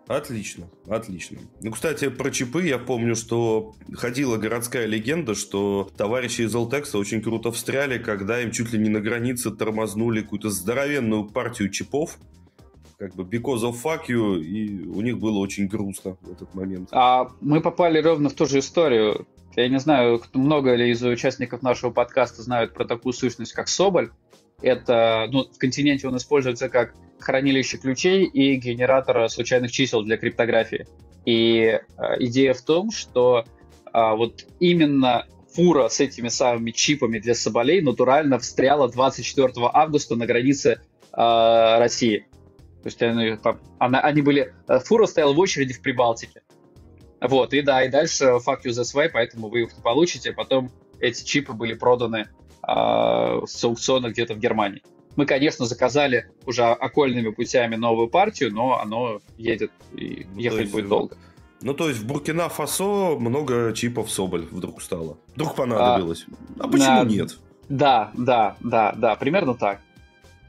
Отлично, отлично. Ну, кстати, про чипы я помню, что ходила городская легенда, что товарищи из Алтекса очень круто встряли, когда им чуть ли не на границе тормознули какую-то здоровенную партию чипов, как бы because of fuck you, и у них было очень грустно в этот момент. А мы попали ровно в ту же историю. Я не знаю, много ли из участников нашего подкаста знают про такую сущность, как Соболь. Это, ну, в континенте он используется как хранилище ключей и генератор случайных чисел для криптографии. И э, идея в том, что э, вот именно фура с этими самыми чипами для соболей натурально встряла 24 августа на границе э, России. То есть они, там, она, они были... Э, фура стояла в очереди в Прибалтике. Вот, и да, и дальше fuck you this way, поэтому вы их получите. Потом эти чипы были проданы э, с аукциона где-то в Германии. Мы, конечно, заказали уже окольными путями новую партию, но оно едет и ну, ехать есть, будет долго. Ну, то есть в Буркина-Фасо много чипов Соболь вдруг стало. Вдруг понадобилось. А, а почему а, нет? Да, да, да, да, примерно так.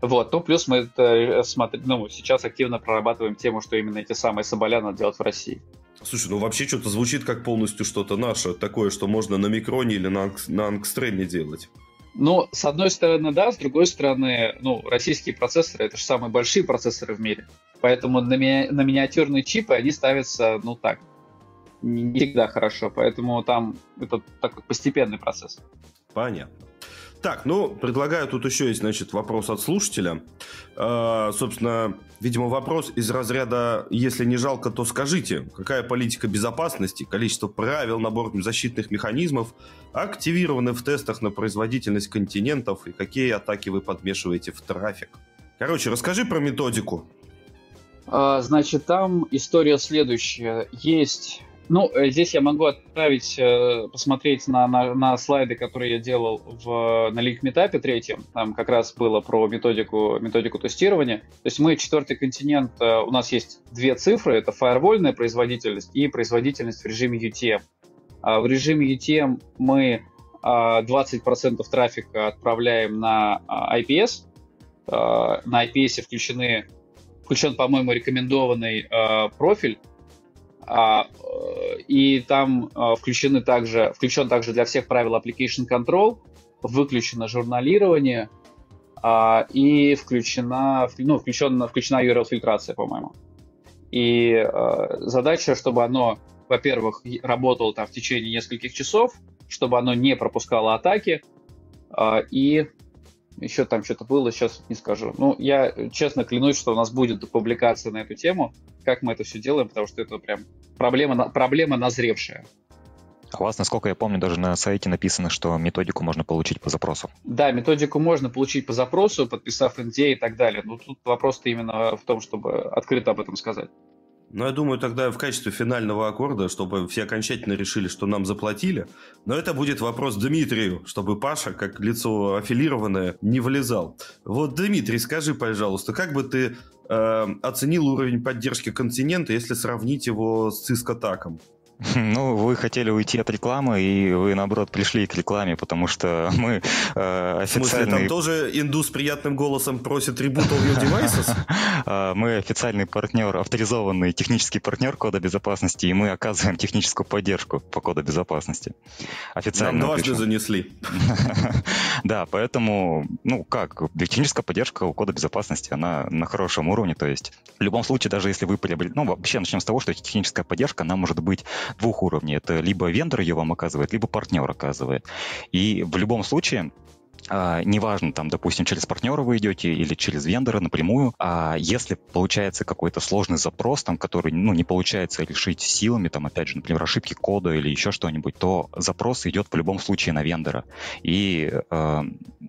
Вот, ну, плюс мы это, э, смотри, ну, сейчас активно прорабатываем тему, что именно эти самые соболя надо делать в России. Слушай, ну вообще что-то звучит как полностью что-то наше, такое, что можно на микроне или на, на ангстрене делать. Ну, с одной стороны, да, с другой стороны, ну, российские процессоры это же самые большие процессоры в мире. Поэтому на, ми- на миниатюрные чипы они ставятся, ну так, не всегда хорошо. Поэтому там это такой постепенный процесс. Понятно. Так, ну, предлагаю, тут еще есть, значит, вопрос от слушателя. Э, собственно, видимо, вопрос из разряда «Если не жалко, то скажите, какая политика безопасности, количество правил, набор защитных механизмов активированы в тестах на производительность континентов и какие атаки вы подмешиваете в трафик?» Короче, расскажи про методику. А, значит, там история следующая. Есть ну, э, здесь я могу отправить, э, посмотреть на, на, на слайды, которые я делал в, на линк метапе третьем. Там как раз было про методику, методику тестирования. То есть мы четвертый континент, э, у нас есть две цифры, это фаервольная производительность и производительность в режиме UTM. А в режиме UTM мы 20% трафика отправляем на IPS. На IPS включены, включен, по-моему, рекомендованный профиль а, э, и там а, включены также, включен также для всех правил application control, выключено журналирование а, и включена, ну, включена, включена URL-фильтрация, по-моему. И задача, чтобы оно, во-первых, работало там в течение нескольких часов, чтобы оно не пропускало атаки, и еще там что-то было, сейчас не скажу. Ну, я честно клянусь, что у нас будет публикация на эту тему, как мы это все делаем, потому что это прям проблема, проблема назревшая. А у вас, насколько я помню, даже на сайте написано, что методику можно получить по запросу. Да, методику можно получить по запросу, подписав NDA и так далее. Но тут вопрос-то именно в том, чтобы открыто об этом сказать. Ну, я думаю, тогда в качестве финального аккорда, чтобы все окончательно решили, что нам заплатили. Но это будет вопрос Дмитрию, чтобы Паша, как лицо аффилированное, не влезал. Вот, Дмитрий, скажи, пожалуйста, как бы ты э, оценил уровень поддержки континента, если сравнить его с Cisco [laughs] Ну, вы хотели уйти от рекламы, и вы, наоборот, пришли к рекламе, потому что [laughs] мы э, официальный... В смысле, там тоже индус приятным голосом просит reboot all your [laughs] devices? А, мы официальный партнер, авторизованный технический партнер кода безопасности, и мы оказываем техническую поддержку по коду безопасности. Официально. Нам дважды занесли. Да, поэтому, ну как, техническая поддержка у кода безопасности, она на хорошем уровне, то есть в любом случае, даже если вы приобрели... Ну, вообще, начнем с того, что техническая поддержка, она может быть двух уровней. Это либо вендор ее вам оказывает, либо партнер оказывает. И в любом случае а, неважно, там, допустим, через партнера вы идете или через вендора напрямую, а если получается какой-то сложный запрос, там, который, ну, не получается решить силами, там, опять же, например, ошибки кода или еще что-нибудь, то запрос идет в любом случае на вендора. И, э,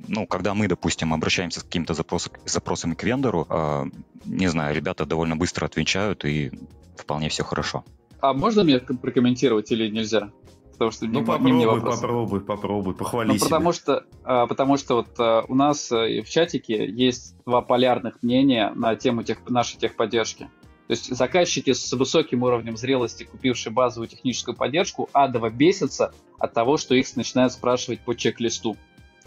ну, когда мы, допустим, обращаемся с какими-то запрос, запросами к вендору, э, не знаю, ребята довольно быстро отвечают, и вполне все хорошо. А можно мне прокомментировать или нельзя? Потому что ну, не, попробуй, не попробуй, попробуй, похвали ну, потому что, а, потому что вот а, у нас э, в чатике есть два полярных мнения на тему тех, нашей техподдержки. То есть заказчики с высоким уровнем зрелости, купившие базовую техническую поддержку, адово бесятся от того, что их начинают спрашивать по чек-листу.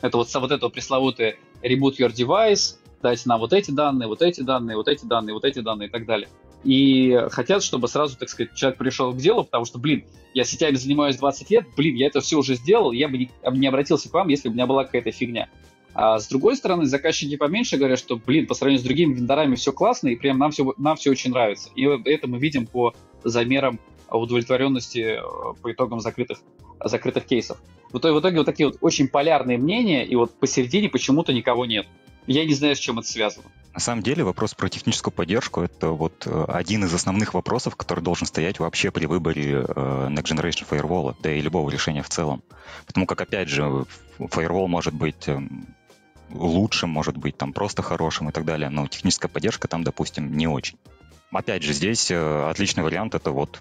Это вот, вот это пресловутое reboot your device, дайте нам вот эти данные, вот эти данные, вот эти данные, вот эти данные и так далее и хотят, чтобы сразу, так сказать, человек пришел к делу, потому что, блин, я сетями занимаюсь 20 лет, блин, я это все уже сделал, я бы не, обратился к вам, если бы у меня была какая-то фигня. А с другой стороны, заказчики поменьше говорят, что, блин, по сравнению с другими вендорами все классно, и прям нам все, нам все очень нравится. И это мы видим по замерам удовлетворенности э, по итогам закрытых, закрытых кейсов. В итоге, в итоге вот такие вот очень полярные мнения, и вот посередине почему-то никого нет. Я не знаю, с чем это связано. На самом деле вопрос про техническую поддержку — это вот э, один из основных вопросов, который должен стоять вообще при выборе э, Next Generation Firewall, да и любого решения в целом. Потому как, опять же, Firewall может быть эм, лучшим, может быть там просто хорошим и так далее, но техническая поддержка там, допустим, не очень. Опять же, здесь э, отличный вариант — это вот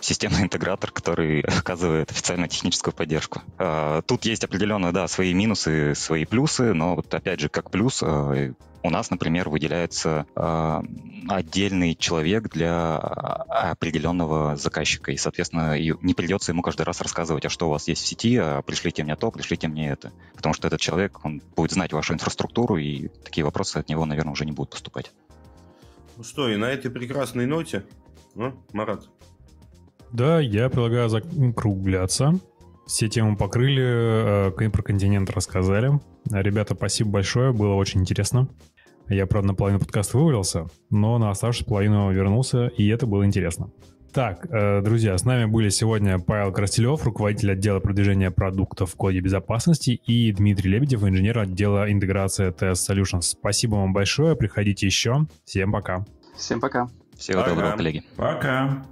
системный интегратор, который [laughs] оказывает официально техническую поддержку. А, тут есть определенно, да, свои минусы, свои плюсы, но вот опять же, как плюс, а, у нас, например, выделяется э, отдельный человек для определенного заказчика, и, соответственно, не придется ему каждый раз рассказывать, а что у вас есть в сети, а пришлите мне то, пришлите мне это. Потому что этот человек, он будет знать вашу инфраструктуру, и такие вопросы от него, наверное, уже не будут поступать. Ну что, и на этой прекрасной ноте, ну, Марат, да, я предлагаю закругляться. Все темы покрыли, э, про континент рассказали. Ребята, спасибо большое, было очень интересно. Я, правда, на половину подкаста вывалился, но на оставшуюся половину вернулся, и это было интересно. Так, э, друзья, с нами были сегодня Павел Крастелев, руководитель отдела продвижения продуктов в коде безопасности, и Дмитрий Лебедев, инженер отдела интеграции TS Solutions. Спасибо вам большое, приходите еще. Всем пока. Всем пока. Всего пока. доброго, коллеги. Пока.